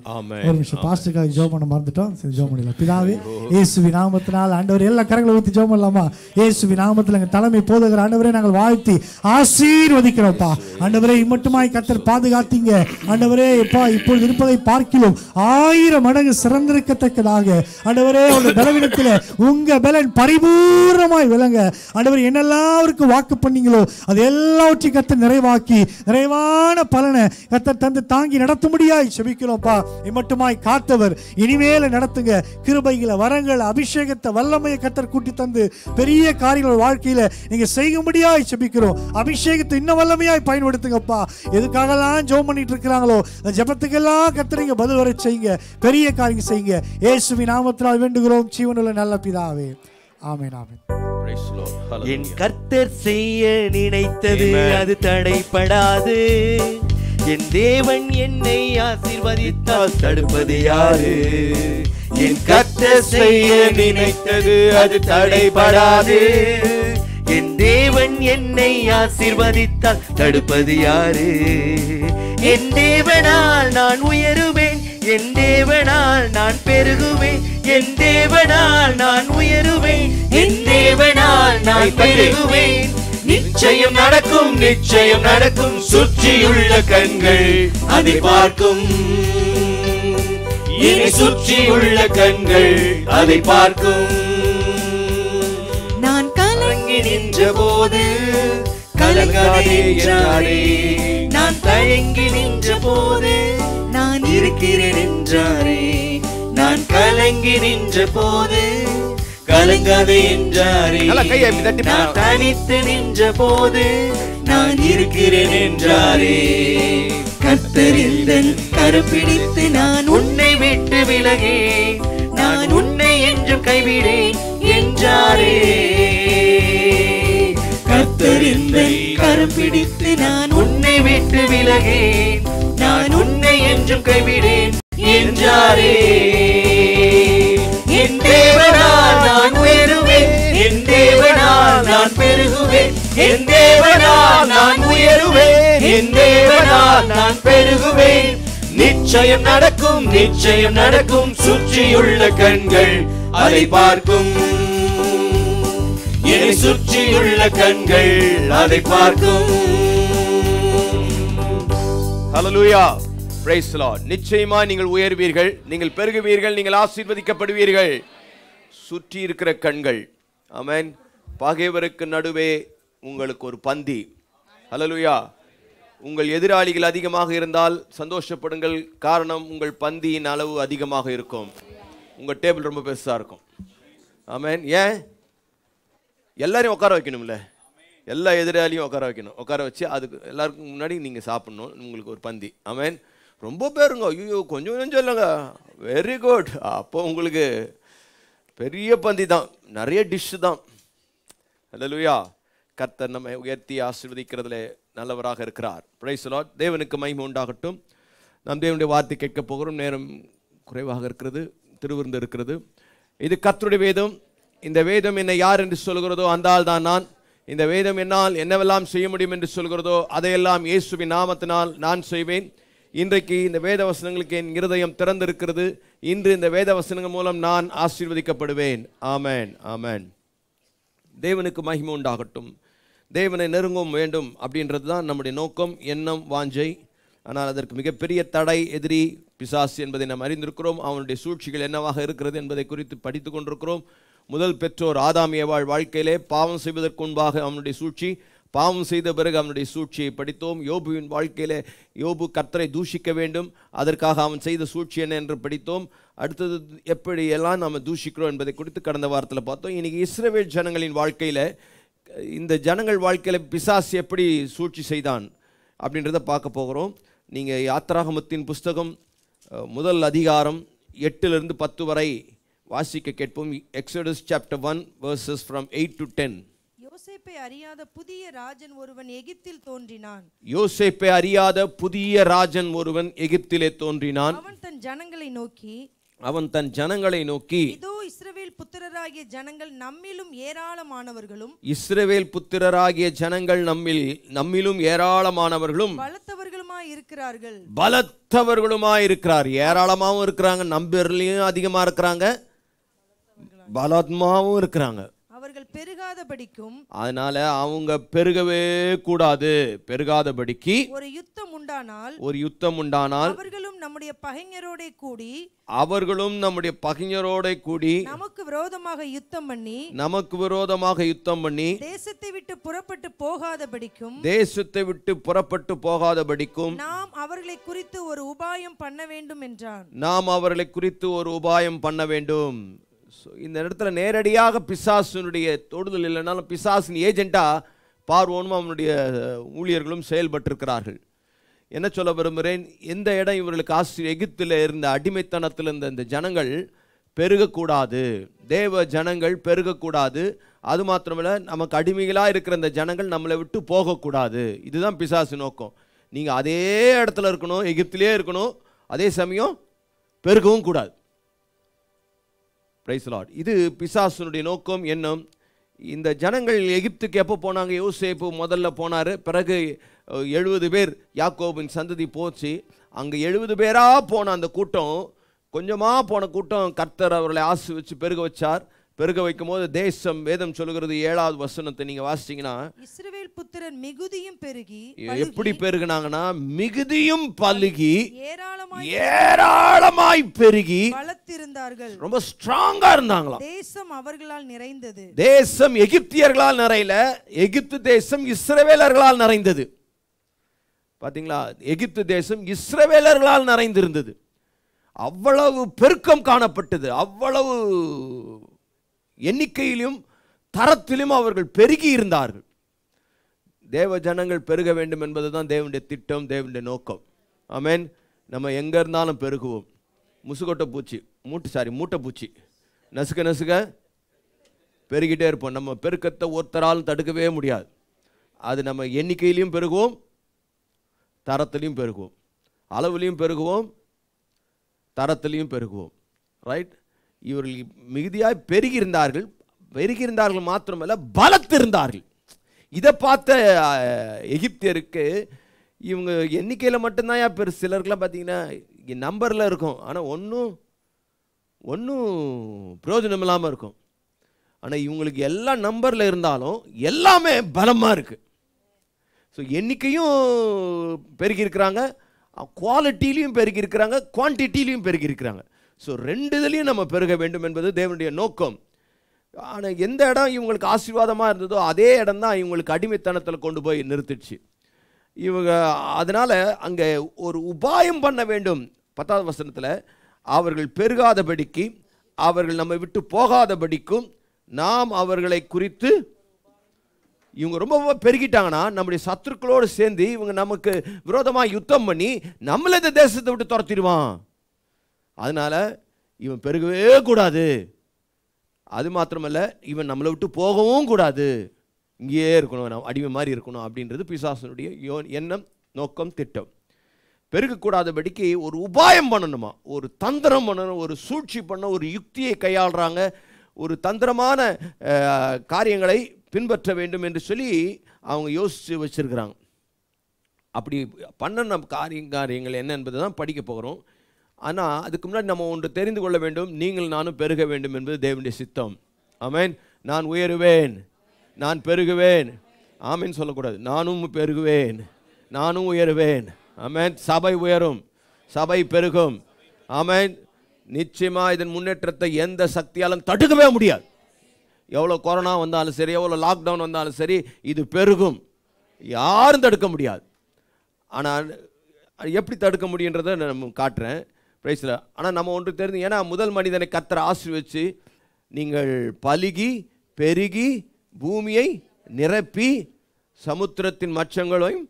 ஒரு நிமிஷம் பாஸ்டருக்காக பண்ண மறந்துட்டோம். சரி பண்ணல பிதாவே இயேசுவி நாமத்தினால் ஆண்டவர் எல்லா கரங்களை ஊத்தி ஜோம் பண்ணலாமா இயேசுவி நாமத்தில் எங்கள் தலைமை போதகர் ஆண்டவரே நாங்கள் வாழ்த்தி ஆசீர்வதிக்கிறோம்ப்பா. ஆண்டவரே இம்மட்டுமாய் கத்தர் பாதுகாத்தீங்க. ஆண்டவரே இப்பா இப்பொழுது இருப்பதை பார்க்கிலும் ஆயிரம் மடங்கு சிறந்திருக்கத்தக்கதாக. ஆண்டவரே உங்க பலவீனத்தில் உங்க பலன் பரிபூர்ணமாய் விளங்க. ஆண்டவர் என்னெல்லாருக்கும் வாக்கு பண்ணீங்களோ அது எல்லாவற்றையும் கத்தர் நிறைவாக்கி நிறைவான பலனை கத்தர் தந்து தாங்கி நடத்தும்படியாய் செபிக்கிறோம்ப்பா. இம்மட்டுமாய் காத்தவர் இனிமேல நடத்துங்க. கிருபைகளை வரங்கள் அபிஷேகத்தை வல்லமையை கத்தர் கூட்டி தந்து பெரிய காரியங்கள் வாழ்க்கையில நீங்க செய்யும்படியாய் செபிக்கிறோம். அபிஷேகத்தை இன்னும் வல்லமையாய் பயன்படுத்துங்கப்பா. எதுக்காகலாம் ஜெபம் பண்ணிட்டு இருக்கிறாங்களோ அந்த ஜெபத்துக்கெல்லாம் கத்தரிங்க பதில் வர செய்யுங்க பெரிய காரியம் செய்யுங்க. இயேசுவின் நாமத்தினால் வேண்டுகிறோம். ஜீவனுள்ள நல்ல பிதாவே. ஆமென் ஆமென். என் கர்த்தர் செய்ய நினைத்தது. அது தடைப்படாது. என் தேவன் என்னை ஆசீர்வதித்தால் தடுப்பது யாரு? என் கத்த செய்ய நினைத்தது அது தடைபடாது. என் தேவன் என்னை ஆசிர்வதித்தால் தடுப்பது யாரு? என் தேவனால் நான் உயருவேன் என் தேவனால் நான் பெருகுவேன் என் தேவனால் நான் உயருவேன் என் தேவனால் நான் பெருகுவேன். நிச்சயம் நடக்கும் நிச்சயம் நடக்கும். சுற்றியுள்ள கண்கள் அதை பார்க்கும். இனி சுற்றியுள்ள கண்கள் அதை பார்க்கும். நான் கலங்கி நின்ற போது கலங்காதே என்றாரே நான் தயங்கி நின்ற போது நான் இருக்கிறேன் என்றாரே நான் கலங்கி நின்ற போது கலங்காதே என்றாரே. நான். தனித்து நின்ற போது நான் இருக்கிறேன் என்றாரே. கத்தரிந்தன் கருப்பிடித்து நான் உன்னை விட்டு விலகேன். நான் உன்னை என்றும் கைவிடேன் என்றாரே. கத்தரிந்தன் கருப்பிடித்து நான் உன்னை விட்டு விலகேன். நான் உன்னை என்றும் கைவிடேன் என்றாரே. பெருகுவேன் என் தேவனால் நான் உயருவேன். என் தேவனால் நான் பெருகுவேன். நிச்சயம் நடக்கும் நிச்சயம் நடக்கும். சுற்றியுள்ள கண்கள் அதை பார்க்கும். என்னை சுற்றியுள்ள கண்கள் அதை பார்க்கும். ஹலலூயா Praise நிச்சயமா நீங்கள் உயர்வீர்கள். நீங்கள் பெருகுவீர்கள். நீங்கள் ஆசீர்வதிக்கப்படுவீர்கள். சுற்றி இருக்கிற கண்கள். ஆமென் பகைவருக்கு நடுவே உங்களுக்கு ஒரு பந்தி. ஹalleluya உங்கள் எதிராளிகள் அதிகமாக இருந்தால் சந்தோஷப்படுங்கள். காரணம் உங்கள் பந்தியின் அளவு அதிகமாக இருக்கும். உங்கள் டேபிள் ரொம்ப பெருசாக இருக்கும். ஆமேன் ஏன்? எல்லாரையும் உட்கார வைக்கணும்ல. எல்லா எதிராளியும் உட்கார வைக்கணும். உட்கார வச்சு அதுக்கு எல்லாருக்கும் முன்னாடி நீங்கள் சாப்பிட்ணும். உங்களுக்கு ஒரு பந்தி. ஆமேன் ரொம்ப பேருங்க. ஐயோ கொஞ்சம் கொஞ்சம் இல்லைங்க வெரி குட் அப்போ உங்களுக்கு பெரிய பந்தி தான். நிறைய டிஷ்ஷு தான். அல்லலுயா கர்த்தர் நம்மை உயர்த்தி ஆசிர்வதிக்கிறதுல நல்லவராக இருக்கிறார். பிரைஸ் லார்ட் தேவனுக்கு மகிமை உண்டாகட்டும். நாம் தேவனுடைய வார்த்தை கேட்க போகிறோம். நேரம் குறைவாக இருக்கிறது. திருவிருந்து இருக்கிறது. இது கர்த்தருடைய வேதம். இந்த வேதம் என்னை யார் என்று சொல்கிறதோ அந்த ஆள் தான் நான். இந்த வேதம் என்னால் என்னவெல்லாம் செய்ய முடியும் என்று சொல்கிறதோ அதையெல்லாம் இயேசுவின் நாமத்தினால் நான் செய்வேன். இன்றைக்கு இந்த வேத வசனங்களுக்கு என் இருதயம் திறந்திருக்கிறது. இன்று இந்த வேத வசனங்கள் மூலம் நான் ஆசீர்வதிக்கப்படுவேன். ஆமேன் ஆமேன் தேவனுக்கு மகிமை உண்டாகட்டும். தேவனை நெருங்கவும் வேண்டும் அப்படின்றது தான் நம்முடைய நோக்கம் எண்ணம் வாஞ்சை. ஆனால் அதற்கு மிகப்பெரிய தடை எதிரி பிசாசு என்பதை நாம் அறிந்திருக்கிறோம். அவனுடைய சூழ்ச்சிகள் என்னவாக இருக்கிறது என்பதை குறித்து படித்து கொண்டிருக்கிறோம். முதல் பெற்றோர் ஆதாம் ஏவாள் வாழ்க்கையிலே பாவம் செய்வதற்கு முன்பாக அவனுடைய சூழ்ச்சி பாவம் செய்த பிறகு அவனுடைய சூழ்ச்சியை படித்தோம். யோபுவின் வாழ்க்கையில் யோபு கர்த்தரை தூஷிக்க வேண்டும். அதற்காக அவன் செய்த சூழ்ச்சி என்ன என்று படித்தோம். அடுத்தது எப்படியெல்லாம் நாம் தூஷிக்கிறோம் என்பதை குறித்து கடந்த வாரத்தில் பார்த்தோம். இன்றைக்கி இஸ்ரவேல் ஜனங்களின் வாழ்க்கையில் இந்த ஜனங்கள் வாழ்க்கையில் பிசாஸ் எப்படி சூழ்ச்சி செய்தான் அப்படின்றத பார்க்க போகிறோம். நீங்கள் யாத்ராகமத்தின் புஸ்தகம் முதல் அதிகாரம் எட்டிலிருந்து பத்து வரை வாசிக்க கேட்போம். Exodus chapter one verses from eight to ten யோசேப்பை அறியாத புதிய ராஜன் ஒருவன் எகிப்தில் தோன்றினான். யோசேப்பை அறியாத புதிய ராஜன் ஒருவன் எகிப்திலே தோன்றினான். அவன் தன் ஜனங்களை நோக்கி அவன் தன் ஜனங்களை நோக்கி இதோ இஸ்ரவேல் புத்திரராகிய ஜனங்கள் நம்மிலும் ஏராளமானவர்களும் இஸ்ரவேல் புத்திரராகிய ஜனங்கள் நம்மில் நம்மிலும் ஏராளமானவர்களும் பலத்தவர்களுமாய் இருக்கிறார்கள். பலத்தவர்களுமாய் இருக்கிறார். ஏராளமாகவும் இருக்கிறாங்க நம்பர்லையும் அதிகமா இருக்கிறாங்க பலத்மாவும் இருக்கிறாங்க. அவர்கள் பெருகாதபடிக்கும் அதனால அவங்க பெருகவே கூடாது. பெருகாதபடிக்கு ஒரு யுத்தம் உண்டானால் ஒரு யுத்தம் உண்டானால் அவர்களும் நம்முடைய பகைஞரோடே கூடி அவர்களும் நம்முடைய பகைஞரோட கூடி நமக்கு விரோதமாக யுத்தம் பண்ணி நமக்கு விரோதமாக யுத்தம் பண்ணி தேசத்தை விட்டு புறப்பட்டு போகாதபடிக்கும் தேசத்தை விட்டு புறப்பட்டு போகாதபடிக்கும் நாம் அவர்களை குறித்து ஒரு உபாயம் பண்ண வேண்டும் என்றான். நாம் அவர்களை குறித்து ஒரு உபாயம் பண்ண வேண்டும். இந்த இடத்துல நேரடியாக பிசாசுனுடைய தொடுதல் இல்லைனாலும் பிசாசின் ஏஜெண்டா பார்வோனும் அவனுடைய ஊழியர்களும் செயல்பட்டிருக்கிறார்கள். என்ன சொல்ல விரும்புகிறேன்? எந்த இடம் இவர்களுக்கு ஆசிரியர் எகிப்தில் இருந்த அடிமைத்தனத்தில் இருந்த இந்த ஜனங்கள் பெருகக்கூடாது. தேவ ஜனங்கள் பெருகக்கூடாது. அது மாத்திரமில்ல நமக்கு அடிமைகளாக இருக்கிற இந்த ஜனங்கள் நம்மளை விட்டு போகக்கூடாது. இதுதான் பிசாசு நோக்கம். நீங்கள் அதே இடத்துல இருக்கணும் எகிப்திலே இருக்கணும் அதே சமயம் பெருகவும் கூடாது. பிரைஸ் லார்ட் இது பிசாசனுடைய நோக்கம் என்னும் இந்த ஜனங்கள் எகிப்துக்கு எப்போ போனாங்க? யோசேப்பு முதல்ல போனார். பிறகு எழுபது பேர் யாக்கோபின் சந்ததி போச்சு. அங்கே எழுபது பேராக போன அந்த கூட்டம் கொஞ்சமாக போன கூட்டம் கர்த்தர் அவர்களை ஆசு வச்சு பெருக வச்சார். பெருக வைக்கும் போது தேசம் வேதம் சொல்லுகிறது ஏழாவது வசனத்தை நீங்கள் வாசிச்சீங்கன்னா இஸ்ரவேல் புத்திரர் மிகுதியும் பெருகி எப்படி பெருகுனாங்கன்னா மிகுதியும் பலுகி ஏராளமாய் பெருகி பலத்திருந்தார்கள் ரொம்ப ஸ்ட்ராங்கா இருந்தாங்களாம். தேசம் அவர்களால் நிறைந்தது. தேசம் எகிப்தியர்களால் நிறையல எகிப்து தேசம் இஸ்ரவேலர்களால் நிறைந்தது. பாத்தீங்களா? எகிப்து தேசம் இஸ்ரவேலர்களால் நிறைந்திருந்தது. அவ்வளவு பெருக்கம் காணப்பட்டது அவ்வளவு எண்ணிக்கையிலும் தரத்திலும் அவர்கள் பெருகி இருந்தார்கள். தேவ ஜனங்கள் பெருக வேண்டும் என்பது தான் தேவனுடைய திட்டம் தேவனுடைய நோக்கம். ஆமேன். நம்ம எங்கே இருந்தாலும் பெருகுவோம். முசுகொட்டை பூச்சி மூட்டை சாரி மூட்டை பூச்சி நசுக்க நசுக்க பெருகிட்டே இருப்போம். நம்ம பெருக்கத்தை ஒருத்தராலும் தடுக்கவே முடியாது. அது நம்ம எண்ணிக்கையிலையும் பெருகுவோம் தரத்துலையும் பெருகுவோம். அளவுலையும் பெருகுவோம் தரத்துலையும் பெருகுவோம். ரைட் இவர்கள் மிகுதியாக பெருகியிருந்தார்கள். பெருகியிருந்தார்கள் மாத்திரமல்ல பலத்திருந்தார்கள். இதை பார்த்த எகிப்தியருக்கு இவங்க எண்ணிக்கையில் மட்டும்தான் ஏன் பெரு சிலருக்குலாம் பார்த்தீங்கன்னா நம்பரில் இருக்கும். ஆனால் ஒன்றும் ஒன்றும் பிரயோஜனம் இல்லாமல் இருக்கும். ஆனால் இவங்களுக்கு எல்லா நம்பரில் இருந்தாலும் எல்லாமே பலமாக இருக்குது ஸோ எண்ணிக்கையும் பெருகியிருக்கிறாங்க. குவாலிட்டிலையும் பெருகியிருக்கிறாங்க குவான்டிட்டிலையும் பெருகியிருக்கிறாங்க. ஸோ ரெண்டு இதுலேயும் நம்ம பெருக வேண்டும் என்பது தேவனுடைய நோக்கம். ஆனால் எந்த இடம் இவங்களுக்கு ஆசீர்வாதமாக இருந்ததோ அதே இடம் தான் இவங்களுக்கு அடிமைத்தனத்தில் கொண்டு போய் நிறுத்திடுச்சு. இவங்க அதனால் அங்கே ஒரு உபாயம் பண்ண வேண்டும். பத்தாவது வசனத்தில் அவர்கள் பெருகாதபடிக்கு அவர்கள் நம்மை விட்டு போகாதபடிக்கும் நாம் அவர்களை குறித்து இவங்க ரொம்ப ரொம்ப பெருகிட்டாங்கன்னா நம்முடைய சத்துருக்களோடு சேர்ந்து இவங்க நமக்கு விரோதமாக யுத்தம் பண்ணி நம்மளை இந்த தேசத்தை விட்டு துரத்திடுவான். அதனால இவன் பெருகவே கூடாது. அது மாத்திரமல்ல இவன் நம்மளை விட்டு போகவும் கூடாது. இங்கேயே இருக்கணும் நம்ம அடிமை மாதிரி இருக்கணும் அப்படின்றது பிசாசனுடைய யோ எண்ணம் நோக்கம் திட்டம். பெருகக்கூடாதபடிக்கு ஒரு உபாயம் பண்ணணுமா? ஒரு தந்திரம் பண்ணணும் ஒரு சூழ்ச்சி பண்ண ஒரு யுக்தியை கையாளுறாங்க. ஒரு தந்திரமான காரியங்களை பின்பற்ற வேண்டும் என்று சொல்லி அவங்க யோசித்து வச்சுருக்கிறாங்க. அப்படி பண்ண காரியம் காரியங்கள் என்ன என்பது தான் படிக்க போகிறோம். ஆனால் அதுக்கு முன்னாடி நம்ம ஒன்று தெரிந்து கொள்ள வேண்டும். நீங்கள் நானும் பெருக வேண்டும் என்பது தேவனுடைய சித்தம். ஆமேன். நான் உயருவேன். நான் பெருகுவேன். ஆமேன்னு சொல்லக்கூடாது. நானும் பெருகுவேன். நானும் உயருவேன். ஆமேன். சபை உயரும். சபை பெருகும். ஆமேன். நிச்சயமாக இதன் முன்னேற்றத்தை எந்த சக்தியாலும் தடுக்கவே முடியாது. எவ்வளோ கொரோனா வந்தாலும் சரி எவ்வளோ லாக்டவுன் வந்தாலும் சரி இது பெருகும். யாரும் தடுக்க முடியாது. ஆனால் எப்படி தடுக்க முடியுன்றதை நான் காட்டுறேன். பிரைஸில் ஆனால் நம்ம ஒன்று தெரிஞ்சு ஏன்னா முதல் மனிதனை கத்தரை வச்சு நீங்கள் பலுகி பெருகி பூமியை நிரப்பி சமுத்திரத்தின் மச்சங்களையும்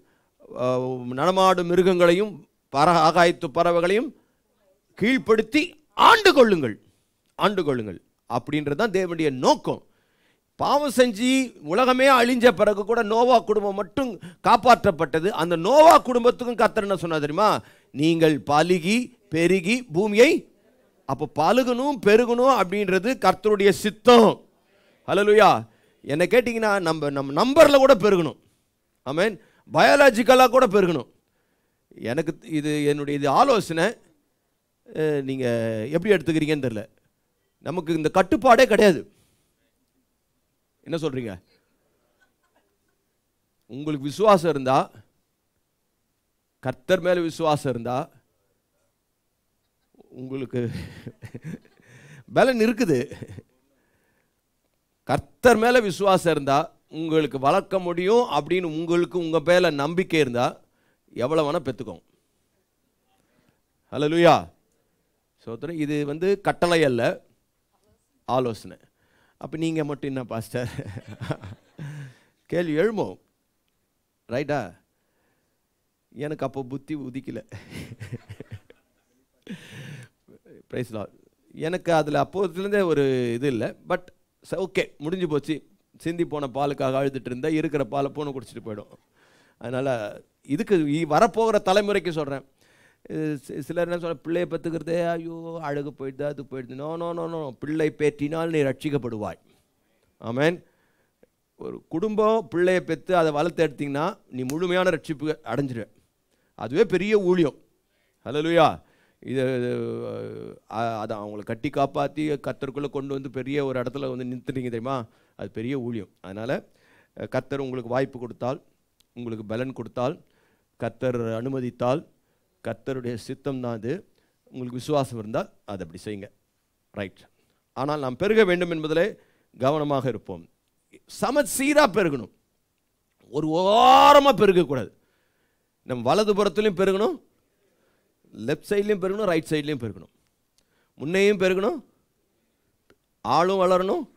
நடமாடும் மிருகங்களையும் பற ஆகாயத்து பறவைகளையும் கீழ்ப்படுத்தி ஆண்டு கொள்ளுங்கள். ஆண்டு கொள்ளுங்கள். அப்படின்றது தான் தேவனுடைய நோக்கம். பாவம் செஞ்சு உலகமே அழிஞ்ச பிறகு கூட நோவா குடும்பம் மட்டும் காப்பாற்றப்பட்டது. அந்த நோவா குடும்பத்துக்கும் கத்தர் என்ன சொன்னா தெரியுமா? நீங்கள் பலுகி பெருகி பூமியை அப்போ பழுகணும் பெருகணும் அப்படின்றது கர்த்தருடைய சித்தம். ஹலலுயா என்ன கேட்டிங்கன்னா நம்ம நம்ம நம்பரில் கூட பெருகணும். ஐ மீன் பயாலஜிக்கலாக கூட பெருகணும். எனக்கு இது என்னுடைய இது ஆலோசனை நீங்கள் எப்படி எடுத்துக்கிறீங்கன்னு தெரில நமக்கு இந்த கட்டுப்பாடே கிடையாது. என்ன சொல்கிறீங்க உங்களுக்கு விசுவாசம் இருந்தால் கர்த்தர் மேலே விசுவாசம் இருந்தால் உங்களுக்கு பலன் இருக்குது. கர்த்தர் மேலே விசுவாசம் இருந்தால் உங்களுக்கு வளர்க்க முடியும் அப்படின்னு உங்களுக்கு உங்கள் மேல நம்பிக்கை இருந்தால் எவ்வளோ வேணால் வேணா ஹலோ லூயா சோத்திரம் இது வந்து கட்டளை அல்ல ஆலோசனை. அப்போ நீங்கள் மட்டும் என்ன பாஸ்டர் கேள்வி எழுமோ? ரைட்டா எனக்கு அப்போ புத்தி உதிக்கல. ப்ரைஸ் லா எனக்கு அதில் அப்போதுலேருந்தே ஒரு இது இல்லை. பட் ஓகே முடிஞ்சு போச்சு. சிந்தி போன பாலுக்காக அழுதுட்டு இருந்தால் இருக்கிற பாலை பூனை குடிச்சிட்டு போயிடும். அதனால் இதுக்கு வரப்போகிற தலைமுறைக்கு சொல்கிறேன் சிலர் என்ன சொல்ல பிள்ளையை பத்துக்கிறதே ஐயோ அழகு போயிடுது அது போயிடுது. நோ நோ நோ நோ பிள்ளை பேற்றினால் நீ ரட்சிக்கப்படுவாய். ஆமேன் ஒரு குடும்பம் பிள்ளையை பெற்று அதை வளர்த்து எடுத்திங்கன்னா நீ முழுமையான ரட்சிப்பு அடைஞ்சிருவ அதுவே பெரிய ஊழியம். ஹலோ லூயா இது அதை அவங்கள கட்டி காப்பாற்றி கத்தருக்குள்ளே கொண்டு வந்து பெரிய ஒரு இடத்துல வந்து நிறுத்துறீங்க தெரியுமா? அது பெரிய ஊழியம். அதனால் கத்தர் உங்களுக்கு வாய்ப்பு கொடுத்தால் உங்களுக்கு பலன் கொடுத்தால் கத்தர் அனுமதித்தால் கத்தருடைய சித்தம் தான் அது. உங்களுக்கு விசுவாசம் இருந்தால் அதை அப்படி செய்யுங்க. ரைட் ஆனால் நாம் பெருக வேண்டும் என்பதிலே கவனமாக இருப்போம். சமச்சீராக பெருகணும். ஒரு ஓரமாக பெருகக்கூடாது. நம்ம வலதுபுறத்துலையும் பெருகணும் லெஃப்ட் சைட்லேயும் பெருகணும் ரைட் சைட்லேயும் பெருகணும். முன்னையும் பெருகணும் ஆளும் வளரணும்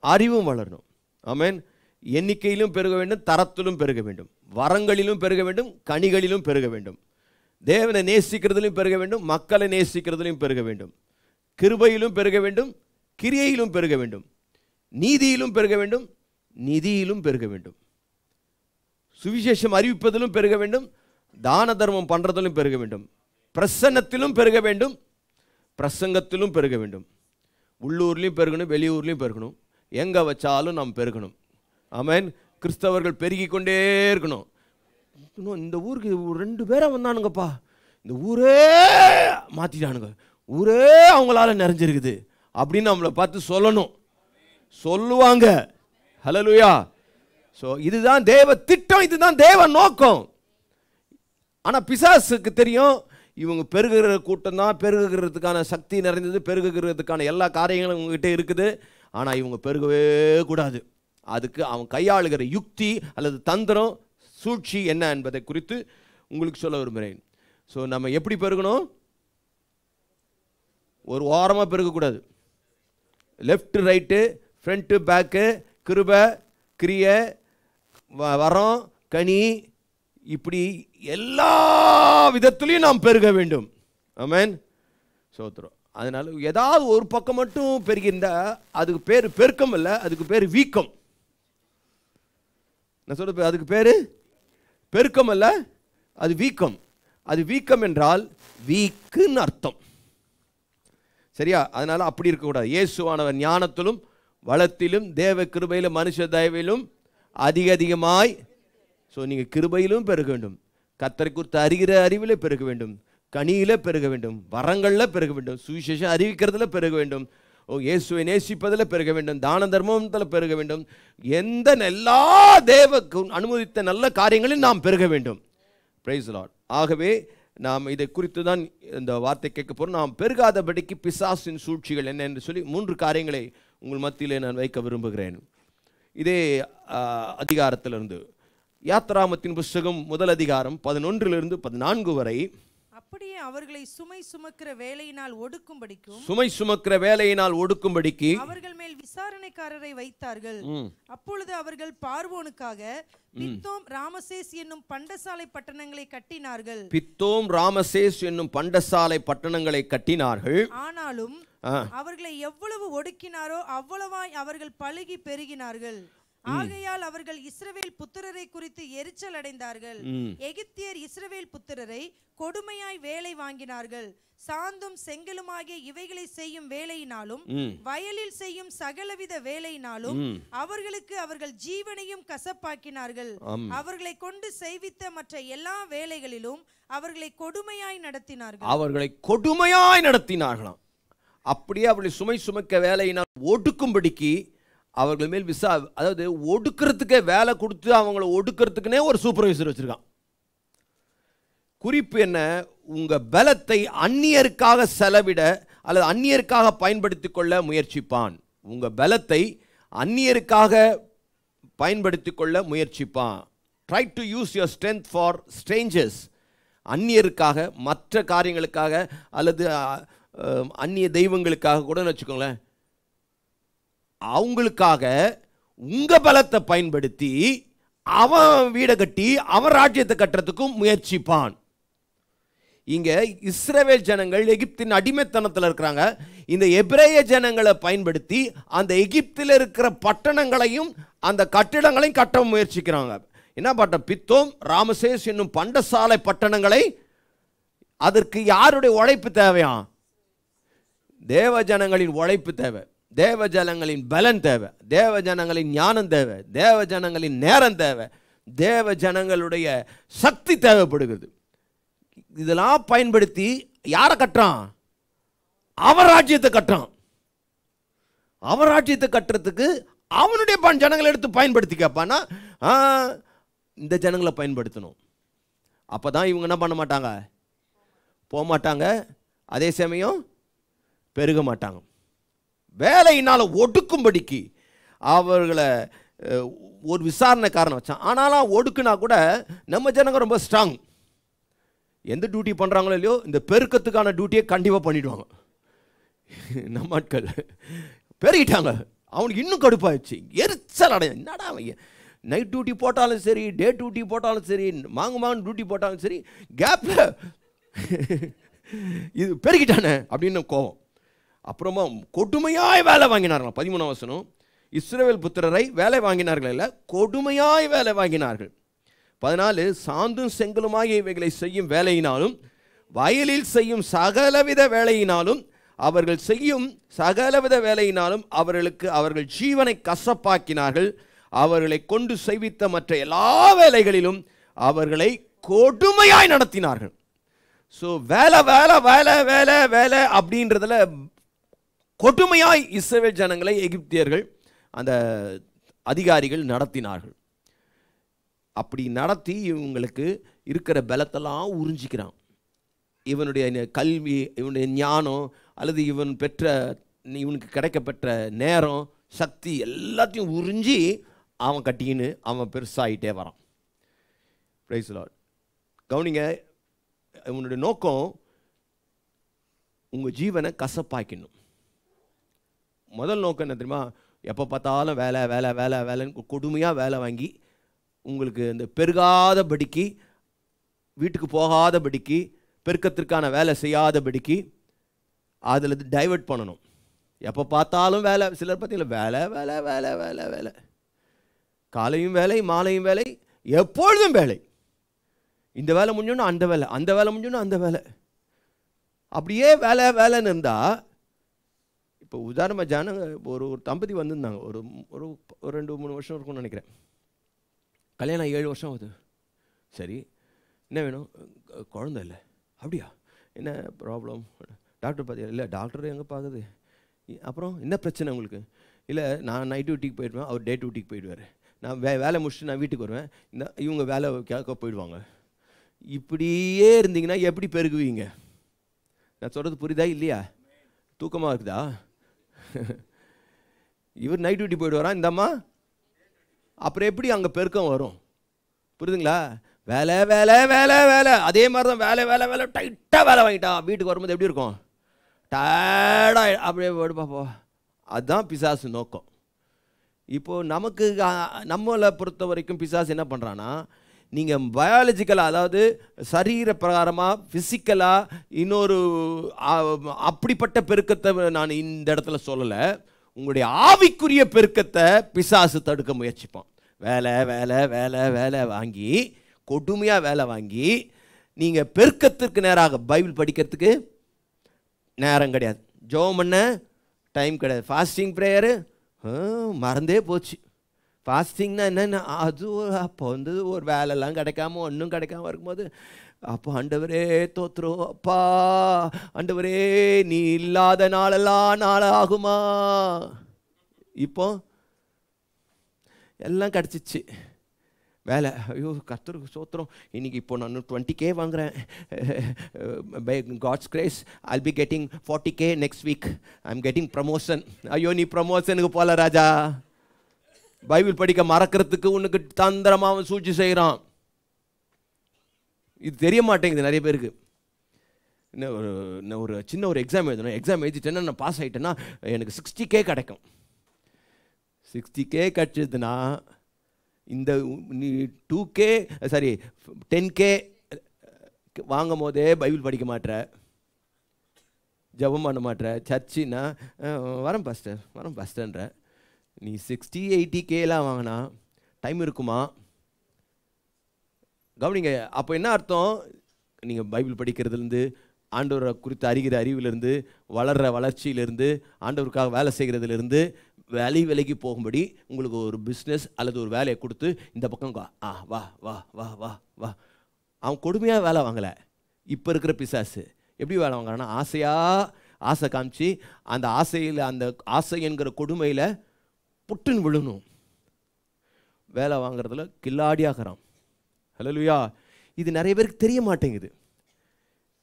அறிவும் வளரணும். ஆமேன் எண்ணிக்கையிலும் பெருக வேண்டும் தரத்திலும் பெருக வேண்டும். வரங்களிலும் பெருக வேண்டும் கனிகளிலும் பெருக வேண்டும். தேவனை நேசிக்கிறதிலும் பெருக வேண்டும் மக்களை நேசிக்கிறதிலும் பெருக வேண்டும். கிருபையிலும் பெருக வேண்டும் கிரியையிலும் பெருக வேண்டும். நீதியிலும் பெருக வேண்டும் நிதியிலும் பெருக வேண்டும். சுவிசேஷம் அறிவிப்பதிலும் பெருக வேண்டும் தான தர்மம் பண்ணுறதிலும் பெருக வேண்டும். பிரசன்னத்திலும் பெருக வேண்டும் பிரசங்கத்திலும் பெருக வேண்டும். உள்ளூர்லேயும் பெருகணும் வெளியூர்லேயும் பெருகணும். எங்கே வச்சாலும் நாம் பெருகணும். ஆமேன். கிறிஸ்தவர்கள் பெருகி கொண்டே இருக்கணும். இன்னும் இந்த ஊருக்கு ரெண்டு பேராக வந்தானுங்கப்பா. இந்த ஊரே மாற்றிட்டானுங்க ஊரே அவங்களால நிறைஞ்சிருக்குது. அப்படின்னு நம்மளை பார்த்து சொல்லணும். சொல்லுவாங்க. ஹலலுயா ஸோ இதுதான் தேவ திட்டம் இதுதான் தேவ நோக்கம். ஆனால் பிசாசுக்கு தெரியும் இவங்க பெருகுகிற கூட்டம் தான் பெருகுகிறதுக்கான சக்தி நிறைந்தது பெருகுகிறதுக்கான எல்லா காரியங்களும் உங்ககிட்ட இருக்குது. ஆனால் இவங்க பெருகவே கூடாது. அதுக்கு அவன் கையாளுகிற யுக்தி அல்லது தந்திரம் சூழ்ச்சி என்ன என்பதை குறித்து உங்களுக்கு சொல்ல விரும்புகிறேன். ஸோ நம்ம எப்படி பெருகணும்? ஒரு ஓரமாக பெருகக்கூடாது. லெஃப்ட் ரைட்டு ஃப்ரண்ட்டு பேக்கு கிருப கிரிய வ- வரம் கனி இப்படி எல்லா விதத்துலையும் நாம் பெருக வேண்டும். ஆமேன். சோத்திரம். அதனால் ஏதாவது ஒரு பக்கம் மட்டும் பெருகிருந்தா அதுக்கு பேர் பெருக்கம் இல்லை அதுக்கு பேர் வீக்கம். நான் சொல்றது அதுக்கு பேர் பெருக்கம் அல்ல அது வீக்கம். அது வீக்கம் என்றால் வீக்குன்னு அர்த்தம். சரியா? அதனால் அப்படி இருக்கக்கூடாது இயேசுவானவர் ஞானத்திலும் வளத்திலும் தேவ கிருபையிலும் மனுஷ தயவிலும் அதிக அதிகமாய் ஸோ நீங்கள் கிருபையிலும் பெருக வேண்டும். கத்தரை குறித்து அறிகிற அறிவில் பெருக வேண்டும். கனியில் பெருக வேண்டும். வரங்களில் பெருக வேண்டும். சுவிசேஷம் அறிவிக்கிறதுல பெருக வேண்டும். ஓ இயேசுவை நேசிப்பதில் பெருக வேண்டும். தான தர்மத்தில் பெருக வேண்டும். எந்த எல்லா தேவ அனுமதித்த நல்ல காரியங்களில் நாம் பெருக வேண்டும். பிரைஸ் லார்ட் ஆகவே நாம் இதை குறித்து தான் இந்த வார்த்தை கேட்க போகிறோம் நாம் பெருகாதபடிக்கு பிசாசின் சூழ்ச்சிகள் என்ன என்று சொல்லி மூன்று காரியங்களை உங்கள் மத்தியிலே நான் வைக்க விரும்புகிறேன். இதே அதிகாரத்திலிருந்து. யாத்ராமத்தின் புஸ்தகம் முதல் அதிகாரம் பதினொன்றிலிருந்து பதினான்கு வரை. அப்படியே அவர்களை சுமை சுமக்கிற வேலையினால் ஒடுக்கும்படிக்கும் சுமை சுமக்கிற வேலையினால் ஒடுக்கும்படிக்கு அவர்கள் மேல் விசாரணைக்காரரை வைத்தார்கள். அப்பொழுது அவர்கள் பார்வோனுக்காக பித்தோம் ராமசேஸ் என்னும் பண்டசாலை பட்டணங்களை கட்டினார்கள். பித்தோம் ராமசேஸ் என்னும் பண்டசாலை பட்டணங்களை கட்டினார்கள். ஆனாலும் அவர்களை எவ்வளவு ஒடுக்கினாரோ அவ்வளவாய் அவர்கள் பழுகி பெருகினார்கள். ஆகையால் அவர்கள் இஸ்ரவேல் புத்திரரை குறித்து எரிச்சல் அடைந்தார்கள். எகிப்தியர் இஸ்ரவேல் புத்திரரை கொடுமையாய் வேலை வாங்கினார்கள். சாந்தும் செங்கலுமாகிய இவைகளை செய்யும் வேலையினாலும் வயலில் செய்யும் சகலவித வேலையினாலும். அவர்களுக்கு அவர்கள் ஜீவனையும் கசப்பாக்கினார்கள். அவர்களை கொண்டு செய்வித்த மற்ற எல்லா வேலைகளிலும் அவர்களை கொடுமையாய் நடத்தினார்கள். அவர்களை கொடுமையாய் நடத்தினார்களாம். அப்படியே அவர்களை சுமை சுமக்க வேலையினால் ஒடுக்கும்படிக்கு அவர்கள் மேல் விசா அதாவது ஒடுக்கிறதுக்கே வேலை கொடுத்து அவங்கள ஒடுக்கிறதுக்குனே ஒரு சூப்பர்வைசர் வச்சுருக்கான். குறிப்பு என்ன? உங்கள் பலத்தை அந்நியருக்காக செலவிட அல்லது அந்நியருக்காக பயன்படுத்தி கொள்ள முயற்சிப்பான். உங்கள் பலத்தை அந்நியருக்காக பயன்படுத்திக் கொள்ள முயற்சிப்பான். Try to use your strength for strangers அந்நியருக்காக மற்ற காரியங்களுக்காக அல்லது அந்நிய தெய்வங்களுக்காக கூட வச்சுக்கோங்களேன். அவங்களுக்காக உங்கள் பலத்தை பயன்படுத்தி அவன் வீடை கட்டி அவன் ராஜ்யத்தை கட்டுறதுக்கும் முயற்சிப்பான். இங்கே இஸ்ரேவேல் ஜனங்கள் எகிப்தின் அடிமைத்தனத்தில் இருக்கிறாங்க. இந்த எப்ரேய ஜனங்களை பயன்படுத்தி அந்த எகிப்தில் இருக்கிற பட்டணங்களையும் அந்த கட்டிடங்களையும் கட்ட முயற்சிக்கிறாங்க. என்ன பட்டம்? பித்தோம் ராமசேஸ் என்னும் பண்டசாலை பட்டணங்களை அதற்கு யாருடைய உழைப்பு தேவையா? தேவ ஜனங்களின் உழைப்பு தேவை. தேவ ஜனங்களின் பலன் தேவை. தேவ ஜனங்களின் ஞானம் தேவை. தேவ ஜனங்களின் நேரம் தேவை. தேவ ஜனங்களுடைய சக்தி தேவைப்படுகிறது. இதெல்லாம் பயன்படுத்தி யாரை கட்டுறான்? அவர் ராஜ்யத்தை கட்டுறான். அவர் ராஜ்யத்தை கட்டுறதுக்கு அவனுடைய பண் ஜனங்களை எடுத்து பயன்படுத்தி கேட்பான்னா இந்த ஜனங்களை பயன்படுத்தணும். அப்போ தான் இவங்க என்ன பண்ண மாட்டாங்க? போக மாட்டாங்க. அதே சமயம் பெருக மாட்டாங்க. வேலையினால் ஒடுக்கும்படிக்கு அவர்களை ஒரு விசாரணை காரணம் வச்சான். ஆனாலும் ஒடுக்குனா கூட நம்ம ஜனங்க ரொம்ப ஸ்ட்ராங் எந்த டியூட்டி பண்ணுறாங்களோ இல்லையோ இந்த பெருக்கத்துக்கான டியூட்டியை கண்டிப்பாக பண்ணிடுவாங்க. நம்ம ஆட்கள் பெருகிட்டாங்க. அவனுக்கு இன்னும் கடுப்பாயிடுச்சு. எரிச்சல் அடைய என்னடா அவன் நைட் டியூட்டி போட்டாலும் சரி டே டியூட்டி போட்டாலும் சரி மாங்கு மாங்கு டியூட்டி போட்டாலும் சரி கேப்பில் இது பெருகிட்டானே அப்படின்னு கோவம். அப்புறமா கொடுமையாய் வேலை வாங்கினார்களாம். பதிமூணாம் வசனம். இஸ்ரவேல் புத்திரரை வேலை வாங்கினார்கள் இல்லை கொடுமையாய் வேலை வாங்கினார்கள். பதினாலு சாந்தும் செங்கலுமாகிய இவைகளை செய்யும் வேலையினாலும் வயலில் செய்யும் சகலவித வேலையினாலும் அவர்கள் செய்யும் சகலவித வேலையினாலும் அவர்களுக்கு அவர்கள் ஜீவனை கசப்பாக்கினார்கள். அவர்களை கொண்டு செய்வித்த மற்ற எல்லா வேலைகளிலும் அவர்களை கொடுமையாய் நடத்தினார்கள். ஸோ வேலை வேலை வேலை வேலை வேலை அப்படின்றதில் கொடுமையாய் இஸ்ரேல் ஜனங்களை எகிப்தியர்கள் அந்த அதிகாரிகள் நடத்தினார்கள். அப்படி நடத்தி இவங்களுக்கு இருக்கிற பலத்தெல்லாம் உறிஞ்சிக்கிறான். இவனுடைய கல்வி இவனுடைய ஞானம் அல்லது இவன் பெற்ற இவனுக்கு கிடைக்கப்பெற்ற நேரம் சக்தி எல்லாத்தையும் உறிஞ்சி அவன் கட்டிக்கின்னு அவன் பெருசாகிட்டே வரான். ப்ரைஸ் லார்ட் கவுனிங்க இவனுடைய நோக்கம் உங்கள் ஜீவனை கசப்பாக்கணும் முதல் நோக்கம் என்ன தெரியுமா? எப்போ பார்த்தாலும் வேலை வேலை வேலை வேலைன்னு கொடுமையாக வேலை வாங்கி உங்களுக்கு இந்த பெருகாதபடிக்கு வீட்டுக்கு போகாதபடிக்கு பெருக்கத்திற்கான வேலை செய்யாதபடிக்கு அதில் டைவர்ட் பண்ணணும். எப்போ பார்த்தாலும் வேலை சிலர் பார்த்தீங்களா வேலை வேலை வேலை வேலை வேலை. காலையும் வேலை மாலையும் வேலை எப்பொழுதும் வேலை. இந்த வேலை முடிஞ்சோன்னா அந்த வேலை அந்த வேலை முடிஞ்சோன்னா அந்த வேலை. அப்படியே வேலை வேலைன்னு இருந்தால் இப்போ உதாரணமாக ஜனங்க ஒரு ஒரு தம்பதி வந்திருந்தாங்க. ஒரு ஒரு ஒரு ரெண்டு மூணு வருஷம் இருக்கும்னு நினைக்கிறேன். கல்யாணம் ஆகி ஏழு வருஷம் ஆகுது. சரி என்ன வேணும்? குழந்த குழந்தை இல்லை. அப்படியா? என்ன ப்ராப்ளம் டாக்டர் பார்த்தியா? இல்லை டாக்டர் எங்கே பார்க்குது? அப்புறம் என்ன பிரச்சனை உங்களுக்கு? இல்லை நான் நைட் டியூட்டிக்கு போயிடுவேன் அவர் டே டியூட்டிக்கு போயிடுவார். நான் வே வேலை முடிச்சுட்டு நான் வீட்டுக்கு வருவேன். இந்த இவங்க வேலை கேட்க போயிடுவாங்க. இப்படியே இருந்தீங்கன்னா எப்படி பெருகுவீங்க? நான் சொல்கிறது புரியுதா இல்லையா? தூக்கமாக இருக்குதா? இவர் நைட் டியூட்டி போயிட்டு வரான் இந்தம்மா அப்புறம் எப்படி அங்கே பெருக்கம் வரும்? புரியுதுங்களா? வேலை வேலை வேலை வேலை. அதே மாதிரி தான் வேலை வேலை. வேலை டைட்டாக வேலை வாங்கிட்டா. வீட்டுக்கு வரும்போது எப்படி இருக்கும்? டயர்டாக அப்படியே போடு பாப்போ அதுதான் பிசாசு நோக்கம். இப்போது நமக்கு நம்மளை பொறுத்த வரைக்கும் பிசாசு என்ன பண்ணுறான்னா நீங்கள் பயாலஜிக்கலாக அதாவது சரீர பிரகாரமாக ஃபிசிக்கலாக இன்னொரு அப்படிப்பட்ட பெருக்கத்தை நான் இந்த இடத்துல சொல்லலை. உங்களுடைய ஆவிக்குரிய பெருக்கத்தை பிசாசு தடுக்க முயற்சிப்பான். வேலை வேலை வேலை வேலை வாங்கி கொடுமையாக வேலை வாங்கி நீங்கள் பெருக்கத்திற்கு நேராக பைபிள் படிக்கிறதுக்கு நேரம் கிடையாது. ஜோம் பண்ண டைம் கிடையாது. ஃபாஸ்டிங் ப்ரேயரு மறந்தே போச்சு. ஃபாஸ்டிங்னா என்னென்ன அது அப்போ வந்து ஒரு வேலைலாம் கிடைக்காம ஒன்றும் கிடைக்காம இருக்கும்போது அப்போ ஆண்டவரே தோத்துறோம் அப்பா ஆண்டவரே நீ இல்லாத நாளெல்லாம் நாளாகுமா இப்போ எல்லாம் கிடச்சிச்சு. வேலை ஐயோ கர்த்தருக்கு சோத்திரம். இன்னைக்கு இப்போ நான் டுவெண்ட்டி கே வாங்குறேன். By God's grace I'll be getting forty K next week I am getting promotion ஐயோ நீ ப்ரமோஷனுக்கு போகல ராஜா. பைபிள் படிக்க மறக்கிறதுக்கு உனக்கு தந்திரமாக அவன் சூழ்ச்சி செய்கிறான் இது தெரிய மாட்டேங்குது நிறைய பேருக்கு. இன்னும் ஒரு இன்னும் ஒரு சின்ன ஒரு எக்ஸாம் எழுதணும் எக்ஸாம் எழுதிட்டேன்னா நான் பாஸ் ஆகிட்டேன்னா எனக்கு சிக்ஸ்டி கே கிடைக்கும். சிக்ஸ்டி கே கிடச்சதுன்னா இந்த நீ two K sorry ten K வாங்கும் போதே பைபிள் படிக்க மாட்ற. ஜெபம் பண்ண மாட்டேற சர்ச்சின்னா வரேன் பாஸ்டர் வரேன் பாஸ்டர்ன்ற நீ சிக்ஸ்டி எயிட்டி கேலாம் வாங்கினா டைம் இருக்குமா? கவனிங்க அப்போ என்ன அர்த்தம்? நீங்கள் பைபிள் படிக்கிறதுலேருந்து ஆண்டவரை குறித்து அறிகிற அறிவிலிருந்து வளர்கிற வளர்ச்சியிலிருந்து ஆண்டவருக்காக வேலை செய்கிறதுலேருந்து வேலை விலைக்கு போகும்படி உங்களுக்கு ஒரு பிஸ்னஸ் அல்லது ஒரு வேலையை கொடுத்து இந்த பக்கம் வா. ஆ வா வா வா வா வா. அவன் கொடுமையாக வேலை வாங்கலை. இப்போ இருக்கிற பிசாசு எப்படி வேலை வாங்குறான்னா ஆசையாக ஆசை காமிச்சு அந்த ஆசையில் அந்த ஆசை என்கிற கொடுமையில் புட்டுன்னு விழணும் வேலை வாங்குறதுல கில்லாடியாகிறான். ஹலலுயா இது நிறைய பேருக்கு தெரிய மாட்டேங்குது.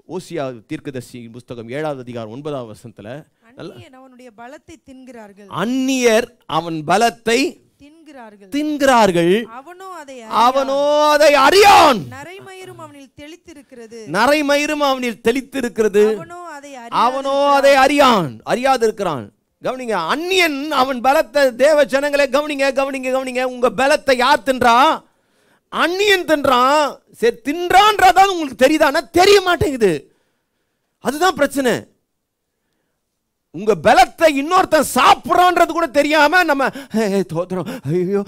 ஓசியா தீர்க்கதர்சி புஸ்தகம் ஏழாவது அதிகாரம் ஒன்பதாவது அந்நியன் அவனுடைய பலத்தை தின்கிறார்கள். அந்நியர் அவன் பலத்தை தின்கிறார்கள். தின்கிறார்கள். அவனோ அதை அவனோ அதை அறியான். நரைமயிரும் அவனில் தெளித்திருக்கிறது. நரைமயிரும் அவனில் தெளித்திருக்கிறது. அவனோ அதை அறியான். அறியாது இருக்கிறான் கவனிங்க அந்நியன் அவன் பலத்தை தேவ ஜனங்களை கவனிங்க கவனிங்க கவனிங்க உங்க பலத்தை யார் தின்றா? அந்நியன் தின்றான் சரி தின்றான்றதான் உங்களுக்கு தெரியுதானா தெரிய மாட்டேங்குது. அதுதான் பிரச்சனை. உங்க பலத்தை இன்னொருத்தன் சாப்பிட்றான்றது கூட தெரியாம நம்ம தோத்துறோம் ஐயோ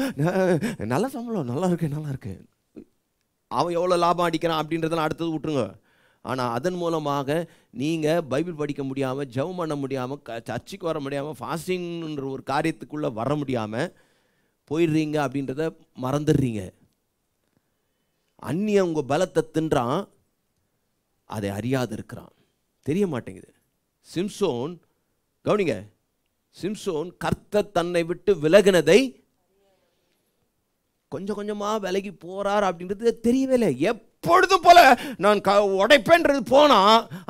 நல்ல சம்பளம் நல்லா இருக்கு நல்லா இருக்கு. அவன் எவ்வளோ லாபம் அடிக்கிறான் அப்படின்றதெல்லாம் அடுத்தது விட்டுருங்க. ஆனால் அதன் மூலமாக நீங்கள் பைபிள் படிக்க முடியாமல் ஜெபம் பண்ண முடியாமல் க சர்ச்சுக்கு வர முடியாமல் ஃபாஸ்டிங்ன்ற ஒரு காரியத்துக்குள்ளே வர முடியாமல் போயிடுறீங்க அப்படின்றத மறந்துடுறீங்க. அந்நிய உங்கள் பலத்தை தின்றான் அதை அறியாது இருக்கிறான். தெரிய மாட்டேங்குது. சிம்சோன் கவனிங்க சிம்சோன் கர்த்த தன்னை விட்டு விலகினதை கொஞ்சம் கொஞ்சமா விலகி போறார் அப்படின்றது தெரியவே இல்லை. எப்பொழுதும் போல நான் க உடைப்பேன்றது போனா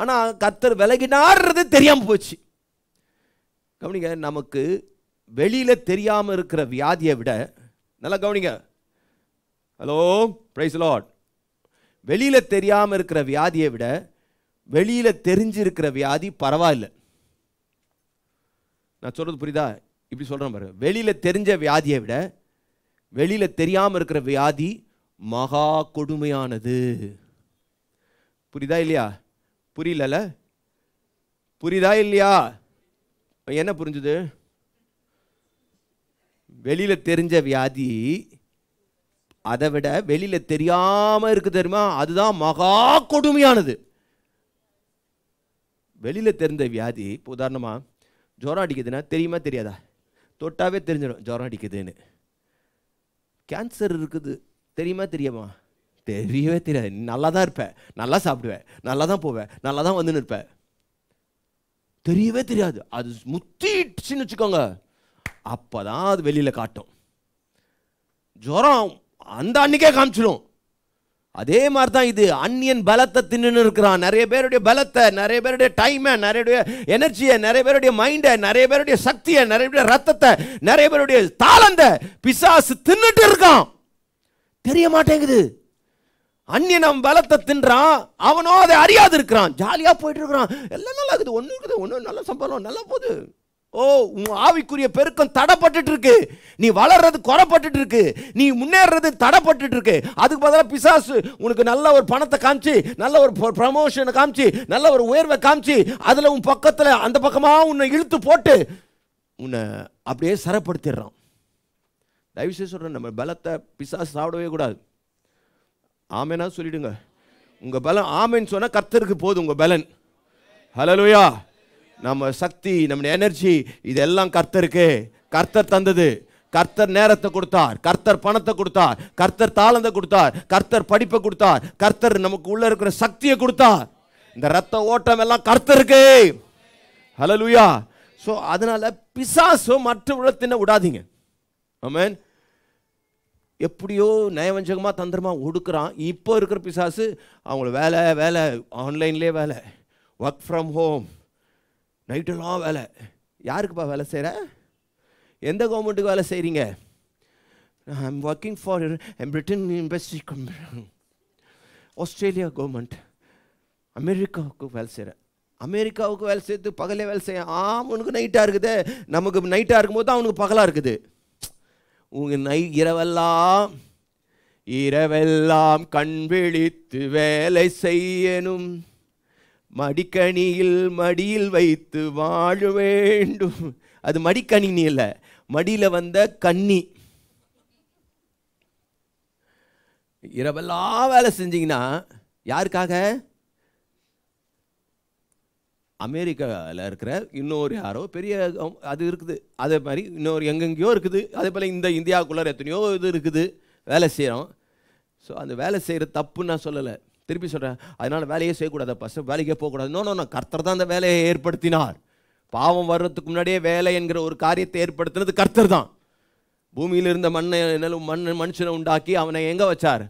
ஆனால் கத்தர் விலகினார்றது தெரியாமல் போச்சு. கவனிங்க நமக்கு வெளியில் தெரியாமல் இருக்கிற வியாதியை விட நல்லா கவனிங்க. ஹலோ ப்ரைஸ் லார்ட் வெளியில் தெரியாமல் இருக்கிற வியாதியை விட வெளியில் தெரிஞ்சிருக்கிற வியாதி பரவாயில்லை. நான் சொல்கிறது புரியுதா? இப்படி சொல்கிறேன் பாருங்க. வெளியில் தெரிஞ்ச வியாதியை விட வெளியில் தெரியாமல் இருக்கிற வியாதி மகா கொடுமையானது. புரியுதா இல்லையா? புரியலல்ல புரியுதா இல்லையா? என்ன புரிஞ்சுது? வெளியில் தெரிஞ்ச வியாதி அதை விட வெளியில் தெரியாமல் இருக்கு தெரியுமா? அதுதான் மகா கொடுமையானது. வெளியில் தெரிந்த வியாதி இப்போ உதாரணமாக ஜுரம் அடிக்குதுன்னா தெரியுமா தெரியாதா? தொட்டாவே தெரிஞ்சிடும் ஜுரம் அடிக்குதுன்னு. கேன்சர் இருக்குது. தெரியுமா தெரியுமா? தெரியவே தெரியாது. நல்லா தான் இருப்பேன். நல்லா சாப்பிடுவேன். நல்லா தான் போவேன். நல்லா தான் வந்து இருப்பேன் தெரியவே தெரியாது. அது முத்திடுச்சுன்னு வச்சுக்கோங்க. அப்போ தான் அது வெளியில் காட்டும். ஜுரம் அந்த அன்னைக்கே காமிச்சிடும் அதே மாதிரி தான் இது. அந்நியன் பலத்தை தின்னு இருக்கிறான். நிறைய பேருடைய பலத்தை நிறைய பேருடைய டைமை நிறைய எனர்ஜியை நிறைய பேருடைய மைண்டை நிறைய பேருடைய சக்தியை நிறைய பேருடைய ரத்தத்தை நிறைய பேருடைய தாளந்த பிசாசு தின்னுட்டு இருக்கான். தெரிய மாட்டேங்குது அந்நியனம் பலத்தை தின்றான் அவனோ அதை அறியாது இருக்கிறான் ஜாலியா போயிட்டு இருக்கிறான் எல்லாம் நல்லா இருக்குது. ஒன்று இருக்குது. ஒன்று நல்ல சம்பளம். நல்லா போகுது. ஓ உன் ஆவிக்குரிய பெருக்கம் தடைப்பட்டுட்டு இருக்கு நீ வளர்றது குறப்பட்டு இருக்கு நீ முன்னேறது தடைப்பட்டுட்டு இருக்கு அதுக்கு பதிலாக பிசாசு உனக்கு நல்ல ஒரு பணத்தை காமிச்சு நல்ல ஒரு ப்ரமோஷனை காமிச்சு நல்ல ஒரு உயர்வை காமிச்சு அதில் உன் பக்கத்தில் அந்த பக்கமாக உன்னை இழுத்து போட்டு உன்னை அப்படியே சரப்படுத்திடுறான் தயவுசெய்து சொல்கிறேன் நம்ம பலத்தை பிசாசு சாப்பிடவே கூடாது. ஆமேனா சொல்லிடுங்க. உங்கள் பலம் ஆமைன்னு சொன்னால் கர்த்தருக்கு போதும் உங்கள் பலன். ஹலலுயா நம்ம சக்தி நம்ம எனர்ஜி இதெல்லாம் கர்த்தருக்கு. கர்த்தர் தந்தது. கர்த்தர் நேரத்தை கொடுத்தார். கர்த்தர் பணத்தை கொடுத்தார். கர்த்தர் தாளந்தை கொடுத்தார். கர்த்தர் படிப்பை கொடுத்தார். கர்த்தர் நமக்கு உள்ள இருக்கிற சக்தியை கொடுத்தார். இந்த ரத்த ஓட்டம் எல்லாம் கர்த்தருக்கு. ஹலலுயா ஸோ அதனால பிசாசோ மற்ற உலகத்தின விடாதீங்க. ஆமேன் எப்படியோ நயவஞ்சகமாக தந்திரமாக ஒடுக்குறான். இப்போ இருக்கிற பிசாசு அவங்கள வேலை வேலை. ஆன்லைன்லேயே வேலை. ஒர்க் ஃப்ரம் ஹோம் நைட்டெல்லாம் வேலை. யாருக்குப்பா வேலை செய்கிற எந்த கவர்மெண்ட்டுக்கு வேலை செய்கிறீங்க I'm working for Britain industry Australia government அமெரிக்காவுக்கு வேலை செய்கிறேன் அமெரிக்காவுக்கு வேலை செய்து பகலே வேலை செய்ய. ஆம் உனக்கு நைட்டாக இருக்குது. நமக்கு நைட்டாக இருக்கும்போது தான் அவனுக்கு பகலாக இருக்குது. உங்கள் நை இரவெல்லாம் இரவெல்லாம் கண் விழித்து வேலை செய்யணும். மடிக்கணியில் மடியில் வைத்து வாழ வேண்டும். அது மடிக்கணினி இல்லை மடியில் வந்த கண்ணி. இரவெல்லாம் வேலை செஞ்சீங்கன்னா யாருக்காக? அமெரிக்காவில் இருக்கிற இன்னொரு யாரோ பெரிய அது இருக்குது. அதே மாதிரி இன்னொரு எங்கெங்கேயோ இருக்குது. அதே போல் இந்த இந்தியாவுக்குள்ளே எத்தனையோ இது இருக்குது. வேலை செய்கிறோம் ஸோ அந்த வேலை செய்கிற தப்புன்னு நான் சொல்லலை. திருப்பி சொல்கிறேன் அதனால் வேலையே செய்யக்கூடாது பசங்க வேலைக்கே போகக்கூடாது. இன்னொன்று நான் கர்த்தர் தான் அந்த வேலையை ஏற்படுத்தினார். பாவம் வர்றதுக்கு முன்னாடியே வேலை என்கிற ஒரு காரியத்தை ஏற்படுத்தினது கர்த்தர் தான். பூமியில் இருந்த மண்ணை மண் மனுஷனை உண்டாக்கி அவனை எங்கே வச்சார்?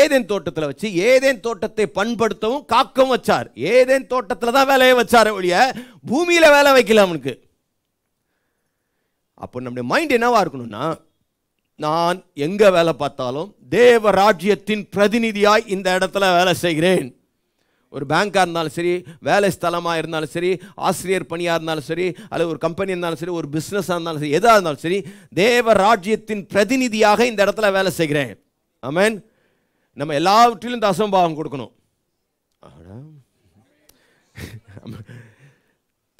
ஏதேன் தோட்டத்தில் வச்சு ஏதேன் தோட்டத்தை பண்படுத்தவும் காக்கவும் வச்சார். ஏதேன் தோட்டத்தில் தான் வேலையை வச்சார் ஒழிய பூமியில் வேலை வைக்கல அவனுக்கு. அப்போ நம்முடைய மைண்ட் என்னவா இருக்கணும்னா நான் எங்க வேலை பார்த்தாலும் தேவ ராஜ்யத்தின் பிரதிநிதியாய் இந்த இடத்துல வேலை செய்கிறேன். ஒரு பேங்காக இருந்தாலும் சரி வேலை ஸ்தலமாக இருந்தாலும் சரி ஆசிரியர் பணியாக இருந்தாலும் சரி அல்லது ஒரு கம்பெனி இருந்தாலும் சரி ஒரு பிஸ்னஸாக இருந்தாலும் சரி எதாக இருந்தாலும் சரி தேவ ராஜ்யத்தின் பிரதிநிதியாக இந்த இடத்துல வேலை செய்கிறேன். ஆமேன் நம்ம எல்லாவற்றிலும் தசம்பாவம் கொடுக்கணும்.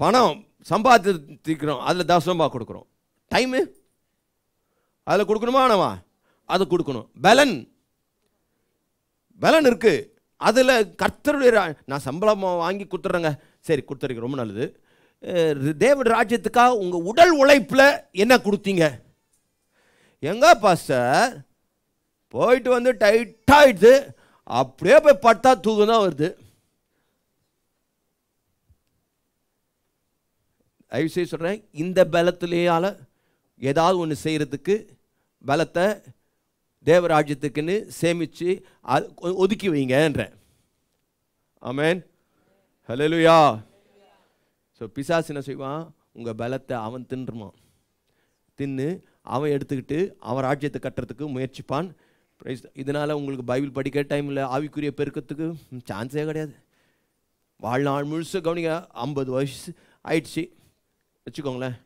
பணம் சம்பாதிக்கிறோம் அதில் தசம்பாகம் கொடுக்குறோம். டைமு அதில் கொடுக்கணுமா நம்ம அது கொடுக்கணும். பலன். பலன் இருக்குது அதில் கர்த்தருடைய நான் சம்பளம் வாங்கி கொடுத்துட்றேங்க சரி கொடுத்துருக்கு ரொம்ப நல்லது. தேவன் ராஜ்யத்துக்காக உங்கள் உடல் உழைப்பில் என்ன கொடுத்தீங்க? எங்கே பாஸ்டர் போயிட்டு வந்து டைட்டாகிடுது அப்படியே போய் பட்டா தூக்கம் தான் வருது. தயவுசெய்து சொல்கிறேன் இந்த பலத்திலேயால ஏதாவது ஒன்று செய்கிறதுக்கு பலத்தை தேவராஜ்யத்துக்குன்னு சேமித்து அது ஒ- ஒதுக்கி வைங்கன்றேன். ஆமென். ஹalleluya. ஸோ பிசாஸ் என்ன செய்வான்? உங்கள் பலத்தை அவன் தின்றுமான் தின்னு அவன் எடுத்துக்கிட்டு அவன் ராஜ்யத்தை கட்டுறதுக்கு முயற்சிப்பான். ப்ரைஸ் இதனால் உங்களுக்கு பைபிள் படிக்க டைமில் ஆவிக்குரிய பெருக்கத்துக்கு சான்ஸே கிடையாது. வாழ்நாள் முழுசு கவனிங்க ஐம்பது வயசு ஆயிடுச்சு. வச்சுக்கோங்களேன்.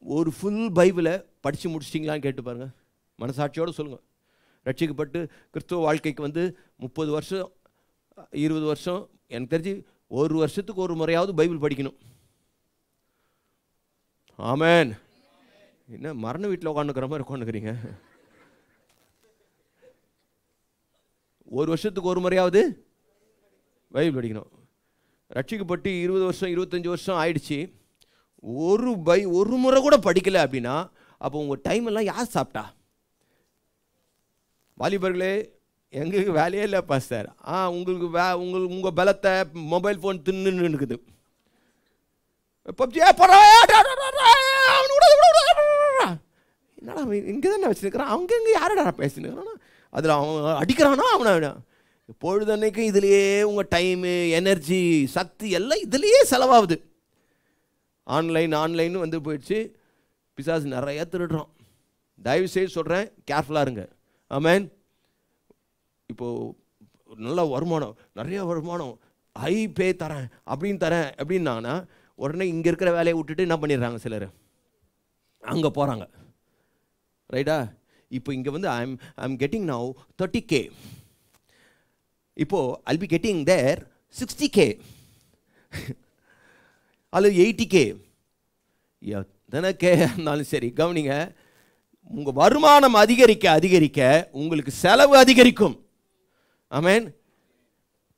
ஒரு ஃபுல் பைபிளை படித்து முடிச்சிட்டிங்களான்னு கேட்டு பாருங்கள் மனசாட்சியோடு சொல்லுங்கள் ரட்சிக்கப்பட்டு கிறிஸ்துவ வாழ்க்கைக்கு வந்து முப்பது வருஷம் இருபது வருஷம் எனக்கு தெரிஞ்சு ஒரு வருஷத்துக்கு ஒரு முறையாவது பைபிள் படிக்கணும். ஆமேன். என்ன மரண வீட்டில் உட்காந்துக்கிற மாதிரி உட்காந்துக்கிறீங்க ஒரு வருஷத்துக்கு ஒரு முறையாவது பைபிள் படிக்கணும். ரட்சிக்கப்பட்டு இருபது வருஷம் இருபத்தஞ்சி வருஷம் ஆயிடுச்சு. ஒரு பை ஒரு முறை கூட படிக்கலை அப்படின்னா அப்போ உங்கள் டைம் எல்லாம் யார் சாப்பிட்டா? வாலிபர்களே எங்களுக்கு வேலையே இல்லை பாஸ்டர் ஆ உங்களுக்கு வே உங்களுக்கு உங்கள் பலத்தை மொபைல் ஃபோன் தின்னு இருக்குது பப்ஜி என்னடா இங்கே தானே வச்சுருக்கிறான்? அவங்க இங்கே யாரடா பேசினுக்கிறான் அதில் அவன் அடிக்கிறானா? அவனை பொழுதன்னைக்கு இதுலேயே உங்கள் டைமு எனர்ஜி சக்தி எல்லாம் இதுலேயே செலவாகுது. ஆன்லைன் ஆன்லைன் வந்து போயிடுச்சு. பிசாஸ் நிறையா திருடுறோம் தயவு செய்து சொல்கிறேன் கேர்ஃபுல்லாக இருங்க. ஆமேன் இப்போது நல்ல வருமானம் நிறைய வருமானம். ஹை பே தரேன் அப்படின்னு தரேன் அப்படின்னாங்கன்னா உடனே இங்கே இருக்கிற வேலையை விட்டுட்டு என்ன பண்ணிடுறாங்க சிலர்? அங்கே போகிறாங்க ரைட்டா இப்போ இங்கே வந்து I'm I'm getting now thirty K இப்போது I'll be getting there sixty K அல்லது எயிட்டி கே எத்தனை கே இருந்தாலும் சரி கவனிங்க. உங்கள் வருமானம் அதிகரிக்க அதிகரிக்க உங்களுக்கு செலவு அதிகரிக்கும். ஆமேன்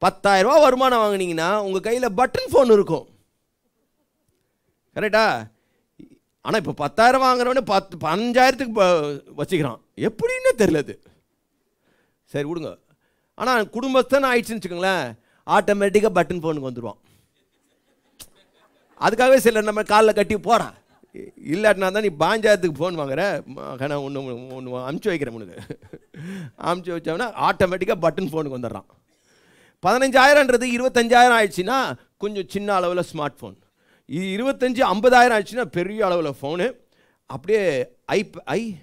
பத்தாயிரரூபா வருமானம் வாங்குனீங்கன்னா உங்கள் கையில் பட்டன் ஃபோன் இருக்கும். கரெக்டா ஆனால் இப்போ பத்தாயிரம் வாங்குறவனே பத்து பஞ்சாயிரத்துக்கு வச்சுக்கிறான். எப்படின்னு தெரியல அது. சரி விடுங்க. ஆனால் குடும்பஸ்தன் ஆயிடுச்சுன்னு வச்சுக்கோங்களேன் ஆட்டோமேட்டிக்காக பட்டன் ஃபோனுக்கு வந்துடுவான் அதுக்காகவே சில நம்ம காலில் கட்டி போகிறான் இல்லாட்டினா தான் நீ பாஞ்சாயிரத்துக்கு ஃபோன் வாங்குற. நான் ஒன்று ஒன்று அமுச்சு வைக்கிறேன் உனக்கு. அமுச்சு வச்சோம்னா ஆட்டோமேட்டிக்காக பட்டன் ஃபோனுக்கு வந்துடுறான். பதினஞ்சாயிரன்றது இருபத்தஞ்சாயிரம் ஆயிடுச்சுன்னா கொஞ்சம் சின்ன அளவில் ஸ்மார்ட் ஃபோன் இது இருபத்தஞ்சி ஐம்பதாயிரம் ஆச்சுன்னா பெரிய அளவில் ஃபோனு அப்படியே I I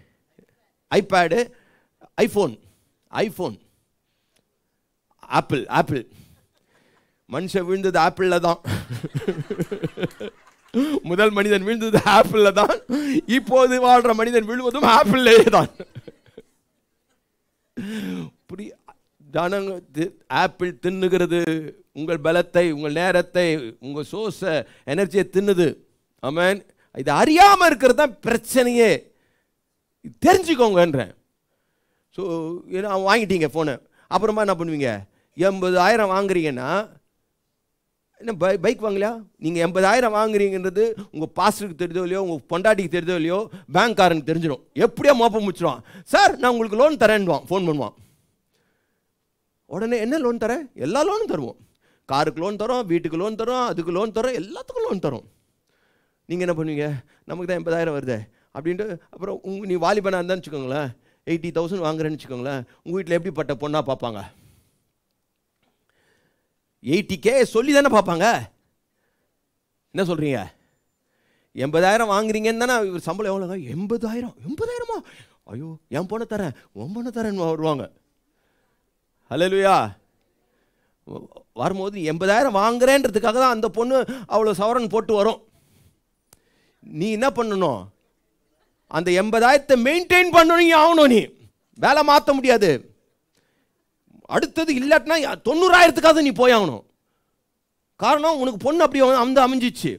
iPad iPhone iPhone Apple Apple. மனுஷன் விழுந்தது ஆப்பிளில் தான். முதல் மனிதன் விழுந்தது ஆப்பிளில் தான். இப்போது வாழ்கிற மனிதன் விழுவதும் ஆப்பிள்லே தான். புரிய ஜனங்க தி- ஆப்பிள் தின்னுகிறது. உங்கள் பலத்தை உங்கள் நேரத்தை உங்கள் சோர்ஸை எனர்ஜியை தின்னுது. ஆமென். இது அறியாமல் இருக்கிறது தான் பிரச்சனையே. தெரிஞ்சுக்கோங்கன்றேன். ஸோ ஏன்னா வாங்கிட்டீங்க ஃபோனை அப்புறமா என்ன பண்ணுவீங்க? எண்பதாயிரம் வாங்குறீங்கன்னா என்ன பை பைக் வாங்கலையா? நீங்கள் எண்பதாயிரம் வாங்குறீங்கன்றது உங்கள் பாஸ்டருக்கு தெரிஞ்சோ இல்லையோ உங்கள் பொண்டாட்டிக்கு தெரிஞ்சோ இல்லையோ பேங்க்காரனுக்கு தெரிஞ்சிடும் எப்படியோ மோப்ப முடிச்சிடுவான் சார் நான் உங்களுக்கு லோன் தரேன்வான் ஃபோன் பண்ணுவான். உடனே என்ன லோன் தரேன்? எல்லா லோனும் தருவோம். காருக்கு லோன் தரோம் வீட்டுக்கு லோன் தரோம் அதுக்கு லோன் தரோம் எல்லாத்துக்கும் லோன் தரோம். நீங்கள் என்ன பண்ணுவீங்க? நமக்கு தான் எண்பதாயிரம் வருதே. அப்படின்ட்டு அப்புறம் உங்க நீ வாலிபனாக இருந்தான்னு வச்சுக்கோங்களேன் எயிட்டி தௌசண்ட் வாங்குறேன்னு வச்சுக்கோங்களேன் உங்கள் வீட்டில் எப்படிப்பட்ட பொண்ணாக பார்ப்பாங்க? எயிட்டி கே சொல்லி தானே பார்ப்பாங்க. என்ன சொல்கிறீங்க எண்பதாயிரம் வாங்குறீங்கன்னு தானே இவர் சம்பளம் எவ்வளோங்க எண்பதாயிரம். எண்பதாயிரமா? ஐயோ என் பொண்ணை தரேன் உன் பொண்ணை தரேன்னு வருவாங்க. ஹalleluya. வரும்போது எண்பதாயிரம் வாங்குறேன்றதுக்காக தான் அந்த பொண்ணு அவ்வளோ சவரன் போட்டு வரும். நீ என்ன பண்ணணும்? அந்த எண்பதாயிரத்தை மெயின்டைன் பண்ணணும் ஆகணும் நீ. வேலை மாற்ற முடியாது. அடுத்தது இல்லாட்டினா தொண்ணூறாயிரத்துக்காக தொண்ணூறாயிரத்துக்காவது நீ போயாகணும் காரணம் உனக்கு பொண்ணு அப்படி வந்து அமைஞ்சிச்சு.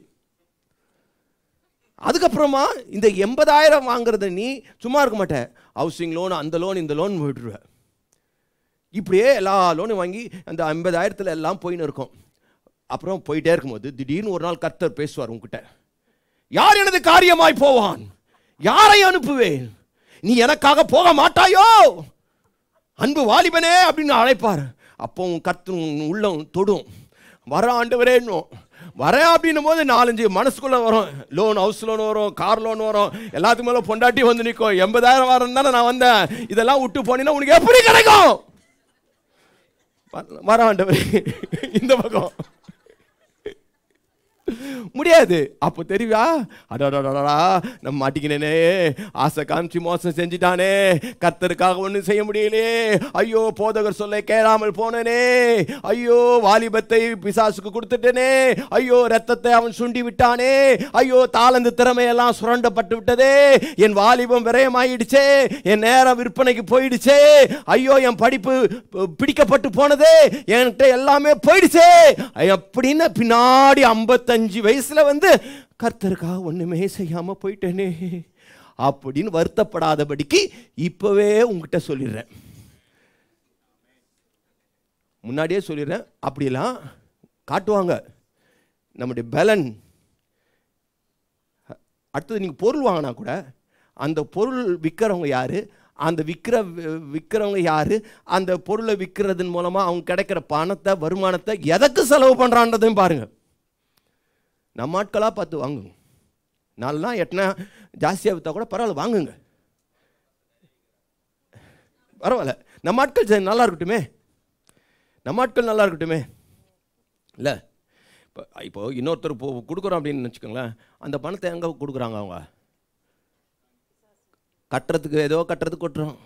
அதுக்கப்புறமா இந்த எண்பதாயிரம் வாங்குறத நீ சும்மா இருக்க மாட்டேன் ஹவுசிங் லோன் அந்த லோன் இந்த லோன் விட்டுருவ இப்படியே எல்லா லோனும் வாங்கி அந்த ஐம்பதாயிரத்தில் எல்லாம் போயின்னு இருக்கும். அப்புறம் போயிட்டே இருக்கும்போது திடீர்னு ஒரு நாள் கர்த்தர் பேசுவார் உங்ககிட்ட யார் எனது காரியமாய் போவான்? யாரை அனுப்புவேன்? நீ எனக்காக போக மாட்டாயோ? அன்பு வாலிபனே அப்படின்னு அழைப்பார். அப்போ உன் கத்து உள்ளம் தொடும். வர ஆண்டவரேன்னும் வரேன் அப்படின்னும் போது நாலஞ்சு மனசுக்குள்ள வரும். லோன் ஹவுஸ் லோன் வரும் கார் லோன் வரும். எல்லாத்துக்கும் மேலே பொண்டாட்டி வந்து நிற்கும் எண்பதாயிரம் வரேன் தானே நான் வந்தேன். இதெல்லாம் விட்டு போனீங்கன்னா உனக்கு எப்படி கிடைக்கும்? வர- ஆண்டவர் இந்த பக்கம். முடியாது. அப்போ தெரியுவா அடாடாடா நம்ம மாட்டிக்கினேனே. ஆசை காமிச்சு மோசம் செஞ்சிட்டானே. கத்தருக்காக ஒன்றும் செய்ய முடியலையே. ஐயோ போதகர் சொல்ல கேளாமல் போனேனே. ஐயோ வாலிபத்தை பிசாசுக்கு கொடுத்துட்டனே. ஐயோ ரத்தத்தை அவன் சுண்டி விட்டானே. ஐயோ தாளந்து திறமையெல்லாம் சுரண்டப்பட்டு விட்டதே. என் வாலிபம் விரயமாயிடுச்சே. என் நேரம் விற்பனைக்கு போயிடுச்சே. ஐயோ என் படிப்பு பிடிக்கப்பட்டு போனதே. என்கிட்ட எல்லாமே போயிடுச்சே. அப்படின்னு பின்னாடி ஐம்பத்தஞ்சு வயசில் வந்து கர்த்தருக்காக ஒன்றுமே செய்யாமல் போயிட்டேனே அப்படின்னு வருத்தப்படாதபடிக்கு இப்போவே உங்ககிட்ட சொல்லிடுறேன். முன்னாடியே சொல்லிடுறேன். அப்படிலாம் காட்டுவாங்க. நம்முடைய பலன். அடுத்தது நீங்கள் பொருள் வாங்கினா கூட அந்த பொருள் விற்கிறவங்க யார்? அந்த விற்கிற விற்கிறவங்க யார்? அந்த பொருளை விற்கிறதன் மூலமாக அவங்க கிடைக்கிற பணத்தை வருமானத்தை எதற்கு செலவு பண்ணுறான்றதையும் பாருங்கள் நம்ம ஆட்களாக பார்த்து வாங்குங்க. நாலுனா எட்டனா ஜாஸ்தியாக விற்றா கூட பரவாயில்ல வாங்குங்க. பரவாயில்ல. நம்ம ஆட்கள் சரி, நல்லா இருக்கட்டுமே. நம்ம ஆட்கள் நல்லா இருக்கட்டுமே. இல்லை இப்போ இப்போ இன்னொருத்தர் போ கொடுக்குறோம் அப்படின்னு வச்சுக்கோங்களேன் அந்த பணத்தை எங்கே கொடுக்குறாங்க அவங்க? கட்டுறதுக்கு ஏதோ கட்டுறதுக்கு கொட்டுறோம்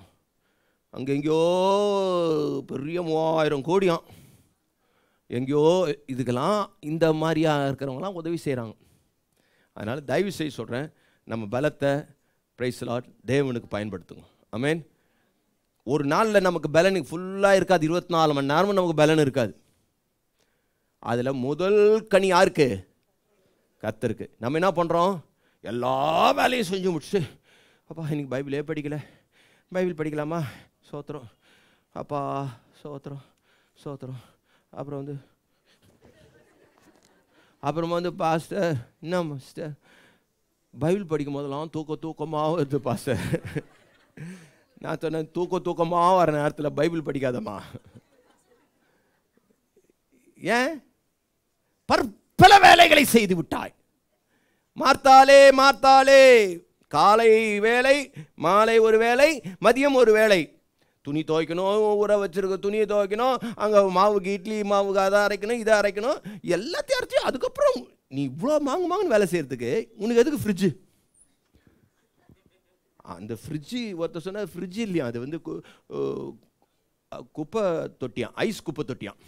அங்கே எங்கேயோ பெரிய மூவாயிரம் கோடியாம். எங்கேயோ இதுக்கெல்லாம் இந்த மாதிரியா இருக்கிறவங்களாம் உதவி செய்கிறாங்க அதனால் தயவு செய்து சொல்கிறேன் நம்ம பலத்தை பிரைஸ் லாட் தேவனுக்கு பயன்படுத்துங்க. அமேன் ஒரு நாளில் நமக்கு பலனுக்கு ஃபுல்லாக இருக்காது. இருபத்தி நாலு மணி நேரமும் நமக்கு பலன் இருக்காது. அதில் முதல் கனி யாருக்கு? கத்திருக்கு நம்ம என்ன பண்ணுறோம் எல்லா வேலையும் செஞ்சு முடிச்சுட்டு அப்பா இன்றைக்கி பைபிளே படிக்கல. பைபிள் படிக்கலாமா? சோத்திரம். அப்பா சோத்திரம் சோத்திரம். அப்புறம் வந்து அப்புறமா வந்து பாஸ்டர் என்ன மாஸ்டர் பைபிள் படிக்கும் போதெல்லாம் தூக்க தூக்கமாக வருது பாஸ்டர் நான் சொன்னேன் தூக்க தூக்கமாக வர நேரத்தில் பைபிள் படிக்காதம்மா. ஏன்? பற்பல வேலைகளை செய்து விட்டாய். மார்த்தாலே மார்த்தாலே காலை வேலை மாலை ஒரு வேலை மதியம் ஒரு வேலை துணி துவைக்கணும் ஊற வச்சுருக்க துணியை துவைக்கணும் அங்கே மாவுக்கு இட்லி மாவுக்கு அதை அரைக்கணும் இதை அரைக்கணும் எல்லாத்தையும் அரைச்சி அதுக்கப்புறம் நீ இவ்வளோ மாங்கு மாங்குன்னு வேலை செய்கிறதுக்கு உனக்கு எதுக்கு ஃப்ரிட்ஜு அந்த ஃப்ரிட்ஜு ஒருத்தர் சொன்னால் ஃப்ரிட்ஜு இல்லையா? அது வந்து கு- குப்பை தொட்டியான் ஐஸ் குப்பை தொட்டியான்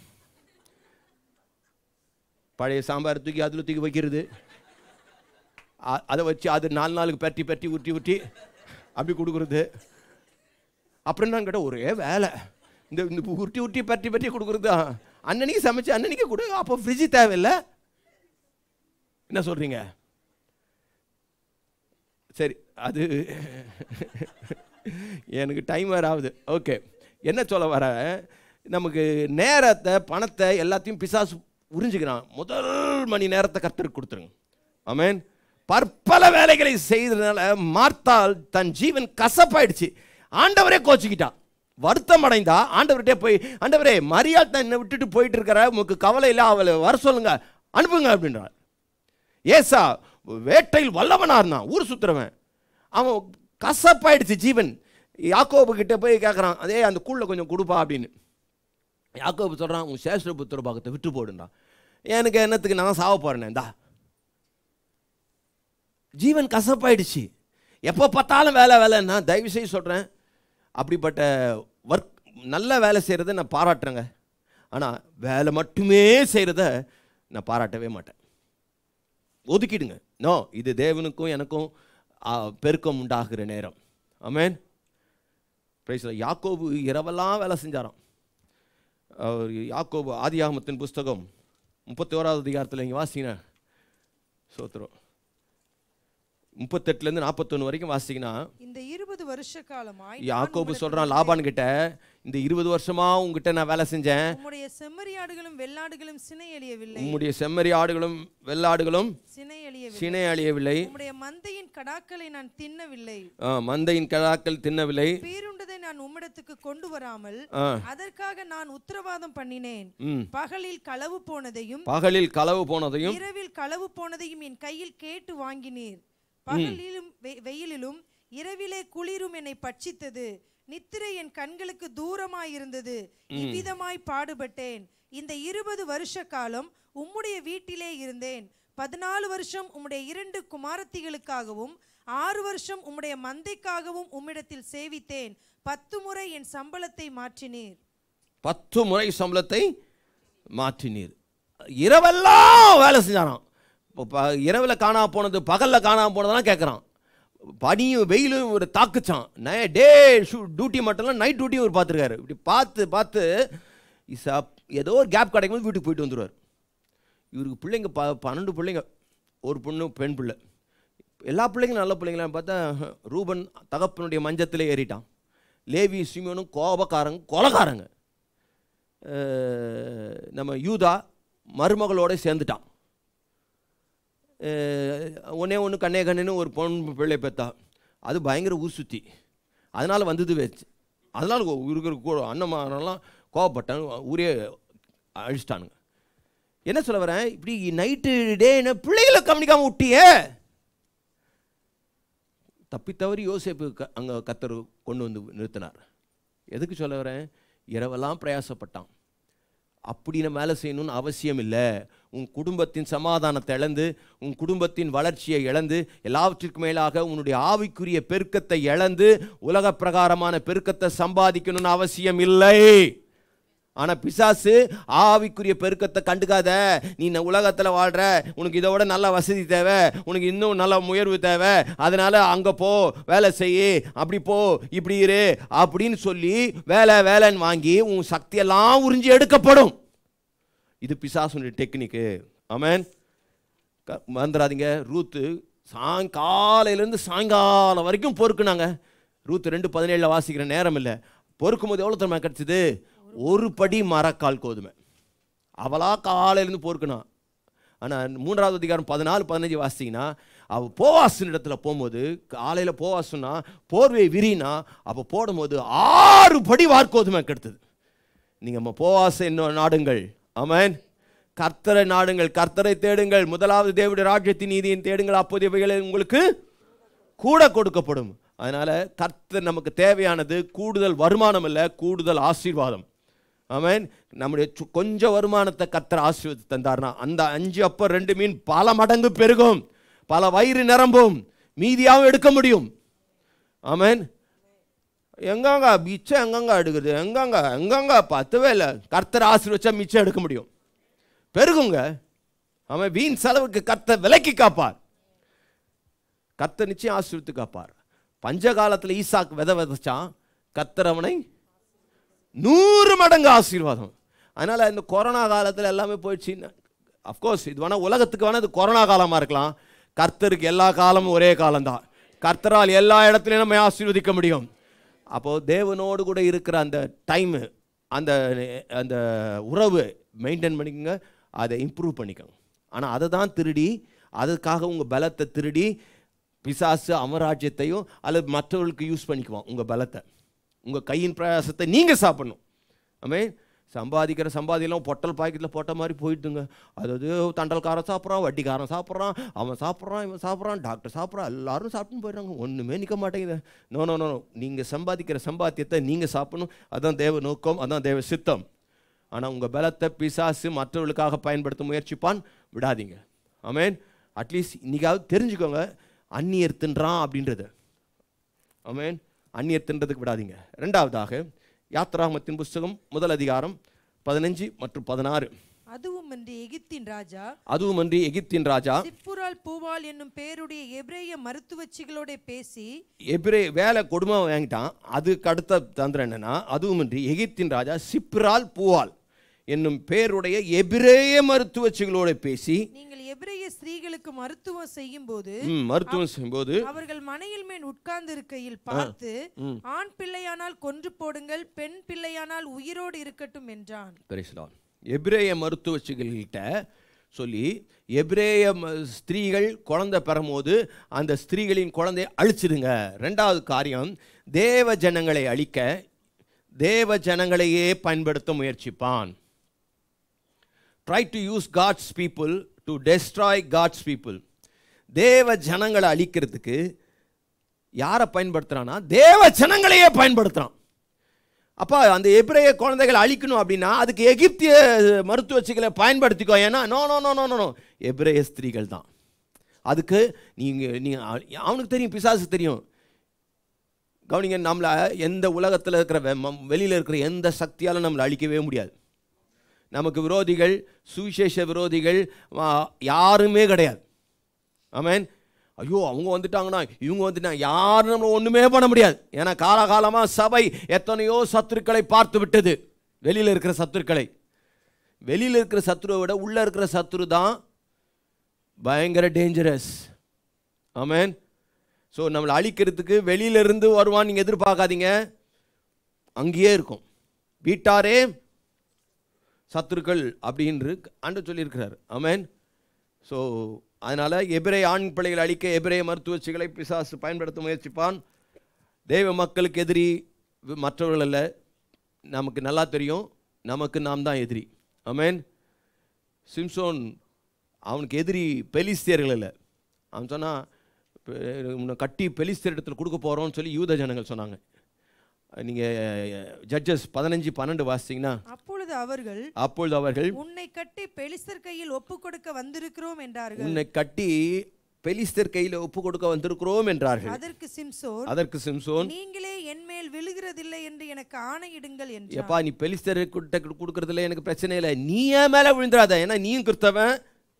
பழைய சாம்பார் தூக்கி அதில் தூக்கி வைக்கிறது. அதை வச்சு அது நாலு நாளுக்கு பரட்டி பரட்டி ஊட்டி ஊட்டி அப்படி கொடுக்குறது. அப்புறம் என்னன்னு கேட்டால் ஒரே வேலை. இந்த இந்த உருட்டி உருட்டி பற்றி பரட்டி கொடுக்குறது தான் அன்னன்னைக்கு சமைச்சு அன்னன்னைக்கு கொடு. அப்போ ஃப்ரிட்ஜு தேவையில்லை. என்ன சொல்கிறீங்க சரி அது எனக்கு டைம் வேறு ஆகுது. ஓகே என்ன சொல்ல வர? நமக்கு நேரத்தை பணத்தை எல்லாத்தையும் பிசாசு உறிஞ்சிக்கிறான். முதல் மணி நேரத்தை கர்த்தருக்கு கொடுத்துருங்க. ஆமேன் பற்பல வேலைகளை செய்ததுனால மார்த்தால் தன் ஜீவன் கசப்பாயிடுச்சு. ஆண்டவரே கோச்சிக்கிட்டா. வருத்தம் அடைந்தா ஆண்டவர்கிட்டே போய் ஆண்டவரே மரியாதை என்னை விட்டுட்டு போயிட்டு இருக்கிற உங்களுக்கு கவலை இல்லை அவளை வர சொல்லுங்க அனுப்புங்க அப்படின்றார். ஏசா வேட்டையில் வல்லவனாக இருந்தான் ஊர் சுத்துறவன். அவன் கசப்பாயிடுச்சு ஜீவன். யாக்கோபு கிட்டே போய் கேட்குறான் அதே அந்த கூழில் கொஞ்சம் கொடுப்பா அப்படின்னு. யாக்கோபு சொல்கிறான் உன் சேஷ்ட புத்திர பாகத்தை விட்டு போடுன்றான் எனக்கு என்னத்துக்கு நான் சாவ போகிறேன் இந்தா. ஜீவன் கசப்பாயிடுச்சு. எப்போ பார்த்தாலும் வேலை வேலைன்னா தயவு செய்து சொல்கிறேன் அப்படிப்பட்ட ஒர்க் நல்ல வேலை செய்கிறத நான் பாராட்டுறேங்க. ஆனால் வேலை மட்டுமே செய்கிறத நான் பாராட்டவே மாட்டேன். ஒதுக்கிடுங்க. நோ இது தேவனுக்கும் எனக்கும் பெருக்கம் உண்டாகிற நேரம். ஆமென் பிரைஸ்ல யாக்கோபு இரவெல்லாம் வேலை செஞ்சாராம். அவர் யாக்கோபு ஆதியாகமத்தின் புஸ்தகம் முப்பத்தி ஓராவது அதிகாரத்தில் இங்கே வாசிங்க. சோத்துறோம் முப்பத்தெட்டுலேருந்து நாற்பத்தொன்று வரைக்கும் வாசிங்கன்னா இந்த இருபது வருஷ காலமாய் நான் யாக்கோபு சொல்கிறான் லாபான் கிட்ட இந்த இருபது வருஷமா உங்ககிட்ட நான் வேலை செஞ்சேன். உம்முடைய செம்மறியாடுகளும் வெள்ளாடுகளும் சினை எழியவில்லை உம்முடைய செம்மறி ஆடுகளும் வெள்ளாடுகளும் சினை எழியவில்லை சினை அழியவில்லை. உம்முடைய மந்தையின் கடாக்களை நான் தின்னவில்லை. மந்தையின் கிழாக்கள் தின்னவில்லை. பீருண்டதை நான் உம்மிடத்துக்கு கொண்டு வராமல் அதற்காக நான் உத்தரவாதம் பண்ணினேன். பகலில் களவு போனதையும் பகலில் களவு போனதையும் இரவில் களவு போனதையும் என் கையில் கேட்டு வாங்கினீர். பகலிலும் வெயிலிலும் இரவிலே குளிரும் என்னை பட்சித்தது. நித்திரை என் கண்களுக்கு தூரமாயிருந்தது. இவ்விதமாய் பாடுபட்டேன். இந்த இருபது வருஷ காலம் உம்முடைய வீட்டிலே இருந்தேன். பதினாலு வருஷம் உம்முடைய இரண்டு குமாரத்திகளுக்காகவும் ஆறு வருஷம் உம்முடைய மந்தைக்காகவும் உம்மிடத்தில் சேவித்தேன். பத்து முறை என் சம்பளத்தை மாற்றினீர். பத்து முறை சம்பளத்தை மாற்றினீர். இரவெல்லாம் வேலை செஞ்சாராம் இரவில் காணாம போனது பகலில் காணாமல் போனதெல்லாம் கேட்குறான் பனியும் வெயிலும் ஒரு தாக்குச்சான். நே டே ஷூ டியூட்டி மட்டும் நைட் டியூட்டியும் ஒரு பார்த்துருக்காரு இப்படி பார்த்து பார்த்து இசா ஏதோ ஒரு கேப் கிடைக்கும் போது வீட்டுக்கு போயிட்டு வந்துடுவார் இவருக்கு பிள்ளைங்க ப பன்னெண்டு பிள்ளைங்க ஒரு பொண்ணு பெண் பிள்ளை. எல்லா பிள்ளைங்களும் நல்ல பிள்ளைங்களான்னு பார்த்தா ரூபன் தகப்பனுடைய மஞ்சத்தில் ஏறிட்டான். லேவி சிமியனும் கோபக்காரங்க கொலகாரங்க. நம்ம யூதா மருமகளோட சேர்ந்துட்டான். ஒன்னே ஒன்று கண்ணே கண்ணுன்னு ஒரு பொன் பிள்ளை பெத்தா. அது பயங்கர ஊர் சுற்றி அதனால் வந்தது வச்சு அதனால் இருக்கிற கூட அண்ணமாரெல்லாம் கோவப்பட்டாங்க. ஊரே அழிச்சிட்டானுங்க. என்ன சொல்ல வரேன் இப்படி நைட்டு டே என்ன பிள்ளைகளை கவனிக்காமல் விட்டியே. தப்பி தவறி யோசேப்பு க அங்கே கத்தர் கொண்டு வந்து நிறுத்தினார். எதுக்கு சொல்ல வரேன் இரவெல்லாம் பிரயாசப்பட்டான். அப்படி நம்ம வேலை செய்யணும்னு அவசியம் இல்லை. உன் குடும்பத்தின் சமாதானத்தை இழந்து உன் குடும்பத்தின் வளர்ச்சியை இழந்து எல்லாவற்றிற்கும் மேலாக உன்னுடைய ஆவிக்குரிய பெருக்கத்தை இழந்து உலக பிரகாரமான பெருக்கத்தை சம்பாதிக்கணும்னு அவசியம் இல்லை. ஆனால் பிசாசு ஆவிக்குரிய பெருக்கத்தை கண்டுக்காத. நீ இந்த உலகத்தில் வாழ்கிற உனக்கு இதை விட நல்ல வசதி தேவை உனக்கு இன்னும் நல்ல உயர்வு தேவை அதனால் அங்கே போ வேலை செய் அப்படி போ இப்படி இரு அப்படின்னு சொல்லி வேலை வேலைன்னு வாங்கி உன் சக்தியெல்லாம் உறிஞ்சி எடுக்கப்படும். இது பிசாசுனுடைய டெக்னிக்கு. ஆமேன். க மறந்துடாதீங்க. ரூத்து சாயங்காலையிலேருந்து சாயங்காலம் வரைக்கும் பொறுக்குனாங்க. ரூத்து ரெண்டு பதினேழில் வாசிக்கிற நேரம் இல்லை. பொறுக்கும் போது எவ்வளோ தரமா கிடச்சிது? ஒரு படி மரக்கால் கோதுமை. அவளாக காலையிலேருந்து பொறுக்கணும் ஆனால் மூன்றாவது அதிகாரம் பதினாலு பதினஞ்சு வாசிங்கன்னா அவள் போவாசின் இடத்துல போகும்போது காலையில் போவாசுன்னா போர்வை விரினா அப்போ போடும்போது ஆறு படி வார்கோதுமை கெடுத்தது. நீங்கள் நம்ம போவாச இன்னும் நாடுங்கள். அமேன் கர்த்தரை நாடுங்கள் கர்த்தரை தேடுங்கள். முதலாவது தேவடைய ராஜ்யத்தின் நீதியின் தேடுங்கள். அப்போது இவைகளை உங்களுக்கு கூட கொடுக்கப்படும். அதனால் கர்த்தர் நமக்கு தேவையானது கூடுதல் வருமானம் இல்லை கூடுதல் ஆசீர்வாதம். ஆமென். நம்முடைய சு- கொஞ்சம் வருமானத்தை கர்த்தர் ஆசீர்வதி தந்தார்னா அந்த அஞ்சு அப்போ ரெண்டு மீன் பல மடங்கு பெருகும். பல வயிறு நிரம்பும். மீதியாகவும் எடுக்க முடியும். ஆமென். எங்கங்க மிச்சம் எங்கங்க எடுக்கிறது எங்கங்க எங்கங்க பத்தவே இல்லை கர்த்தர் ஆசீர்வச்சா மிச்சம் எடுக்க முடியும்? பெருகுங்க. அவன் வீண் செலவுக்கு கர்த்தர் விலைக்கு காப்பார். கர்த்தர் நிச்சயம் ஆசீர்வித்து காப்பார். பஞ்ச காலத்தில் ஈசாக்கு வித விதைச்சான். கர்த்தர் அவனை நூறு மடங்கு ஆசீர்வாதம். அதனால் இந்த கொரோனா காலத்தில் எல்லாமே போயிடுச்சு. அஃப்கோர்ஸ் இது வேணால் உலகத்துக்கு வேணால் இது கொரோனா காலமாக இருக்கலாம். கர்த்தருக்கு எல்லா காலமும் ஒரே காலம்தான். கர்த்தரால் எல்லா இடத்துலையும் நம்ம ஆசீர்வதிக்க முடியும். அப்போது தேவனோடு கூட இருக்கிற அந்த டைமு அந்த அந்த உறவு மெயின்டைன் பண்ணிக்கோங்க அதை இம்ப்ரூவ் பண்ணிக்கோங்க ஆனால் அதை தான் திருடி அதுக்காக உங்கள் பலத்தை திருடி பிசாசு அமராஜ்யத்தையும் அல்லது மற்றவர்களுக்கு யூஸ் பண்ணிக்குவான் உங்கள் பலத்தை. உங்கள் கையின் பிரயாசத்தை நீங்கள் சாப்பிடணும். ஆமே சம்பாதிக்கிற சம்பாதியெல்லாம் பொட்டல் பாக்கெட்டில் போட்ட மாதிரி போயிட்டுங்க. அதாவது தண்டல்காரன் சாப்பிட்றான் வட்டிக்காரன் சாப்பிட்றான் அவன் சாப்பிட்றான் இவன் சாப்பிட்றான் டாக்டர் சாப்பிட்றான் எல்லாரும் சாப்பிட்டுன்னு போயிடுறாங்க. ஒன்றுமே நிற்க மாட்டேங்குது. நோ நோ நோ நீங்கள் சம்பாதிக்கிற சம்பாத்தியத்தை நீங்கள் சாப்பிடணும். அதான் தேவ நோக்கம் அதான் தேவ சித்தம். ஆனால் உங்கள் பலத்தை பிசாசு மற்றவர்களுக்காக பயன்படுத்த முயற்சிப்பான் விடாதீங்க. ஆமேன் அட்லீஸ்ட் இன்றைக்காவது தெரிஞ்சுக்கோங்க. அந்நியர் தின்றான் அப்படின்றது. ஆமேன் அந்நியர் தின்றதுக்கு விடாதீங்க. ரெண்டாவதாக யாத்ராமத்தின் புஸ்தகம் முதல் அதிகாரம் பதினஞ்சு மற்றும் பதினாறு. அதுவுமன்றி எகிப்தின் ராஜா அதுவுமன்றி எகிப்தின் ராஜா சிப்புரால் பூவால் என்னும் பேருடைய எபிரேய மருத்துவச்சிகளோட பேசி எபிரே வேலை கொடுமை வாங்கிட்டான். அதுக்கு அடுத்த தந்திரம் என்னன்னா அதுவுமின்றி எகிப்தின் ராஜா சிப்ரால் பூவால். என்னும் பேருடைய எபிரேய மருத்துவச்சிகளோட பேசி நீங்கள் எபிரேய ஸ்திரீகளுக்கு மருத்துவம் செய்யும் போது மருத்துவம் செய்யும்போது அவர்கள் மனையில் மேல் உட்கார்ந்து இருக்கையில் பார்த்து ஆண் பிள்ளையானால் கொன்று போடுங்கள் பெண் பிள்ளையானால் உயிரோடு இருக்கட்டும் என்றான். பெரிசலான் எபிரேய மருத்துவச்சிகள்கிட்ட சொல்லி எபிரேய ஸ்திரீகள் குழந்தை பெறும்போது அந்த ஸ்திரீகளின் குழந்தையை அழிச்சிடுங்க. ரெண்டாவது காரியம் தேவ ஜனங்களை அழிக்க தேவ ஜனங்களையே பயன்படுத்த முயற்சிப்பான். Try to use God's people to destroy God's people தேவ ஜனங்களை அழிக்கிறதுக்கு யாரை பயன்படுத்துகிறான்னா தேவ ஜனங்களையே பயன்படுத்துகிறான் அப்பா அந்த எபிரேய குழந்தைகளை அழிக்கணும் அப்படின்னா அதுக்கு எகிப்திய மருத்துவச்சிகளை பயன்படுத்திக்கோ. ஏன்னா no no no no no எபிரேய ஸ்திரீகள் தான். அதுக்கு நீங்கள் நீங்கள் அவனுக்கு தெரியும் பிசாசுக்கு தெரியும். கவனிங்க நம்மளை எந்த உலகத்தில் இருக்கிற வெளியில் இருக்கிற எந்த சக்தியாலும் நம்மளை அழிக்கவே முடியாது. நமக்கு விரோதிகள் சுவிசேஷ விரோதிகள் யாருமே கிடையாது. ஆமேன். ஐயோ அவங்க வந்துட்டாங்கன்னா இவங்க வந்துட்டாங்க யாரும் நம்ம ஒன்றுமே பண்ண முடியாது. ஏன்னா காலகாலமாக சபை எத்தனையோ சத்துருக்களை பார்த்து விட்டது. வெளியில் இருக்கிற சத்துருக்களை. வெளியில் இருக்கிற சத்துருவை விட உள்ளே இருக்கிற சத்துரு தான் பயங்கர டேஞ்சரஸ் ஆமேன். ஸோ நம்மளை அழிக்கிறதுக்கு வெளியில இருந்து வருவான் நீங்கள் எதிர்பார்க்காதீங்க. அங்கேயே இருக்கும். வீட்டாரே சத்துருக்கள் அப்படின்னு ஆண்டு சொல்லியிருக்கிறார். அமேன் ஸோ அதனால் எபிரே ஆண் பிள்ளைகளை அழிக்க எபிரே மருத்துவச்சிகளை பிசாசு பயன்படுத்த முயற்சிப்பான். தெய்வ மக்களுக்கு எதிரி மற்றவர்கள் அல்ல. நமக்கு நல்லா தெரியும். நமக்கு நாம் தான் எதிரி. அமேன் சிம்சோன் அவனுக்கு எதிரி பெலிஸ்தியர்கள் இல்லை அவன் சொன்னால் உன்னை கட்டி பெலிஸ்தியர் இடத்துல கொடுக்க போகிறோன்னு சொல்லி யூத ஜனங்கள் சொன்னாங்க. நீங்கள் ஜட்ஜஸ் பதினஞ்சு பன்னெண்டு வாசிச்சிங்கன்னா அப்பொழுது அவர்கள் அப்பொழுது அவர்கள் உன்னை கட்டி பெலிஸ்தர் கையில் ஒப்பு கொடுக்க வந்திருக்கிறோம் என்றார்கள். உன்னை கட்டி பெலிஸ்தர் கையில் ஒப்பு கொடுக்க வந்திருக்கிறோம் என்றார்கள். அதற்கு சிம்சோன் அதற்கு சிம்சோன் நீங்களே என் மேல் விழுகிறதில்லை என்று எனக்கு ஆணையிடுங்கள் என்றார். எப்பா நீ பெலிஸ்தர் கிட்ட கொடுக்கறதுல எனக்கு பிரச்சனை இல்லை. நீ என் மேலே விழுந்துடாத. ஏன்னா நீயும் கிறிஸ்தவன்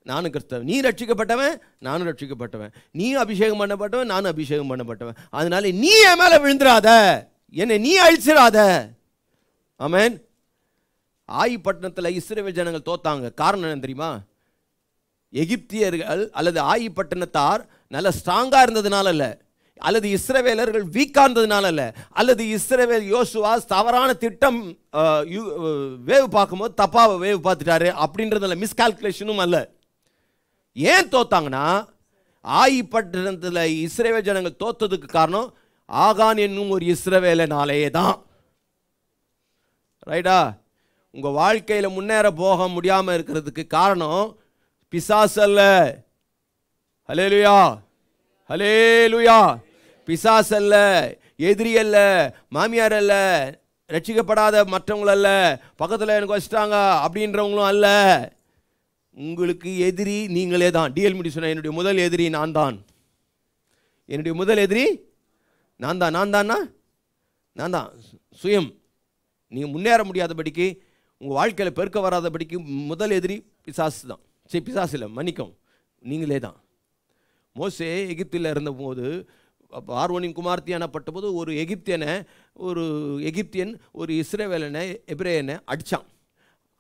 நானும் கிறிஸ்தவன். நீ ரட்சிக்கப்பட்டவன் நானும் ரட்சிக்கப்பட்டவன். நீ அபிஷேகம் பண்ணப்பட்டவன் நானும் அபிஷேகம் பண்ணப்பட்டவன். அதனால நீ என் மேலே விழுந்துடாத. என்னை நீ அழிச்சிடாத. ஆமேன். ஆயிப்பட்டினத்தில் இஸ்ரேல் ஜனங்கள் தோத்தாங்க. காரணம் என்ன தெரியுமா? எகிப்தியர்கள் அல்லது ஆயிப்பட்டினத்தார் நல்ல ஸ்ட்ராங்காக இருந்ததுனால இல்லை. அல்லது இஸ்ரவேலர்கள் வீக்காக இருந்ததுனால இல்லை. அல்லது இஸ்ரவேல் யோசுவா தவறான திட்டம் வேவு பார்க்கும்போது தப்பாக வேவு பார்த்துட்டாரு அப்படின்றதுல மிஸ்கால்குலேஷனும் அல்ல. ஏன் தோத்தாங்கன்னா ஆயிப்பட்டினத்தில் இஸ்ரவேல் ஜனங்கள் தோத்ததுக்கு காரணம் ஆகான் என்னும் ஒரு இஸ்ரவேலனாலேயே தான் ரைட்டா உங்கள் வாழ்க்கையில் முன்னேற போக முடியாமல் இருக்கிறதுக்கு காரணம் பிசாஸ் அல்ல. ஹலே லுயா ஹலே லுயா பிசாஸ் அல்ல எதிரி அல்ல மாமியார் அல்ல ரட்சிக்கப்படாத மற்றவங்கள அல்ல பக்கத்தில் எனக்கு வச்சிட்டாங்க அப்படின்றவங்களும் அல்ல. உங்களுக்கு எதிரி நீங்களே தான் டிஎல் முடி சொன்ன என்னுடைய முதல் எதிரி நான் தான் என்னுடைய முதல் எதிரி நான் தான் நான் தான்னா நான் தான் சுயம். நீங்கள் முன்னேற முடியாதபடிக்கு உங்கள் வாழ்க்கையில் பெருக்க வராதபடிக்கு முதல் எதிரி பிசாசு தான். சரி பிசாசு இல்லை மன்னிக்கும் நீங்களே தான். மோசே எகிப்தில் இருந்தபோது அப்ப பார்வோனின் குமார்த்தி எனப்பட்ட போது ஒரு எகிப்தியனை ஒரு எகிப்தியன் ஒரு இஸ்ரேவேலனை எப்ரேயனை அடித்தான்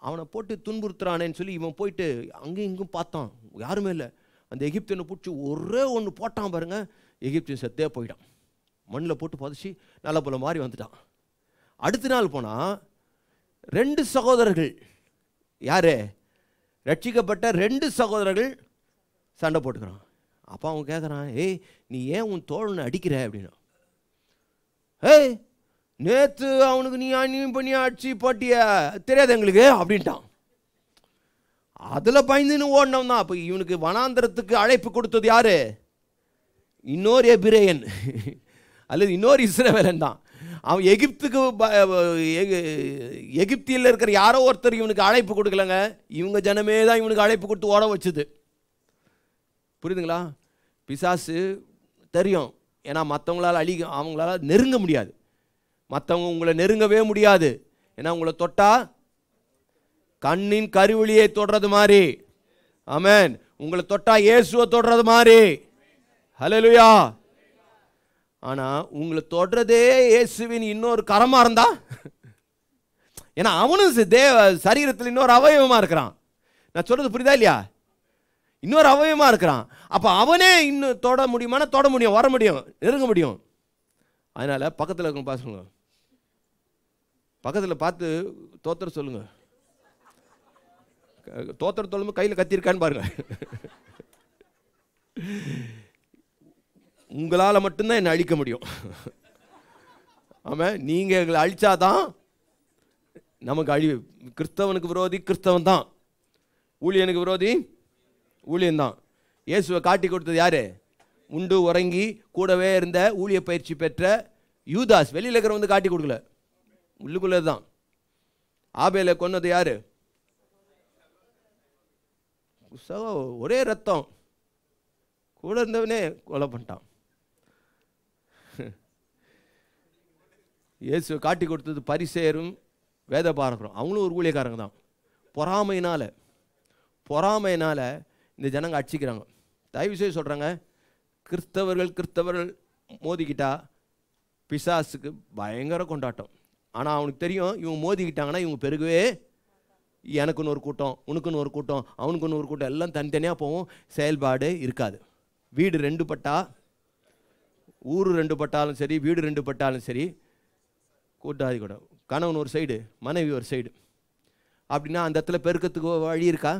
அவனை போட்டு துன்புறுத்துறானேன்னு சொல்லி இவன் போயிட்டு அங்கேயும் இங்கும் பார்த்தான். யாருமே இல்லை. அந்த எகிப்தியனை பிடிச்சி ஒரே ஒன்று போட்டான் பாருங்கள் எகிப்தியன் செத்தே போயிட்டான். மண்ணில் போட்டு புதைச்சி நல்ல போல மாதிரி வந்துட்டான். அடுத்த நாள் போனால் ரெண்டு சகோதரர்கள். யார்? ரட்சிக்கப்பட்ட ரெண்டு சகோதரர்கள் சண்டை போட்டுக்கிறான். அப்போ அவன் கேட்குறான் ஏய் நீ ஏன் உன் தோழனை அடிக்கிற? அப்படின்னா. ஏய் நேற்று அவனுக்கு நீ அநியம் பண்ணி அடிச்சு போட்டிய தெரியாது எங்களுக்கு? அப்படின்ட்டான். அதில் பயந்துன்னு ஓடினவன் தான். அப்போ இவனுக்கு வனாந்தரத்துக்கு அழைப்பு கொடுத்தது யாரு? இன்னொரு எபிரேயன். அல்லது இன்னொரு இஸ்ரவேலன் தான். அவன் எகிப்துக்கு எகிப்தியில் இருக்கிற யாரோ ஒருத்தர் இவனுக்கு அழைப்பு கொடுக்கலங்க. இவங்க ஜனமே தான் இவனுக்கு அழைப்பு கொடுத்து ஓட வச்சுது. புரியுதுங்களா? பிசாசு தெரியும். ஏன்னா மற்றவங்களால் அழிக்க அவங்களால நெருங்க முடியாது. மற்றவங்க உங்களை நெருங்கவே முடியாது. ஏன்னா உங்களை தொட்டா கண்ணின் கருவழியை தொடுறது மாதிரி. ஆமென். உங்களை தொட்டா இயேசுவை தொடுறது மாதிரி. ஹalleluya. ஆனால் உங்களை தொடுறதே இயேசுவின் இன்னொரு கரமாக இருந்தா? ஏன்னா அவனும் தேவ சரீரத்தில் இன்னொரு அவயவமாக இருக்கிறான். நான் சொல்கிறது புரியுதா இல்லையா? இன்னொரு அவயவமா இருக்கிறான். அப்போ அவனே இன்னும் தொட முடியுமானா தொட முடியும் வர முடியும் நெருங்க முடியும். அதனால் பக்கத்தில் இருக்கணும் பாசுங்க பக்கத்தில் பார்த்து தோத்திர சொல்லுங்க. க- தொழும்பு கையில் கத்திருக்கான்னு பாருங்கள் உங்களால் மட்டும்தான் என்னை அழிக்க முடியும். ஆமாம் நீங்கள் எங்களை அழிச்சாதான் நமக்கு அழிவு. கிறிஸ்தவனுக்கு விரோதி கிறிஸ்தவன் தான். ஊழியனுக்கு விரோதி ஊழியன்தான் இயேசுவை காட்டி கொடுத்தது யார்? உண்டு உறங்கி கூடவே இருந்த ஊழிய பயிற்சி பெற்ற யூதாஸ். வெளியில் இருக்கிற வந்து காட்டி கொடுக்கல. உள்ளுக்குள்ளே தான். ஆபேல கொன்னது யார்? சகோ ஒரே ரத்தம். கூட இருந்தவனே கொலை பண்ணிட்டான். இயேசு காட்டி கொடுத்தது பரிசேரும் வேத பாரகரும் அவங்களும் ஒரு ஊழியக்காரங்க தான். பொறாமையினால் பொறாமையினால் இந்த ஜனங்க அடிச்சிக்கிறாங்க. தயவு செய்து சொல்கிறாங்க கிறிஸ்தவர்கள் கிறிஸ்தவர்கள் மோதிக்கிட்டா பிசாசுக்கு பயங்கர கொண்டாட்டம். ஆனால் அவனுக்கு தெரியும் இவங்க மோதிக்கிட்டாங்கன்னா இவங்க பெருகவே எனக்குன்னு ஒரு கூட்டம் உனக்குன்னு ஒரு கூட்டம் அவனுக்குன்னு ஒரு கூட்டம் எல்லாம் தனித்தனியாக போகும் செயல்பாடு இருக்காது. வீடு ரெண்டு பட்டா ஊர் ரெண்டு பட்டாலும் சரி வீடு ரெண்டு பட்டாலும் சரி கூட்டாதி கூட. கணவன் ஒரு சைடு மனைவி ஒரு சைடு அப்படின்னா அந்த இடத்துல பெருக்கத்துக்கு வழி இருக்கா?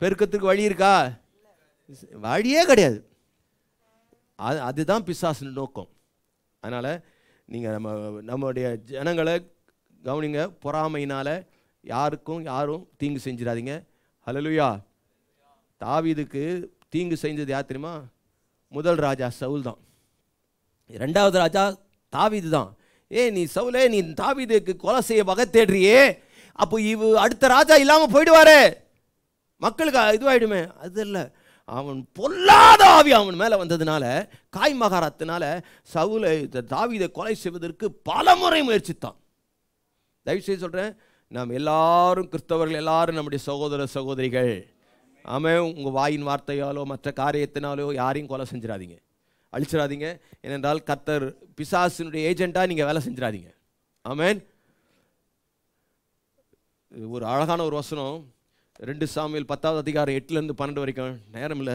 பெருக்கத்துக்கு வழி இருக்கா? வழியே கிடையாது. அது அதுதான் பிசாசின் நோக்கம். அதனால் நீங்கள் நம்ம நம்மளுடைய ஜனங்களை கவனிங்க. பொறாமையினால் யாருக்கும் யாரும் தீங்கு செஞ்சிடாதீங்க. ஹலலுயா தாவிதுக்கு தீங்கு செஞ்சது யார் தெரியுமா? முதல் ராஜா சவுல் தான். ரெண்டாவது ராஜா தாவிது தான் ஏ நீ சவுலே நீ தாவீதுக்கு கொலை செய்ய வகை தேடுறியே. அப்போ இவ அடுத்த ராஜா இல்லாமல் போயிடுவாரே. மக்களுக்கு இதுவாயிடுமே. அது இல்லை. அவன் பொல்லாத ஆவி அவன் மேலே வந்ததுனால காய் மகாராத்தினால சவுலை தாவிதை கொலை செய்வதற்கு பல முறை முயற்சித்தான். தயவுசெய்து சொல்கிறேன் நாம் எல்லாரும் கிறிஸ்தவர்கள் எல்லாரும் நம்முடைய சகோதர சகோதரிகள். ஆமாம் உங்கள் வாயின் வார்த்தையாலோ மற்ற காரியத்தினாலோ யாரையும் கொலை செஞ்சிடாதீங்க. அழிச்சிடாதீங்க. ஏனென்றால் கத்தர் பிசாசினுடைய ஏஜெண்ட்டாக நீங்கள் வேலை செஞ்சிடாதீங்க. ஆமென். ஒரு அழகான ஒரு வசனம். ரெண்டு சாமியல் பத்தாவது அதிகாரம் எட்டுலேருந்து பன்னெண்டு வரைக்கும். நேரம் இல்லை.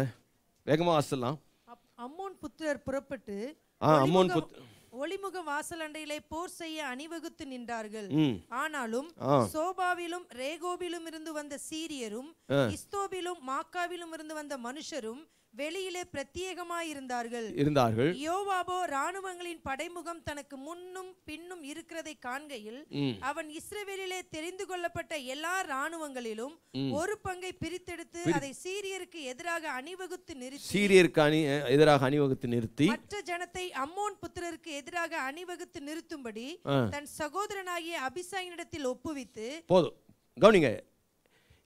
வேகமாக வாசிடலாம். அப்- அம்மோன் புத்திரர் புறப்பட்டு ஆ அம்மோன் ஒளிமுக- புத் ஒளிமுக வாசலண்டையிலே போர் செய்ய அணிவகுத்து நின்றார்கள். ஆனாலும். சோபாவிலும் ரேகோபிலும் இருந்து வந்த சீரியரும். இஸ்தோபிலும் மாக்காவிலும் இருந்து வந்த மனுஷரும் வெளியிலே பிரத்யேகமாயிருந்தார்கள். இருந்தார்கள். யோவாபோ ராணுவங்களின் படைமுகம் தனக்கு முன்னும் பின்னும் இருக்கிறதை காண்கையில் அவன் இஸ்ரவேலிலே தெரிந்து கொள்ளப்பட்ட எல்லா ராணுவங்களிலும் ஒரு பங்கை பிரித்தெடுத்து அதை சீரியருக்கு எதிராக அணிவகுத்து நிறுத்தி சீரியருக்கு அணி எதிராக அணிவகுத்து நிறுத்தி மற்ற ஜனத்தை அம்மோன் புத்திரருக்கு எதிராக அணிவகுத்து நிறுத்தும்படி. தன் சகோதரனாகிய அபிசாயினிடத்தில் ஒப்புவித்து போதும். கவனிங்க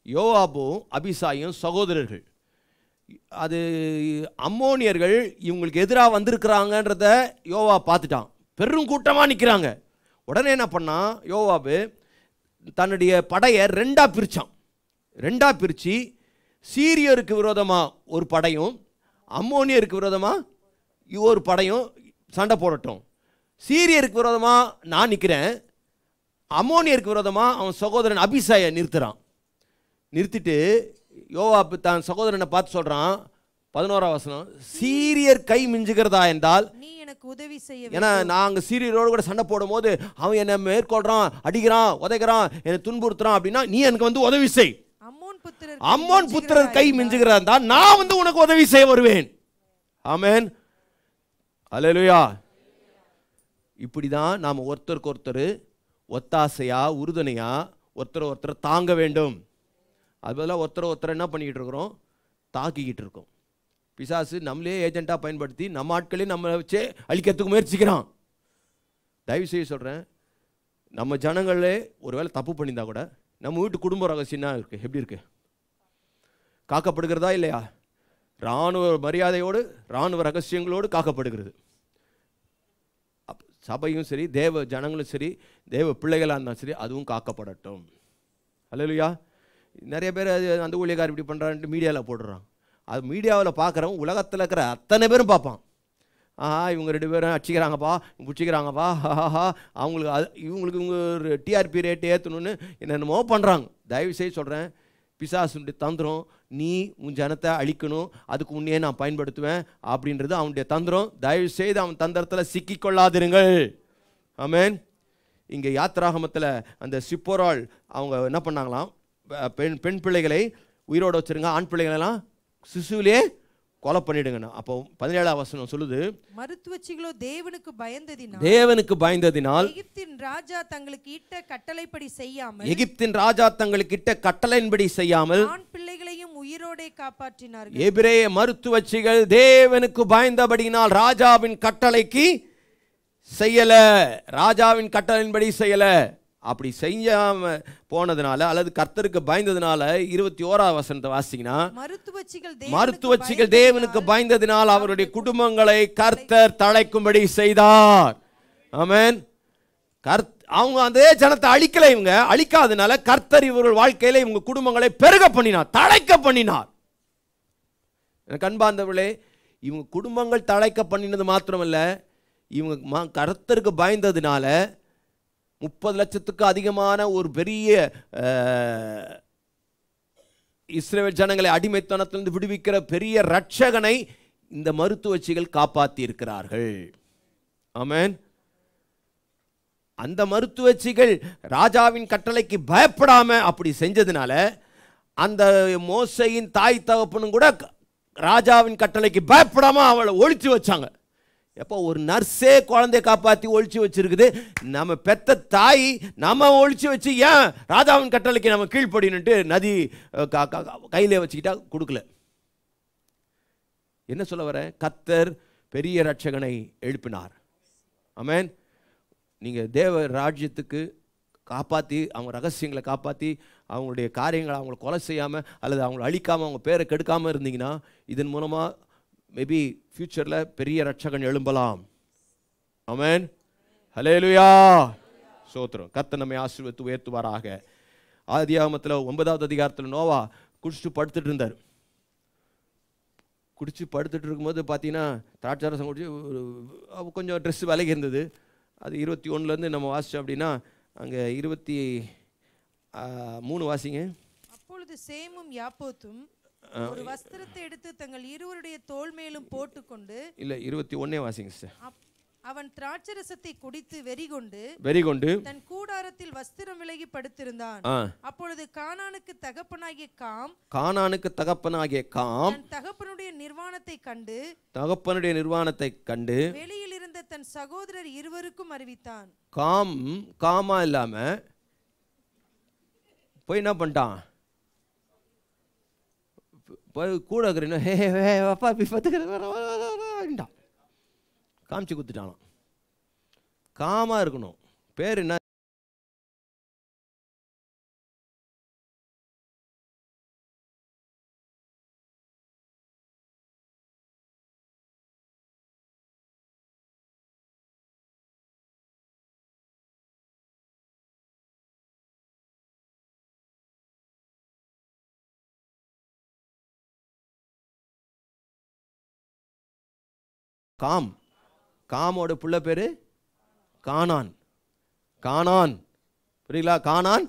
யோவாபும் அபிசாயும் சகோதரர்கள். அது அம்மோனியர்கள் இவங்களுக்கு எதிராக வந்திருக்கிறாங்கன்றத யோவா பார்த்துட்டான். பெரும் கூட்டமாக நிற்கிறாங்க உடனே என்ன பண்ணான் யோவாபு தன்னுடைய படையை ரெண்டாக பிரித்தான் ரெண்டாக பிரித்து சீரியருக்கு விரோதமாக ஒரு படையும் அம்மோனியருக்கு விரோதமாக ஒரு படையும் சண்டை போடட்டும். சீரியருக்கு விரோதமாக நான் நிற்கிறேன் அம்மோனியருக்கு விரோதமாக அவன் சகோதரன் அபிசாயை நிறுத்துகிறான் நிறுத்திட்டு யோவாப்பு தான் சகோதரனை பார்த்து சொல்கிறான் பதினோராம் வசனம் சீரியர் கை மிஞ்சுகிறதா என்றால் நீ எனக்கு உதவி செய்ய ஏன்னா நாங்கள் சீரியரோடு கூட சண்டை போடும்போது அவன் என்னை மேற்கொள்கிறான் அடிக்கிறான் உதைக்கிறான் என்னை துன்புறுத்துறான் அப்படின்னா நீ எனக்கு வந்து உதவி செய். அம்மோன் புத்திரர் கை மிஞ்சுகிறதா இருந்தால் நான் வந்து உனக்கு உதவி செய்ய வருவேன். ஆமென். அல்லேலூயா இப்படி தான் நாம் ஒருத்தருக்கு ஒருத்தர் ஒத்தாசையா உறுதுணையா ஒருத்தர் ஒருத்தர் தாங்க வேண்டும். அது பதிலாக ஒருத்தர் ஒருத்தர் என்ன பண்ணிக்கிட்டு இருக்கிறோம்? தாக்கிக்கிட்டு இருக்கோம். பிசாசு நம்மளே ஏஜெண்ட்டாக பயன்படுத்தி நம்ம ஆட்களே நம்மளை வச்சே அழிக்கிறதுக்கு முயற்சிக்கிறான். தயவு செய்ய சொல்கிறேன் நம்ம ஜனங்களே ஒருவேளை தப்பு பண்ணியிருந்தா கூட நம்ம வீட்டு குடும்ப ரகசியம்னா இருக்குது எப்படி இருக்குது காக்கப்படுகிறதா இல்லையா? இராணுவ மரியாதையோடு இராணுவ ரகசியங்களோடு காக்கப்படுகிறது. சபையும் சரி தேவ ஜனங்களும் சரி தேவ பிள்ளைகளாக இருந்தாலும் சரி அதுவும் காக்கப்படட்டும். அல்லையா நிறைய பேர் அது அந்த ஊழியக்கார் இப்படி பண்ணுறான்ட்டு மீடியாவில் போடுறான். அது மீடியாவில் பார்க்குறவன் உலகத்தில் இருக்கிற அத்தனை பேரும் பார்ப்பான். ஆஹா இவங்க ரெண்டு பேரும் அடிச்சிக்கிறாங்கப்பா பிடிச்சிக்கிறாங்கப்பா ஆஹா அவங்களுக்கு அது இவங்களுக்கு இவங்க ஒரு டிஆர்பி ரேட் ஏற்றணும்னு என்னென்னமோ பண்ணுறாங்க தயவு செய்து சொல்கிறேன் பிசாசுடைய தந்திரம் நீ உன் ஜனத்தை அழிக்கணும் அதுக்கு உன்னையே நான் பயன்படுத்துவேன் அப்படின்றது அவனுடைய தந்திரம். தயவு செய்து அவன் தந்திரத்தில் சிக்கிக்கொள்ளாதிருங்கள். ஆமேன். இங்கே யாத்ராகமத்தில் அந்த சிப்போரால் அவங்க என்ன பண்ணாங்களாம்? பெண் பெண் பிள்ளைகளை உயிரோட வச்சிருங்க ஆண் பிள்ளைகளெல்லாம் சிசுவிலே கொலை பண்ணிடுங்கண்ணா. அப்போ பதினேழாம் வசனம் சொல்லுது மருத்துவச்சிகளோ தேவனுக்கு பயந்ததினால் தேவனுக்கு பயந்ததினால் எகிப்தின் ராஜா தங்களுக்கு இட்ட கட்டளைப்படி செய்யாமல் எகிப்தின் ராஜா தங்களுக்கிட்ட கட்டளையின்படி செய்யாமல் ஆண் பிள்ளைகளையும் உயிரோடே காப்பாற்றினார்கள். எபிரேய மருத்துவச்சிகள் தேவனுக்கு பயந்தபடியினால் ராஜாவின் கட்டளைக்கு செய்யல. ராஜாவின் கட்டளையின்படி செய்யல. அப்படி செய்யாம போனதுனால அல்லது கர்த்தருக்கு பயந்ததுனால இருபத்தி ஓராவது வசனத்தை வாசிங்கன்னா மருத்துவச்சிகள் தேவனுக்கு பயந்ததினால் அவருடைய குடும்பங்களை கர்த்தர் தழைக்கும்படி செய்தார். ஆமென். கர்த் அவங்க அதே ஜனத்தை அழிக்கல இவங்க. அழிக்காதனால கர்த்தர் இவர்கள் வாழ்க்கையில இவங்க குடும்பங்களை பெருக பண்ணினார் தழைக்க பண்ணினார். எனக்கு இவங்க குடும்பங்கள் தழைக்க பண்ணினது மாத்திரமல்ல இவங்க கர்த்தருக்கு பயந்ததுனால முப்பது லட்சத்துக்கு அதிகமான ஒரு பெரிய இஸ்ரேல் ஜனங்களை அடிமைத்தனத்திலிருந்து விடுவிக்கிற பெரிய ரட்சகனை இந்த மருத்துவச்சிகள் காப்பாற்றி இருக்கிறார்கள் ஆமேன். அந்த மருத்துவச்சிகள் ராஜாவின் கட்டளைக்கு பயப்படாம அப்படி செஞ்சதுனால அந்த மோசையின் தாய் தகப்பனும் கூட ராஜாவின் கட்டளைக்கு பயப்படாம அவளை ஒழித்து வச்சாங்க. எப்போ ஒரு நர்ஸே குழந்தைய காப்பாற்றி ஒழிச்சு வச்சிருக்குது நம்ம பெத்த தாய் நம்ம ஒழிச்சு வச்சு ஏன் ராதாவின் கட்டளைக்கு நம்ம கீழ்ப்படினுட்டு நதி கையிலே வச்சுக்கிட்டா கொடுக்கல? என்ன சொல்ல வரேன் கத்தர் பெரிய ரட்சகனை எழுப்பினார். ஆமென். நீங்கள் தேவ ராஜ்யத்துக்கு காப்பாற்றி அவங்க ரகசியங்களை காப்பாற்றி அவங்களுடைய காரியங்களை அவங்கள கொலை செய்யாமல் அல்லது அவங்கள அழிக்காமல் அவங்க பேரை கெடுக்காமல் இருந்தீங்கன்னா இதன் மூலமாக மேபி ஃப்யூச்சரில் பெரிய ரட்சகன் எழும்பலாம். ஆமென் ஹலேலுயா சோத்திரம் கத்த நம்மை ஆசீர்வத்து உயர்த்துவாராக. ஆதியாகமத்தில் ஒன்பதாவது அதிகாரத்தில் நோவா குடிச்சிட்டு படுத்துட்டு இருந்தார். குடிச்சு படுத்துட்டு இருக்கும்போது பார்த்தீங்கன்னா திராட்சை ரசம் குடிச்சு ஒரு- கொஞ்சம் ட்ரெஸ் விலகி இருந்தது. அது இருபத்தி ஒன்றுலேருந்து நம்ம வாசித்தோம் அப்படின்னா அங்கே இருபத்தி மூணு வாசிங்க. அப்பொழுது சேமும் யாப்போத்தும் ஒரு வஸ்திரத்தை எடுத்து தங்கள் இருவருடைய தோள் மேலும் போட்டுக்கொண்டு இல்லை இருபத்தி ஒன்றே வாசிங்க சார் அவன் திராட்சரசத்தை குடித்து வெறிகொண்டு வெறி கொண்டு தன் கூடாரத்தில் வஸ்திரம் விலகி படுத்திருந்தான். அப்பொழுது கானானுக்கு தகப்பனாகிய காம் கானானுக்கு தகப்பனாகிய காம் தகப்பனுடைய நிர்வாணத்தை கண்டு தகப்பனுடைய நிர்வாணத்தை கண்டு வெளியில் இருந்த தன் சகோதரர் இருவருக்கும் அறிவித்தான். காம் காமா இல்லாமல் போய் என்ன பண்ணிட்டான்? போய் கூட இருக்கிற ஹே ஹே, அப்பா இப்போ பார்த்துக்கிறேன் காமிச்சு குத்துட்டானாம் காமா இருக்கணும். பேர் என்ன? காம். காமோட புள்ள பேரு கானான் கானான் புரியுங்களா கானான்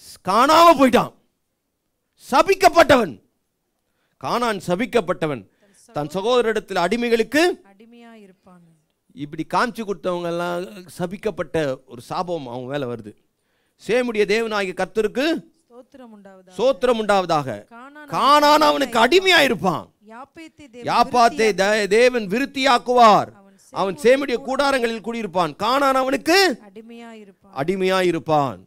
ஸ்- காணாம போயிட்டான். சபிக்கப்பட்டவன். கானான் சபிக்கப்பட்டவன். தன் சகோதரிடத்தில் அடிமைகளுக்கு அடிமையா இருப்பான் இப்படி காமிச்சு கொடுத்தவங்க எல்லாம் சபிக்கப்பட்ட ஒரு சாபம் அவங்க மேல வருது. சேமுடைய தேவனாகிய கர்த்தருக்கு சோத்திரம் உண்டாவதாக. கானான் அவனுக்கு அடிமையா இருப்பான் யாப்பேத்தை தேவன் விருத்தியாக்குவார். அவன் சேமுடைய கூடாரங்களில் குடியிருப்பான். கானான் அவனுக்கு? அடிமையா இருப்பான்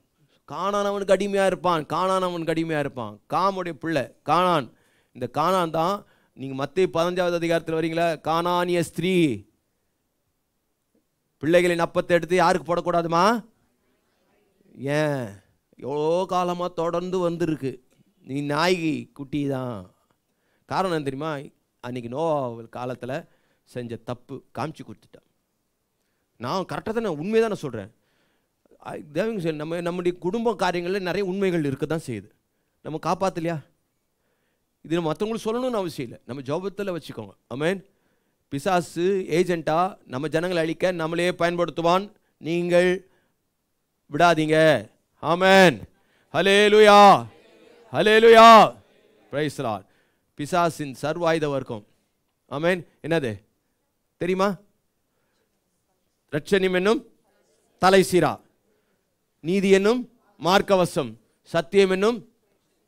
கானான் அவனுக்கு அடிமையா இருப்பான் கானான் அவனுக்கு அடிமையா இருப்பான் காமுடைய பிள்ளை கானான் இந்த கானான் தான் நீங்க மத்திய பதினஞ்சாவது அதிகாரத்தில் வரீங்களா? கானானிய ஸ்திரீ. பிள்ளைகளின் அப்பத்தை எடுத்து யாருக்கு போடக்கூடாதுமா? ஏன்? எவ்வளோ காலமாக தொடர்ந்து வந்திருக்கு. நீ நாயகி குட்டி தான். காரணம் என்ன தெரியுமா? அன்னைக்கு நோவா காலத்தில் செஞ்ச தப்பு காமிச்சு கொடுத்துட்டேன். நான் கரெக்டாக தான் நான் உண்மையை தான் நான் சொல்கிறேன் தேவங்க சொல்லி நம்ம நம்முடைய குடும்ப காரியங்களில் நிறைய உண்மைகள் இருக்க தான் செய்யுது. நம்ம காப்பாற்றலையா இது நம்ம மற்றவங்களுக்கு சொல்லணும்னு அவசியம் இல்லை. நம்ம ஜோபத்தில் வச்சுக்கோங்க. அமேன் பிசாசு ஏஜென்ட்டா நம்ம ஜனங்களை அழிக்க நம்மளே பயன்படுத்துவான். நீங்கள் விடாதீங்க. ஆமேன் ஹலே லுயா ஹலே லுயா பிரைஸ்லான் பிசாசின் சர்வாயுத வர்க்கம். ஆமேன். என்னது? தெரியுமா? ரட்சணியம் என்னும் தலைசீரா நீதி என்னும் மார்க்கவசம். சத்தியம் என்னும்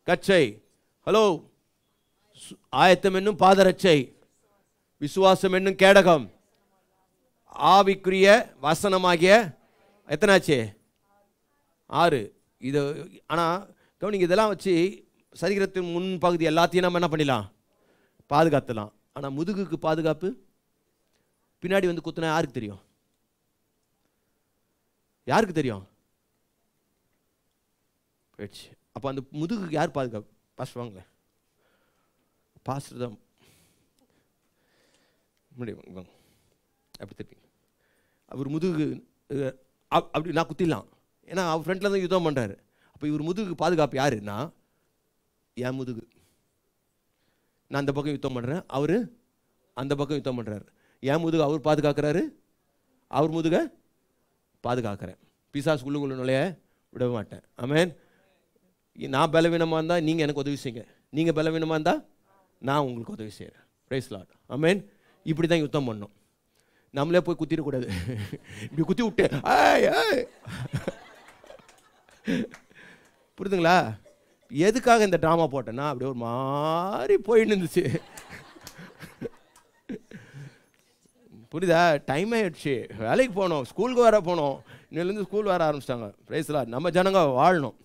கச்சை. ஹலோ. ஆயத்தம் என்னும் பாதரட்சை. விசுவாசம் என்னும் கேடகம். ஆவிக்குரிய வசனமாகிய எத்தனாச்சு? ஆறு. இது ஆனால் கவனிங்க இதெல்லாம் வச்சு சரீரத்தின் முன் பகுதி எல்லாத்தையும் நம்ம என்ன பண்ணிடலாம்? பாதுகாத்துலாம் ஆனால் முதுகுக்கு பாதுகாப்பு? பின்னாடி வந்து குத்துனா யாருக்கு தெரியும்? யாருக்கு தெரியும்? போயிடுச்சு. அப்போ அந்த முதுகுக்கு யார் பாதுகாப்பு? பாஸ்டர் வாங்களேன் பாஸ்டர் தான். முடியும் வாங்க அப்படி திருப்பி அவர் முதுகு அப்- அப்படி நான் குத்திடலாம். ஏன்னா அவர் ஃப்ரெண்ட்லேருந்து தான் யுத்தம் பண்ணுறாரு அப்போ இவர் முதுகுக்கு பாதுகாப்பு யாருன்னா என் முதுகு நான் அந்த பக்கம் யுத்தம் பண்ணுறேன் அவர் அந்த பக்கம் யுத்தம் பண்ணுறாரு என் முதுகு அவர் பாதுகாக்கிறாரு. அவர் முதுக பாதுகாக்கிறேன். பிசாஸ் உள்ளுக்குள்ள நுழைய விட மாட்டேன். ஆமென் நான் பலவீனமாக இருந்தால் நீங்கள் எனக்கு உதவி செய்யுங்க. நீங்கள் பலவீனமாக இருந்தால் நான் உங்களுக்கு உதவி செய்கிறேன் ப்ரைஸ் லாட் ஆமென் இப்படி தான் யுத்தம் பண்ணோம். நம்மளே போய் குத்திடக்கூடாது. இப்படி குத்தி விட்டு புரிதுங்களா எதுக்காக இந்த ட்ராமா போட்டேன்னா அப்படியே ஒரு மாதிரி போயின்னு இருந்துச்சு. புரியுதா? டைம் ஆயிடுச்சு. வேலைக்கு போகணும் ஸ்கூலுக்கு வர போகணும் இன்னிலேருந்து ஸ்கூல் வர ஆரம்பிச்சிட்டாங்க. பிரைஸ்லாம் நம்ம ஜனங்க வாழணும்.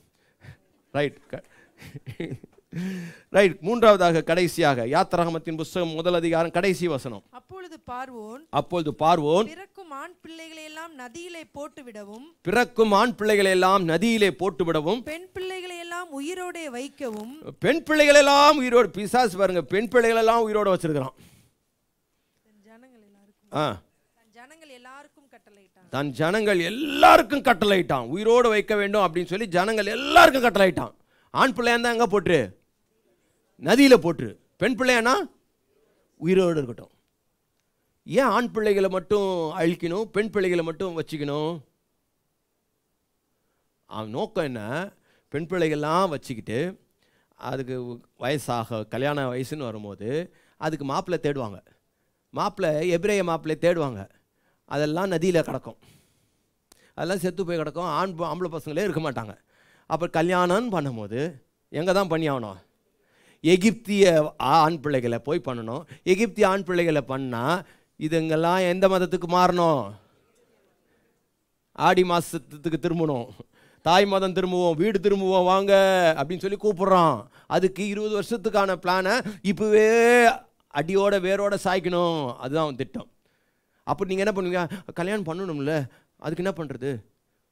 ரைட் ரைட் மூன்றாவதாக கடைசியாக யாத்திராகமத்தின் புஸ்தகம் முதல் அதிகாரம் கடைசி வசனம். அப்பொழுது பார்வோன் அப்பொழுது பார்வோன் பிறக்கும் ஆண் பிள்ளைகளை எல்லாம் நதியிலே போட்டு விடவும் பிறக்கும் ஆண் பிள்ளைகளை எல்லாம் நதியிலே போட்டுவிடவும் பெண் பிள்ளைகளை எல்லாம் உயிரோடே வைக்கவும் பெண் பிள்ளைகள் எல்லாம் உயிரோடு பிசாசு பாருங்க பெண் பிள்ளைகள் எல்லாம் உயிரோடு வச்சிருக்கிறான். தன் ஜனங்கள் எல்லாருக்கும் ஆ. தன் ஜனங்கள் எல்லாருக்கும் கட்டளையிட்டான். தன் ஜனங்கள் எல்லாருக்கும் கட்டளையிட்டான். உயிரோடு வைக்க வேண்டும் அப்படின்னு சொல்லி ஜனங்கள் எல்லாருக்கும் கட்டளையிட்டான். ஆண் பிள்ளையா இருந்தா எங்க போட்டுரு? நதியில போட்டுரு. பெண் பிள்ளையானா? உயிரோடு இருக்கட்டும். ஏன் ஆண் பிள்ளைகளை மட்டும் அழிக்கணும் பெண் பிள்ளைகளை மட்டும் வச்சுக்கணும்? அவன் நோக்கம் என்ன? பெண் பிள்ளைகள்லாம் வச்சுக்கிட்டு அதுக்கு வயசாக கல்யாண வயசுன்னு வரும்போது அதுக்கு மாப்பிள்ளை தேடுவாங்க. மாப்பிள்ளை எபிரேய மாப்பிள்ளை தேடுவாங்க. அதெல்லாம் நதியில் கிடக்கும். அதெல்லாம் செத்து போய் கிடக்கும். ஆண் ஆம்பளை பசங்களே இருக்க மாட்டாங்க. அப்போ கல்யாணம்னு பண்ணும்போது எங்கே தான் பண்ணி ஆகணும்? எகிப்திய ஆண் பிள்ளைகளை போய் பண்ணணும். எகிப்திய ஆண் பிள்ளைகளை பண்ணால் இதுங்கெல்லாம் எந்த மதத்துக்கு மாறணும்? ஆடி மாதத்துக்கு திரும்பணும். தாய் மதம் திரும்புவோம் வீடு திரும்புவோம் வாங்க அப்படின்னு சொல்லி கூப்பிட்றோம். அதுக்கு இருபது வருஷத்துக்கான பிளானை இப்போவே அடியோட வேரோட சாய்க்கணும். அதுதான் திட்டம். அப்போ நீங்கள் என்ன பண்ணுவீங்க? கல்யாணம் பண்ணணும்ல. அதுக்கு என்ன பண்ணுறது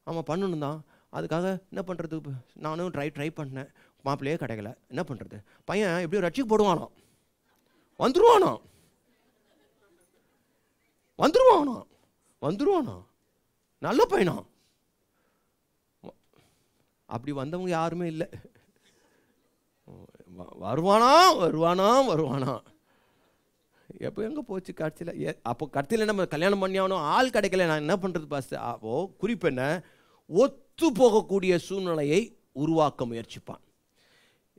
ஆமாம் பண்ணணும் தான். அதுக்காக என்ன பண்ணுறது நானும் ட்ரை ட்ரை பண்ணேன். மாப்பிள்ளையே கிடைக்கல. என்ன பண்ணுறது பையன் எப்படியும் ரட்சிக்கு போடுவானோ வந்துடுவானோ வந்துருவானா வந்துருவானா நல்ல பையனா. அப்படி வந்தவங்க யாருமே இல்லை. வருவானா வருவானா வருவானா. எப்போ எங்கே போச்சு கடைசியில்? அப்போ கடைசியில் நம்ம கல்யாணம் பண்ணி ஆகணும் ஆள் கிடைக்கல. நான் என்ன பண்ணுறது பாஸ் அப்போது குறிப்பு என்ன? ஒத்து போகக்கூடிய சூழ்நிலையை உருவாக்க முயற்சிப்பான்.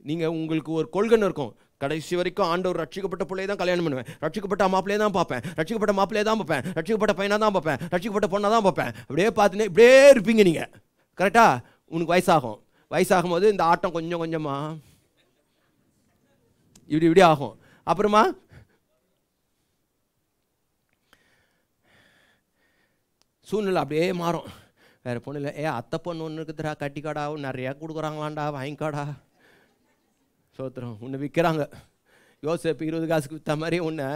நீங்கள் உங்களுக்கு ஒரு கொள்கைன்னு இருக்கும். கடைசி வரைக்கும் ஆண்டவர் ரட்சிக்கப்பட்ட பிள்ளையை தான் கல்யாணம் பண்ணுவேன். ரட்சிக்கப்பட்ட மாப்பிள்ளையை தான் பார்ப்பேன். ரட்சிக்கப்பட்ட மாப்பிள்ளையை தான் பார்ப்பேன். ரட்சிக்கப்பட்ட பையனாக தான் பார்ப்பேன். ரட்சிக்கப்பட்ட பொண்ணை தான் பார்ப்பேன். அப்படியே பார்த்துனே இப்படியே இருப்பீங்க நீங்கள் கரெக்டாக உனக்கு வயசாகும். வயசாகும் போது இந்த ஆட்டம் கொஞ்சம் கொஞ்சமாக இப்படி இப்படி ஆகும். அப்புறமா? சூழ்நிலை அப்படியே மாறும். வேறு பொண்ணு இல்லை. ஏ அத்தை பொண்ணு ஒன்று இருக்குதுடா. கட்டிக்காடா. நிறையா கொடுக்குறாங்களாண்டா. வாங்கிக்காடா. சோத்திரம். உன்னை விற்கிறாங்க யோசேப்பு இருபது காசுக்கு விற்ற மாதிரி உன்னை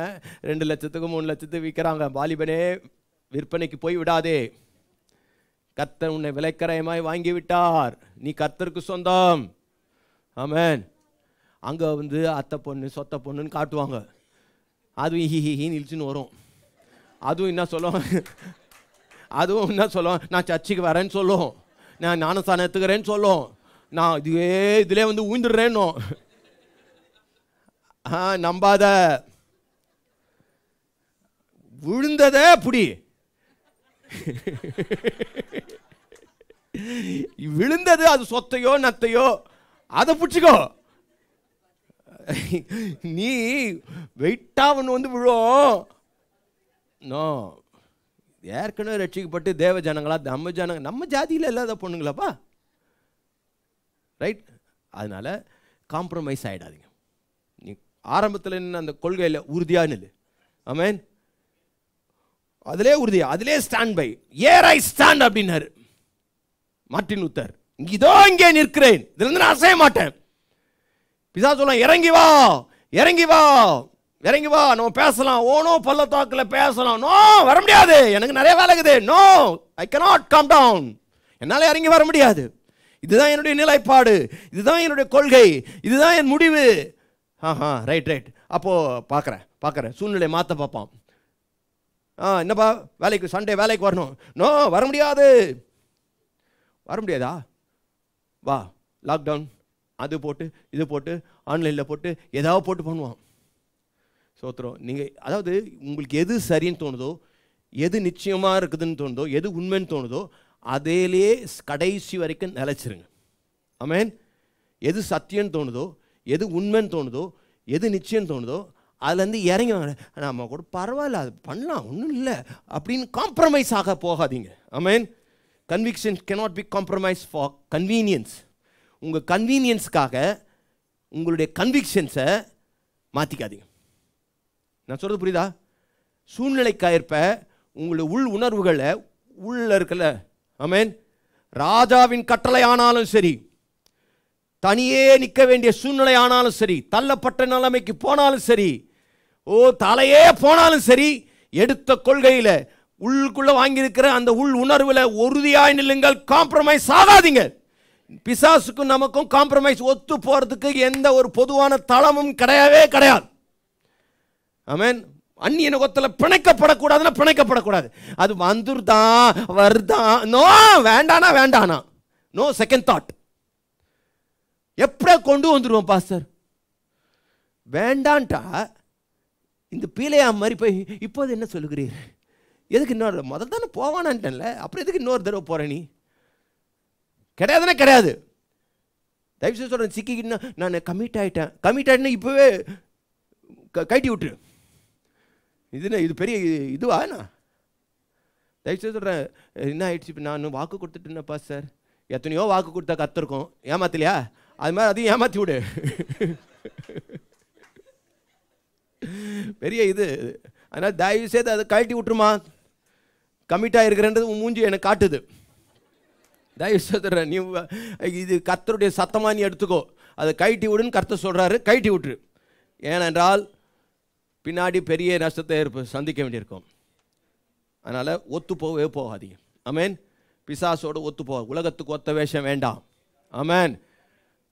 ரெண்டு லட்சத்துக்கு மூணு லட்சத்துக்கு விற்கிறாங்க வாலிபனே விற்பனைக்கு போய் விடாதே. கர்த்தர் உன்னை விலைக்கரையமாய் வாங்கி விட்டார் நீ கர்த்தருக்கு சொந்தம். ஆமேன். அங்கே வந்து அத்தை பொண்ணு சொத்த பொண்ணுன்னு காட்டுவாங்க. அதுவும் ஹி ஹி ஹின்னு இழுச்சுன்னு வரும். அதுவும் என்ன சொல்லும்? அதுவும் என்ன சொல்லும்? நான் சர்ச்சுக்கு வரேன்னு சொல்லும். நான் ஞானஸ்தானம் எடுத்துக்கிறேன்னு சொல்லும். நான் இதுவே இதிலே வந்து ஊந்துடுறேன்னும். ஆ நம்பாத. விழுந்ததே புடி. விழுந்தது அது சொத்தையோ நத்தையோ அதை பிடிச்சிக்கோ. நீ வெயிட்டா ஒன்று வந்து விழும். நோ. ஏற்கனவே ரட்சிக்கப்பட்டு தேவ ஜனங்களா நம்ம ஜனங்க நம்ம ஜாதியில் இல்லாத பொண்ணுங்களாப்பா. ரைட் அதனால காம்ப்ரமைஸ் ஆகிடாதீங்க ஆரம்பத்தில் நின்று அந்த கொள்கையில் உறுதியாக நில்லு. ஆமென் அதிலே உறுதி அதிலே stand by here I stand அப்படின்னாரு. மார்ட்டின் லூத்தர் இதோ இங்கே நிற்கிறேன். இதுல இருந்து நான் அசைய மாட்டேன். பிதா சொல்ல இறங்கி வா இறங்கி வா இறங்கி வா. நம்ம பேசலாம். ஓனோ பள்ளத்தாக்கில் பேசலாம். நோ வர முடியாது. எனக்கு நிறைய வேலை இருக்குது. No I cannot come down என்னால் இறங்கி வர முடியாது. இதுதான் என்னுடைய நிலைப்பாடு. இதுதான் என்னுடைய கொள்கை. இதுதான் என் முடிவு. ஆஹா ரைட் ரைட் அப்போது பார்க்குறேன் பார்க்குறேன் சூழ்நிலை மாற்ற பார்ப்பான் ஆ என்னப்பா வேலைக்கு சண்டே வேலைக்கு வரணும். நோ வர முடியாது. வர முடியாதா? வா லாக்டவுன் அது போட்டு இது போட்டு ஆன்லைனில் போட்டு ஏதாவது போட்டு பண்ணுவான் சோத்திரம் நீங்கள் அதாவது உங்களுக்கு எது சரின்னு தோணுதோ எது நிச்சயமாக இருக்குதுன்னு தோணுதோ எது உண்மைன்னு தோணுதோ அதிலே கடைசி வரைக்கும் நிலைச்சிருங்க. மீன் எது சத்தியம்னு தோணுதோ எது உண்மைன்னு தோணுதோ எது நிச்சயம் தோணுதோ அதுலேருந்து இறங்கி வாங்க. நம்ம கூட பரவாயில்ல அது பண்ணலாம் ஒன்றும் இல்லை அப்படின்னு காம்ப்ரமைஸ் ஆக போகாதீங்க. Amen conviction cannot be compromise for convenience உங்கள் கன்வீனியன்ஸ்க்காக உங்களுடைய கன்விக்ஷன்ஸை மாற்றிக்காதீங்க நான் சொல்கிறது புரியுதா? சூழ்நிலைக்காயிருப்ப உங்களுடைய உள் உணர்வுகளை உள்ள இருக்கல அமேன் ராஜாவின் கட்டளை ஆனாலும் சரி தனியே நிற்க வேண்டிய சூழ்நிலை ஆனாலும் சரி தள்ளப்பட்ட நிலைமைக்கு போனாலும் சரி ஓ தலையே போனாலும் சரி எடுத்த கொள்கையில் உள்ளுக்குள்ளே வாங்கியிருக்கிற அந்த உள் உணர்வில் உறுதியாய் நில்லுங்கள் காம்ப்ரமைஸ் ஆகாதீங்க. பிசாசுக்கும் நமக்கும் காம்ப்ரமைஸ் ஒத்து போகிறதுக்கு எந்த ஒரு பொதுவான தளமும் கிடையவே கிடையாது. ஆமேன் அந்நிய நுகத்தில் பிணைக்கப்படக்கூடாதுன்னா பிணைக்கப்படக்கூடாது. அது வந்துருதான் வருதான் நோ வேண்டானா வேண்டானா. நோ செகண்ட் தாட் எப்படியா கொண்டு வந்துடுவோம் பாஸ்டர் வேண்டான்ட்டா இந்த பீலையா மாதிரி போய் இப்போது என்ன சொல்லுகிறீர்? எதுக்கு இன்னொரு முதல் தானே போவானான்ட்டேன்ல அப்புறம் எதுக்கு இன்னொரு தடவை போகிற நீ? கிடையாதுன்னா கிடையாது. தயவு செய்து சொல்கிறேன் சிக்கிக்கிட்டுனா நான் கமிட் ஆகிட்டேன் கமிட் ஆகிட்டேன்னா இப்போவே க கட்டி விட்டுரு. இது என்ன இது பெரிய இ- இதுவா நான் தயவுசெய்து சொல்கிறேன் என்ன ஆயிடுச்சு? இப்போ நான் வாக்கு கொடுத்துட்டேன்னப்பா சார் எத்தனையோ வாக்கு கொடுத்தா கத்திருக்கோம். ஏமாத்தலையா? அது மாதிரி அதையும் ஏமாற்றி விடு. பெரிய இது. அதனால் தயவு செய்து அதை கழட்டி விட்டுருமா. கமிட்டாக இருக்கிறன்றது உன் மூஞ்சி எனக்கு காட்டுது. தயவு செய்து நீ இது கத்தருடைய சத்தமா நீ எடுத்துக்கோ. அதை கழட்டி விடுன்னு கர்த்தர் சொல்கிறாரு கழட்டி விட்டுரு. ஏனென்றால் பின்னாடி பெரிய நஷ்டத்தை ஏற்ப சந்திக்க வேண்டியிருக்கும். அதனால் ஒத்து போகவே போகாதீங்க. அமேன் பிசாசோடு ஒத்து போக உலகத்துக்கு ஒத்த வேஷம் வேண்டாம். அமேன்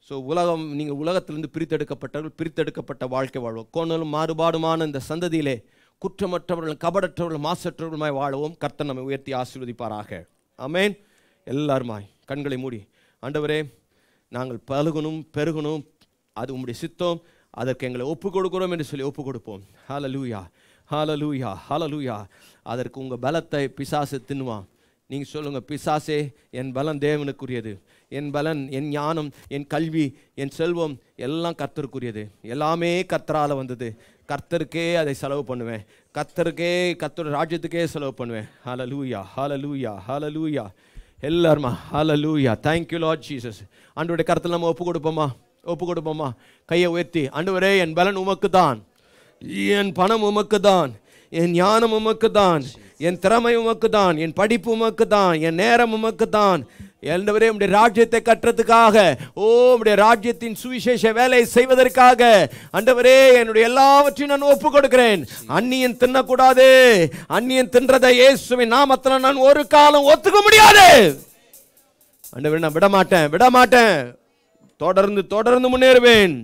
ஸோ உலகம் நீங்கள் உலகத்திலிருந்து பிரித்தெடுக்கப்பட்டவர்கள் பிரித்தெடுக்கப்பட்ட வாழ்க்கை வாழ்வோம். கோணலும் மாறுபாடுமான இந்த சந்ததியிலே குற்றமற்றவர்கள் கபடற்றவர்கள் மாசற்றவர்களுமாய் வாழவும் கர்த்தர் நம்மை உயர்த்தி ஆசீர்வதிப்பாராக. அமேன் எல்லாருமாய் கண்களை மூடி. ஆண்டவரே நாங்கள் பழுகணும் பெருகணும். அது உம்முடைய சித்தம். அதற்கு எங்களை ஒப்பு கொடுக்கிறோம் என்று சொல்லி ஒப்பு கொடுப்போம் ஹalleluya ஹalleluya ஹalleluya அதற்கு உங்கள் பலத்தை பிசாசு தின்னுவான். நீங்கள் சொல்லுங்கள் பிசாசே என் பலம் தேவனுக்குரியது. என் பலன் என் ஞானம் என் கல்வி என் செல்வம் எல்லாம் கர்த்தருக்குரியது. எல்லாமே கர்த்தரால் வந்தது. கர்த்தருக்கே அதை செலவு பண்ணுவேன். கர்த்தருக்கே கர்த்தர் ராஜ்யத்துக்கே செலவு பண்ணுவேன். ஹால லூயா ஹால லூயா ஹால லூயா எல்லாருமா ஹால லூயா தேங்க்யூ லார்ட் ஜீசஸ் அன்றைய கருத்தில் நம்ம ஒப்பு கொடுப்போமா? ஒப்பு கொடுப்போமா? கையை உயர்த்தி அன்றுவரே என் பலன் உமக்கு தான் என் பணம் உமக்கு தான் என் ஞானம் உமக்கு தான் என் திறமை உமக்கு தான் என் படிப்பு உமக்கு தான் என் நேரம் உமக்கு தான் ஆண்டவரே உடைய ராஜ்யத்தை கட்டுறதுக்காக ஓ உடைய ராஜ்யத்தின் சுவிசேஷ வேலை செய்வதற்காக ஆண்டவரே என்னுடைய எல்லாவற்றையும் நான் ஒப்பு கொடுக்கிறேன் அந்நியன் தின்னக்கூடாது. அந்நியன் தின்றதை இயேசுவின் நாமத்தில் நான் ஒரு காலம் ஒத்துக்க முடியாது. ஆண்டவரே நான் விட மாட்டேன் விட மாட்டேன் தொடர்ந்து தொடர்ந்து முன்னேறுவேன்.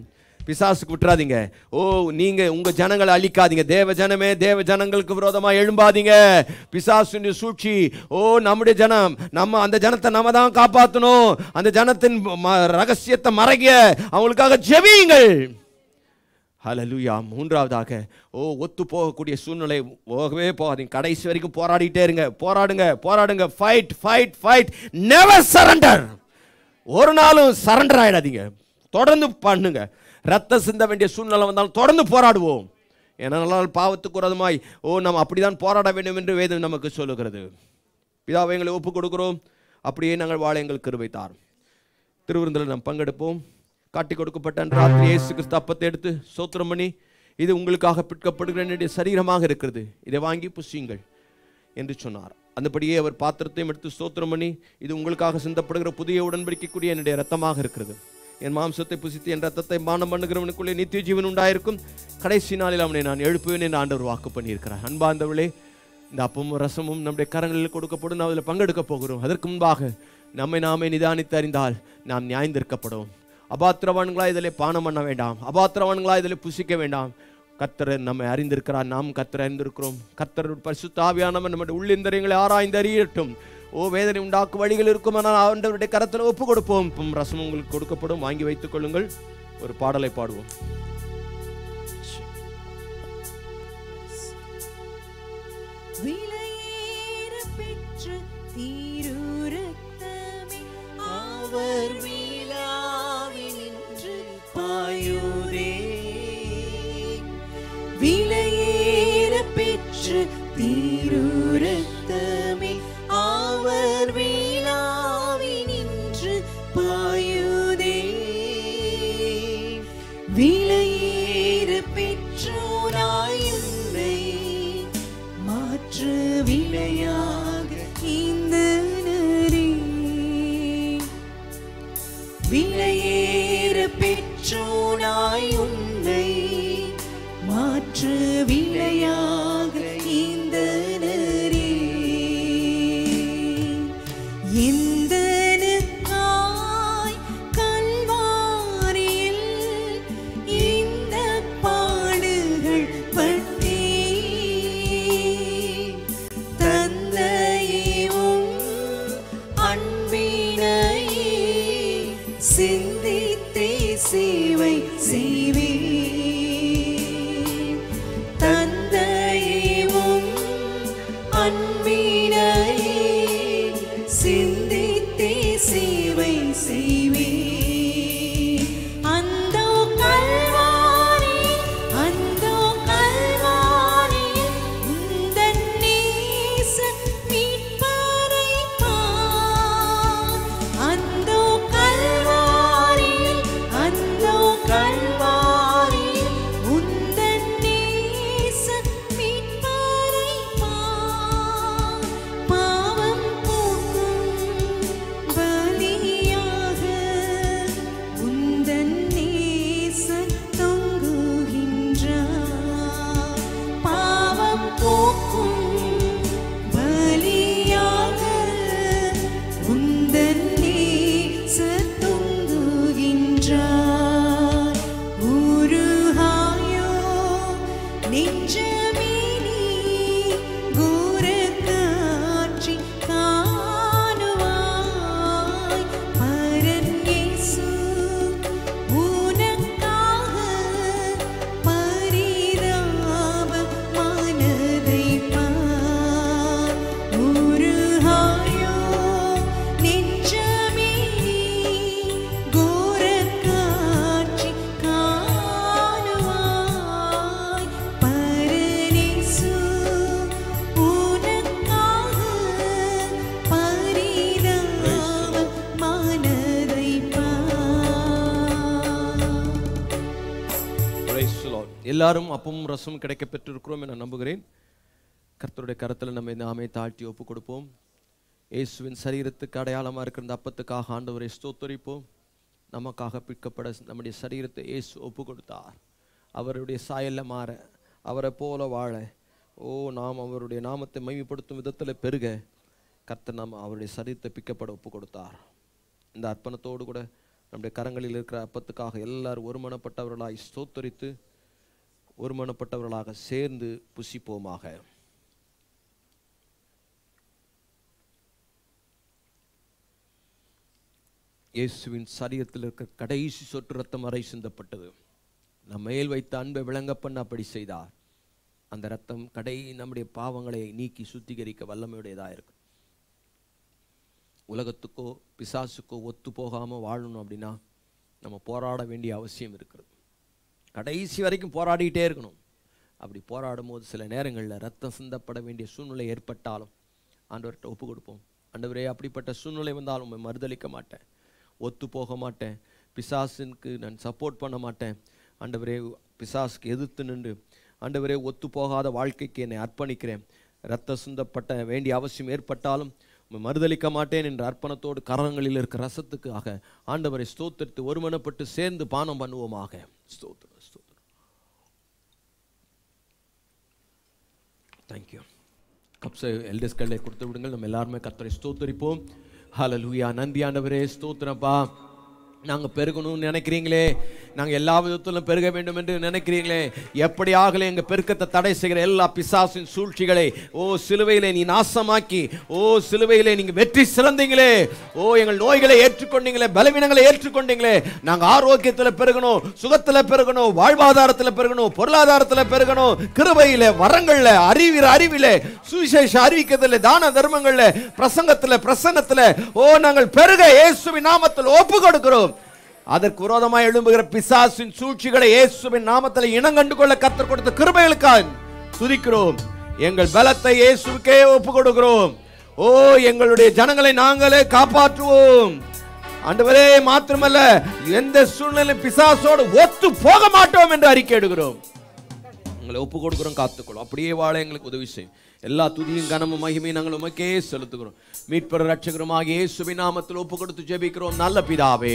பிசாசுக்கு விட்டுறாதீங்க. ஓ நீங்க உங்க ஜனங்களை அழிக்காதீங்க. தேவ ஜனமே தேவ ஜனங்களுக்கு விரோதமா எழும்பாதீங்க. பிசாசுடைய சூழ்ச்சி. ஓ நம்முடைய ஜனம் நம்ம அந்த ஜனத்தை நம்ம தான் காப்பாற்றணும் அந்த ஜனத்தின் ம- ரகசியத்தை மறைக்க அவங்களுக்காக ஜெபியுங்கள். ஹலலுயா மூன்றாவதாக ஓ ஒத்து போகக்கூடிய சூழ்நிலை போகவே போகாதீங்க. கடைசி வரைக்கும் போராடிட்டே இருங்க. போராடுங்க போராடுங்க. Fight fight fight never surrender ஒரு நாளும் சரண்டர் ஆகிடாதீங்க தொடர்ந்து பண்ணுங்கள் ரத்த சிந்த வேண்டிய சூழ்நிலை வந்தாலும் தொடர்ந்து போராடுவோம். ஏனென்றால் பாவத்துக்கு உரதமாய் ஓ நாம் அப்படிதான் போராட வேண்டும் என்று வேதம் நமக்கு சொல்லுகிறது. பிதாவை எங்களை ஒப்புக் கொடுக்கிறோம். அப்படியே நாங்கள் வாழ எங்கள் கிருபை தாரும் திருவிருந்தில் நாம் பங்கெடுப்போம். காட்டி கொடுக்கப்பட்ட ராத்திரி இயேசு கிறிஸ்து அப்பத்தை எடுத்து சோத்திரம் பண்ணி இது உங்களுக்காக பிற்கப்படுகிற என்னுடைய சரீரமாக இருக்கிறது. இதை வாங்கி புசியுங்கள் என்று சொன்னார். அந்தபடியே அவர் பாத்திரத்தையும் எடுத்து சோத்திரம் பண்ணி இது உங்களுக்காக சிந்தப்படுகிற புதிய உடன்படிக்கைக்குரிய என்னுடைய ரத்தமாக இருக்கிறது. என் மாம்சத்தை புசித்து என் ரத்தத்தை மானம் பண்ணுகிறவனுக்குள்ளே நித்திய ஜீவன் உண்டாயிருக்கும். கடைசி நாளில் அவனை நான் எழுப்புவேன் என்று ஆண்டவர் வாக்கு பண்ணியிருக்கிறார். அன்பாந்தவளே இந்த அப்பமும் ரசமும் நம்முடைய கரங்களில் கொடுக்கப்படும். நாம் அதில் பங்கெடுக்க போகிறோம். அதற்கு முன்பாக நம்மை நாமே நிதானித்து அறிந்தால் நாம் நியாயந்திருக்கப்படும். அபாத்திரவான்களாக இதில் பானம் பண்ண வேண்டாம். அபாத்திரவான்களாக இதில் புசிக்க வேண்டாம். கத்தர் நம்மை அறிந்திருக்கிறார். நாம் கத்தர் அறிந்திருக்கிறோம். கத்தர் பரிசுத்த நம்முடைய உள்ளிந்தரியங்களை ஆராய்ந்து அறியட்டும். ஓ வேதனை உண்டாக்கும் வழிகள் இருக்குமானால் ஆண்டவருடைய கரத்தில் ஒப்பு கொடுப்போம் ரசம் உங்களுக்கு கொடுக்கப்படும். வாங்கி வைத்துக் கொள்ளுங்கள். ஒரு பாடலை பாடுவோம். விலையேற பெற்று தீரூரத்த அவர் வீணாவி நின்று பாயுதே. விலையேற பெற்றோராய் உன்னை மாற்று விலையாக இந்த விலையேற இந்த nhìn எல்லாரும் அப்பமும் ரசமும் கிடைக்க பெற்றிருக்கிறோம் என நம்புகிறேன். கர்த்தருடைய கருத்தில் நம்ம நாமே தாழ்த்தி ஒப்பு கொடுப்போம். இயேசுவின் சரீரத்துக்கு அடையாளமாக இருக்கிற இந்த அப்பத்துக்காக ஆண்டவரை ஸ்தோத்தரிப்போம். நமக்காக பிற்கப்பட நம்முடைய சரீரத்தை இயேசு ஒப்பு கொடுத்தார். அவருடைய சாயல்ல மாற அவரை போல வாழ. ஓ நாம் அவருடைய நாமத்தை மைமைப்படுத்தும் விதத்தில் பெருக. கர்த்தர் நாம் அவருடைய சரீரத்தை பிக்கப்பட ஒப்பு கொடுத்தார். இந்த அர்ப்பணத்தோடு கூட நம்முடைய கரங்களில் இருக்கிற அப்பத்துக்காக எல்லாரும் ஒருமனப்பட்டவர்களாய் ஸ்தோத்தரித்து ஒருமனப்பட்டவர்களாக சேர்ந்து புசிப்போமாக. இயேசுவின் சரீரத்தில் இருக்கிற கடைசி சொட்டு ரத்தம் வரை சிந்தப்பட்டது. நம் மேல் வைத்த அன்பை விளங்க பண்ண அப்படி செய்தார். அந்த ரத்தம் கடை நம்முடைய பாவங்களை நீக்கி சுத்திகரிக்க வல்லமையுடையதாக இருக்கு. உலகத்துக்கோ பிசாசுக்கோ ஒத்து போகாமல் வாழணும் அப்படின்னா நம்ம போராட வேண்டிய அவசியம் இருக்கிறது. கடைசி வரைக்கும் போராடிக்கிட்டே இருக்கணும். அப்படி போராடும் போது சில நேரங்களில் ரத்தம் சிந்தப்பட வேண்டிய சூழ்நிலை ஏற்பட்டாலும் ஆண்டவர்கிட்ட ஒப்பு கொடுப்போம். ஆண்டவரே அப்படிப்பட்ட சூழ்நிலை வந்தாலும் உம்மை மறுதலிக்க மாட்டேன். ஒத்து போக மாட்டேன். பிசாசுக்கு நான் சப்போர்ட் பண்ண மாட்டேன். ஆண்டவரே பிசாஸுக்கு எதிர்த்து நின்று ஆண்டவரே ஒத்து போகாத வாழ்க்கைக்கு என்னை அர்ப்பணிக்கிறேன். ரத்த சிந்தப்பட்ட வேண்டிய அவசியம் ஏற்பட்டாலும் மறுதளிக்க மாட்டேன் என்ற அர்ப்பணத்தோடு கரங்களில் இருக்கிற ரசத்துக்காக ஆண்டவரை ஸ்தோத்திரித்து ஒருமனப்பட்டு சேர்ந்து பானம் பண்ணுவோமாக. ஸ்தோத்திரம் ஸ்தோத்திரம் தேங்க்யூ கப்ஸை எல்டர்ஸ் கொடுத்து விடுங்கள். நம்ம எல்லாருமே கத்தரை ஸ்தோத்தரிப்போம். ஹலலூயா நன்றி ஆண்டவரே ஸ்தோத்திரப்பா. நாங்கள் பெருகணும்னு நினைக்கிறீங்களே? நாங்கள் எல்லா விதத்திலும் பெருக வேண்டும் என்று நினைக்கிறீங்களே? எப்படியாகல எங்கள் பெருக்கத்தை தடை செய்கிற எல்லா பிசாசின் சூழ்ச்சிகளை? ஓ சிலுவையிலே நீ நாசமாக்கி ஓ சிலுவையிலே நீங்கள் வெற்றி சிறந்தீங்களே? ஓ எங்கள் நோய்களை ஏற்றுக்கொண்டீங்களே பலவீனங்களை ஏற்றுக்கொண்டீங்களே? நாங்கள் ஆரோக்கியத்தில் பெருகணும் சுகத்தில் பெருகணும் வாழ்வாதாரத்தில் பெருகணும் பொருளாதாரத்தில் பெருகணும் கிருபையில் வரங்களில் அறிவிற அறிவில் சுவிசேஷ அறிவிக்கிறதுல தான தர்மங்களில் பிரசங்கத்தில் பிரசன்னத்தில் ஓ நாங்கள் பெருக இயேசுவின் நாமத்தில் ஒப்பு கொடுக்கிறோம். அதற்கு விரோதமாக எழும்புகிற பிசாசின் சூழ்ச்சிகளை இயேசுவின் நாமத்தில் இனங்கண்டு கொள்ள கத்தர் கொடுத்த கிருபைகளுக்காக துதிக்கிறோம். எங்கள் பலத்தை இயேசுக்கே ஒப்பு கொடுக்கிறோம் ஓ எங்களுடைய ஜனங்களை நாங்களே காப்பாற்றுவோம். ஆண்டவரே மாத்திரமல்ல எந்த சூழ்நிலை பிசாசோடு ஒத்து போக மாட்டோம் என்று அறிக்கை எடுக்கிறோம் எங்களை ஒப்பு கொடுக்குறோம் காத்துக்கொள்ளும். அப்படியே வாழ எங்களுக்கு உதவி செய்யும் எல்லா துதியும் கனமும் மகிமையும் நாங்கள் உமக்கே செலுத்துகிறோம். மீட்பர் ரட்சகருமாக இயேசுவின் நாமத்தில் ஒப்பு கொடுத்து ஜெபிக்கிறோம். நல்ல பிதாவே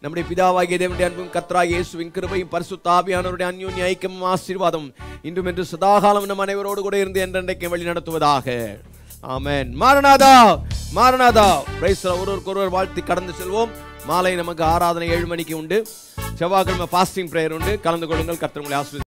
நம்முடைய பிதாவாகிய தேவனுடைய அன்பும் கத்ரா இயேசுவின் கிருபையும் பரிசு தாபியானவருடைய அந்யோன்ய ஐக்கியமும் ஆசீர்வாதம் இன்றும் என்று சதாகாலம் நம் அனைவரோடு கூட இருந்து என்றென்றைக்கும் வழி நடத்துவதாக. ஆமேன். மாரநாதா மாரநாதா பிரைஸ்ல ஒருவருக்கு ஒருவர் வாழ்த்தி கடந்து செல்வோம். மாலை நமக்கு ஆராதனை ஏழு மணிக்கு உண்டு. செவ்வாய்க்கிழமை ஃபாஸ்டிங் பிரேயர் உண்டு. கலந்து கொள்ளுங்கள். கத்திரங்களை உங்களை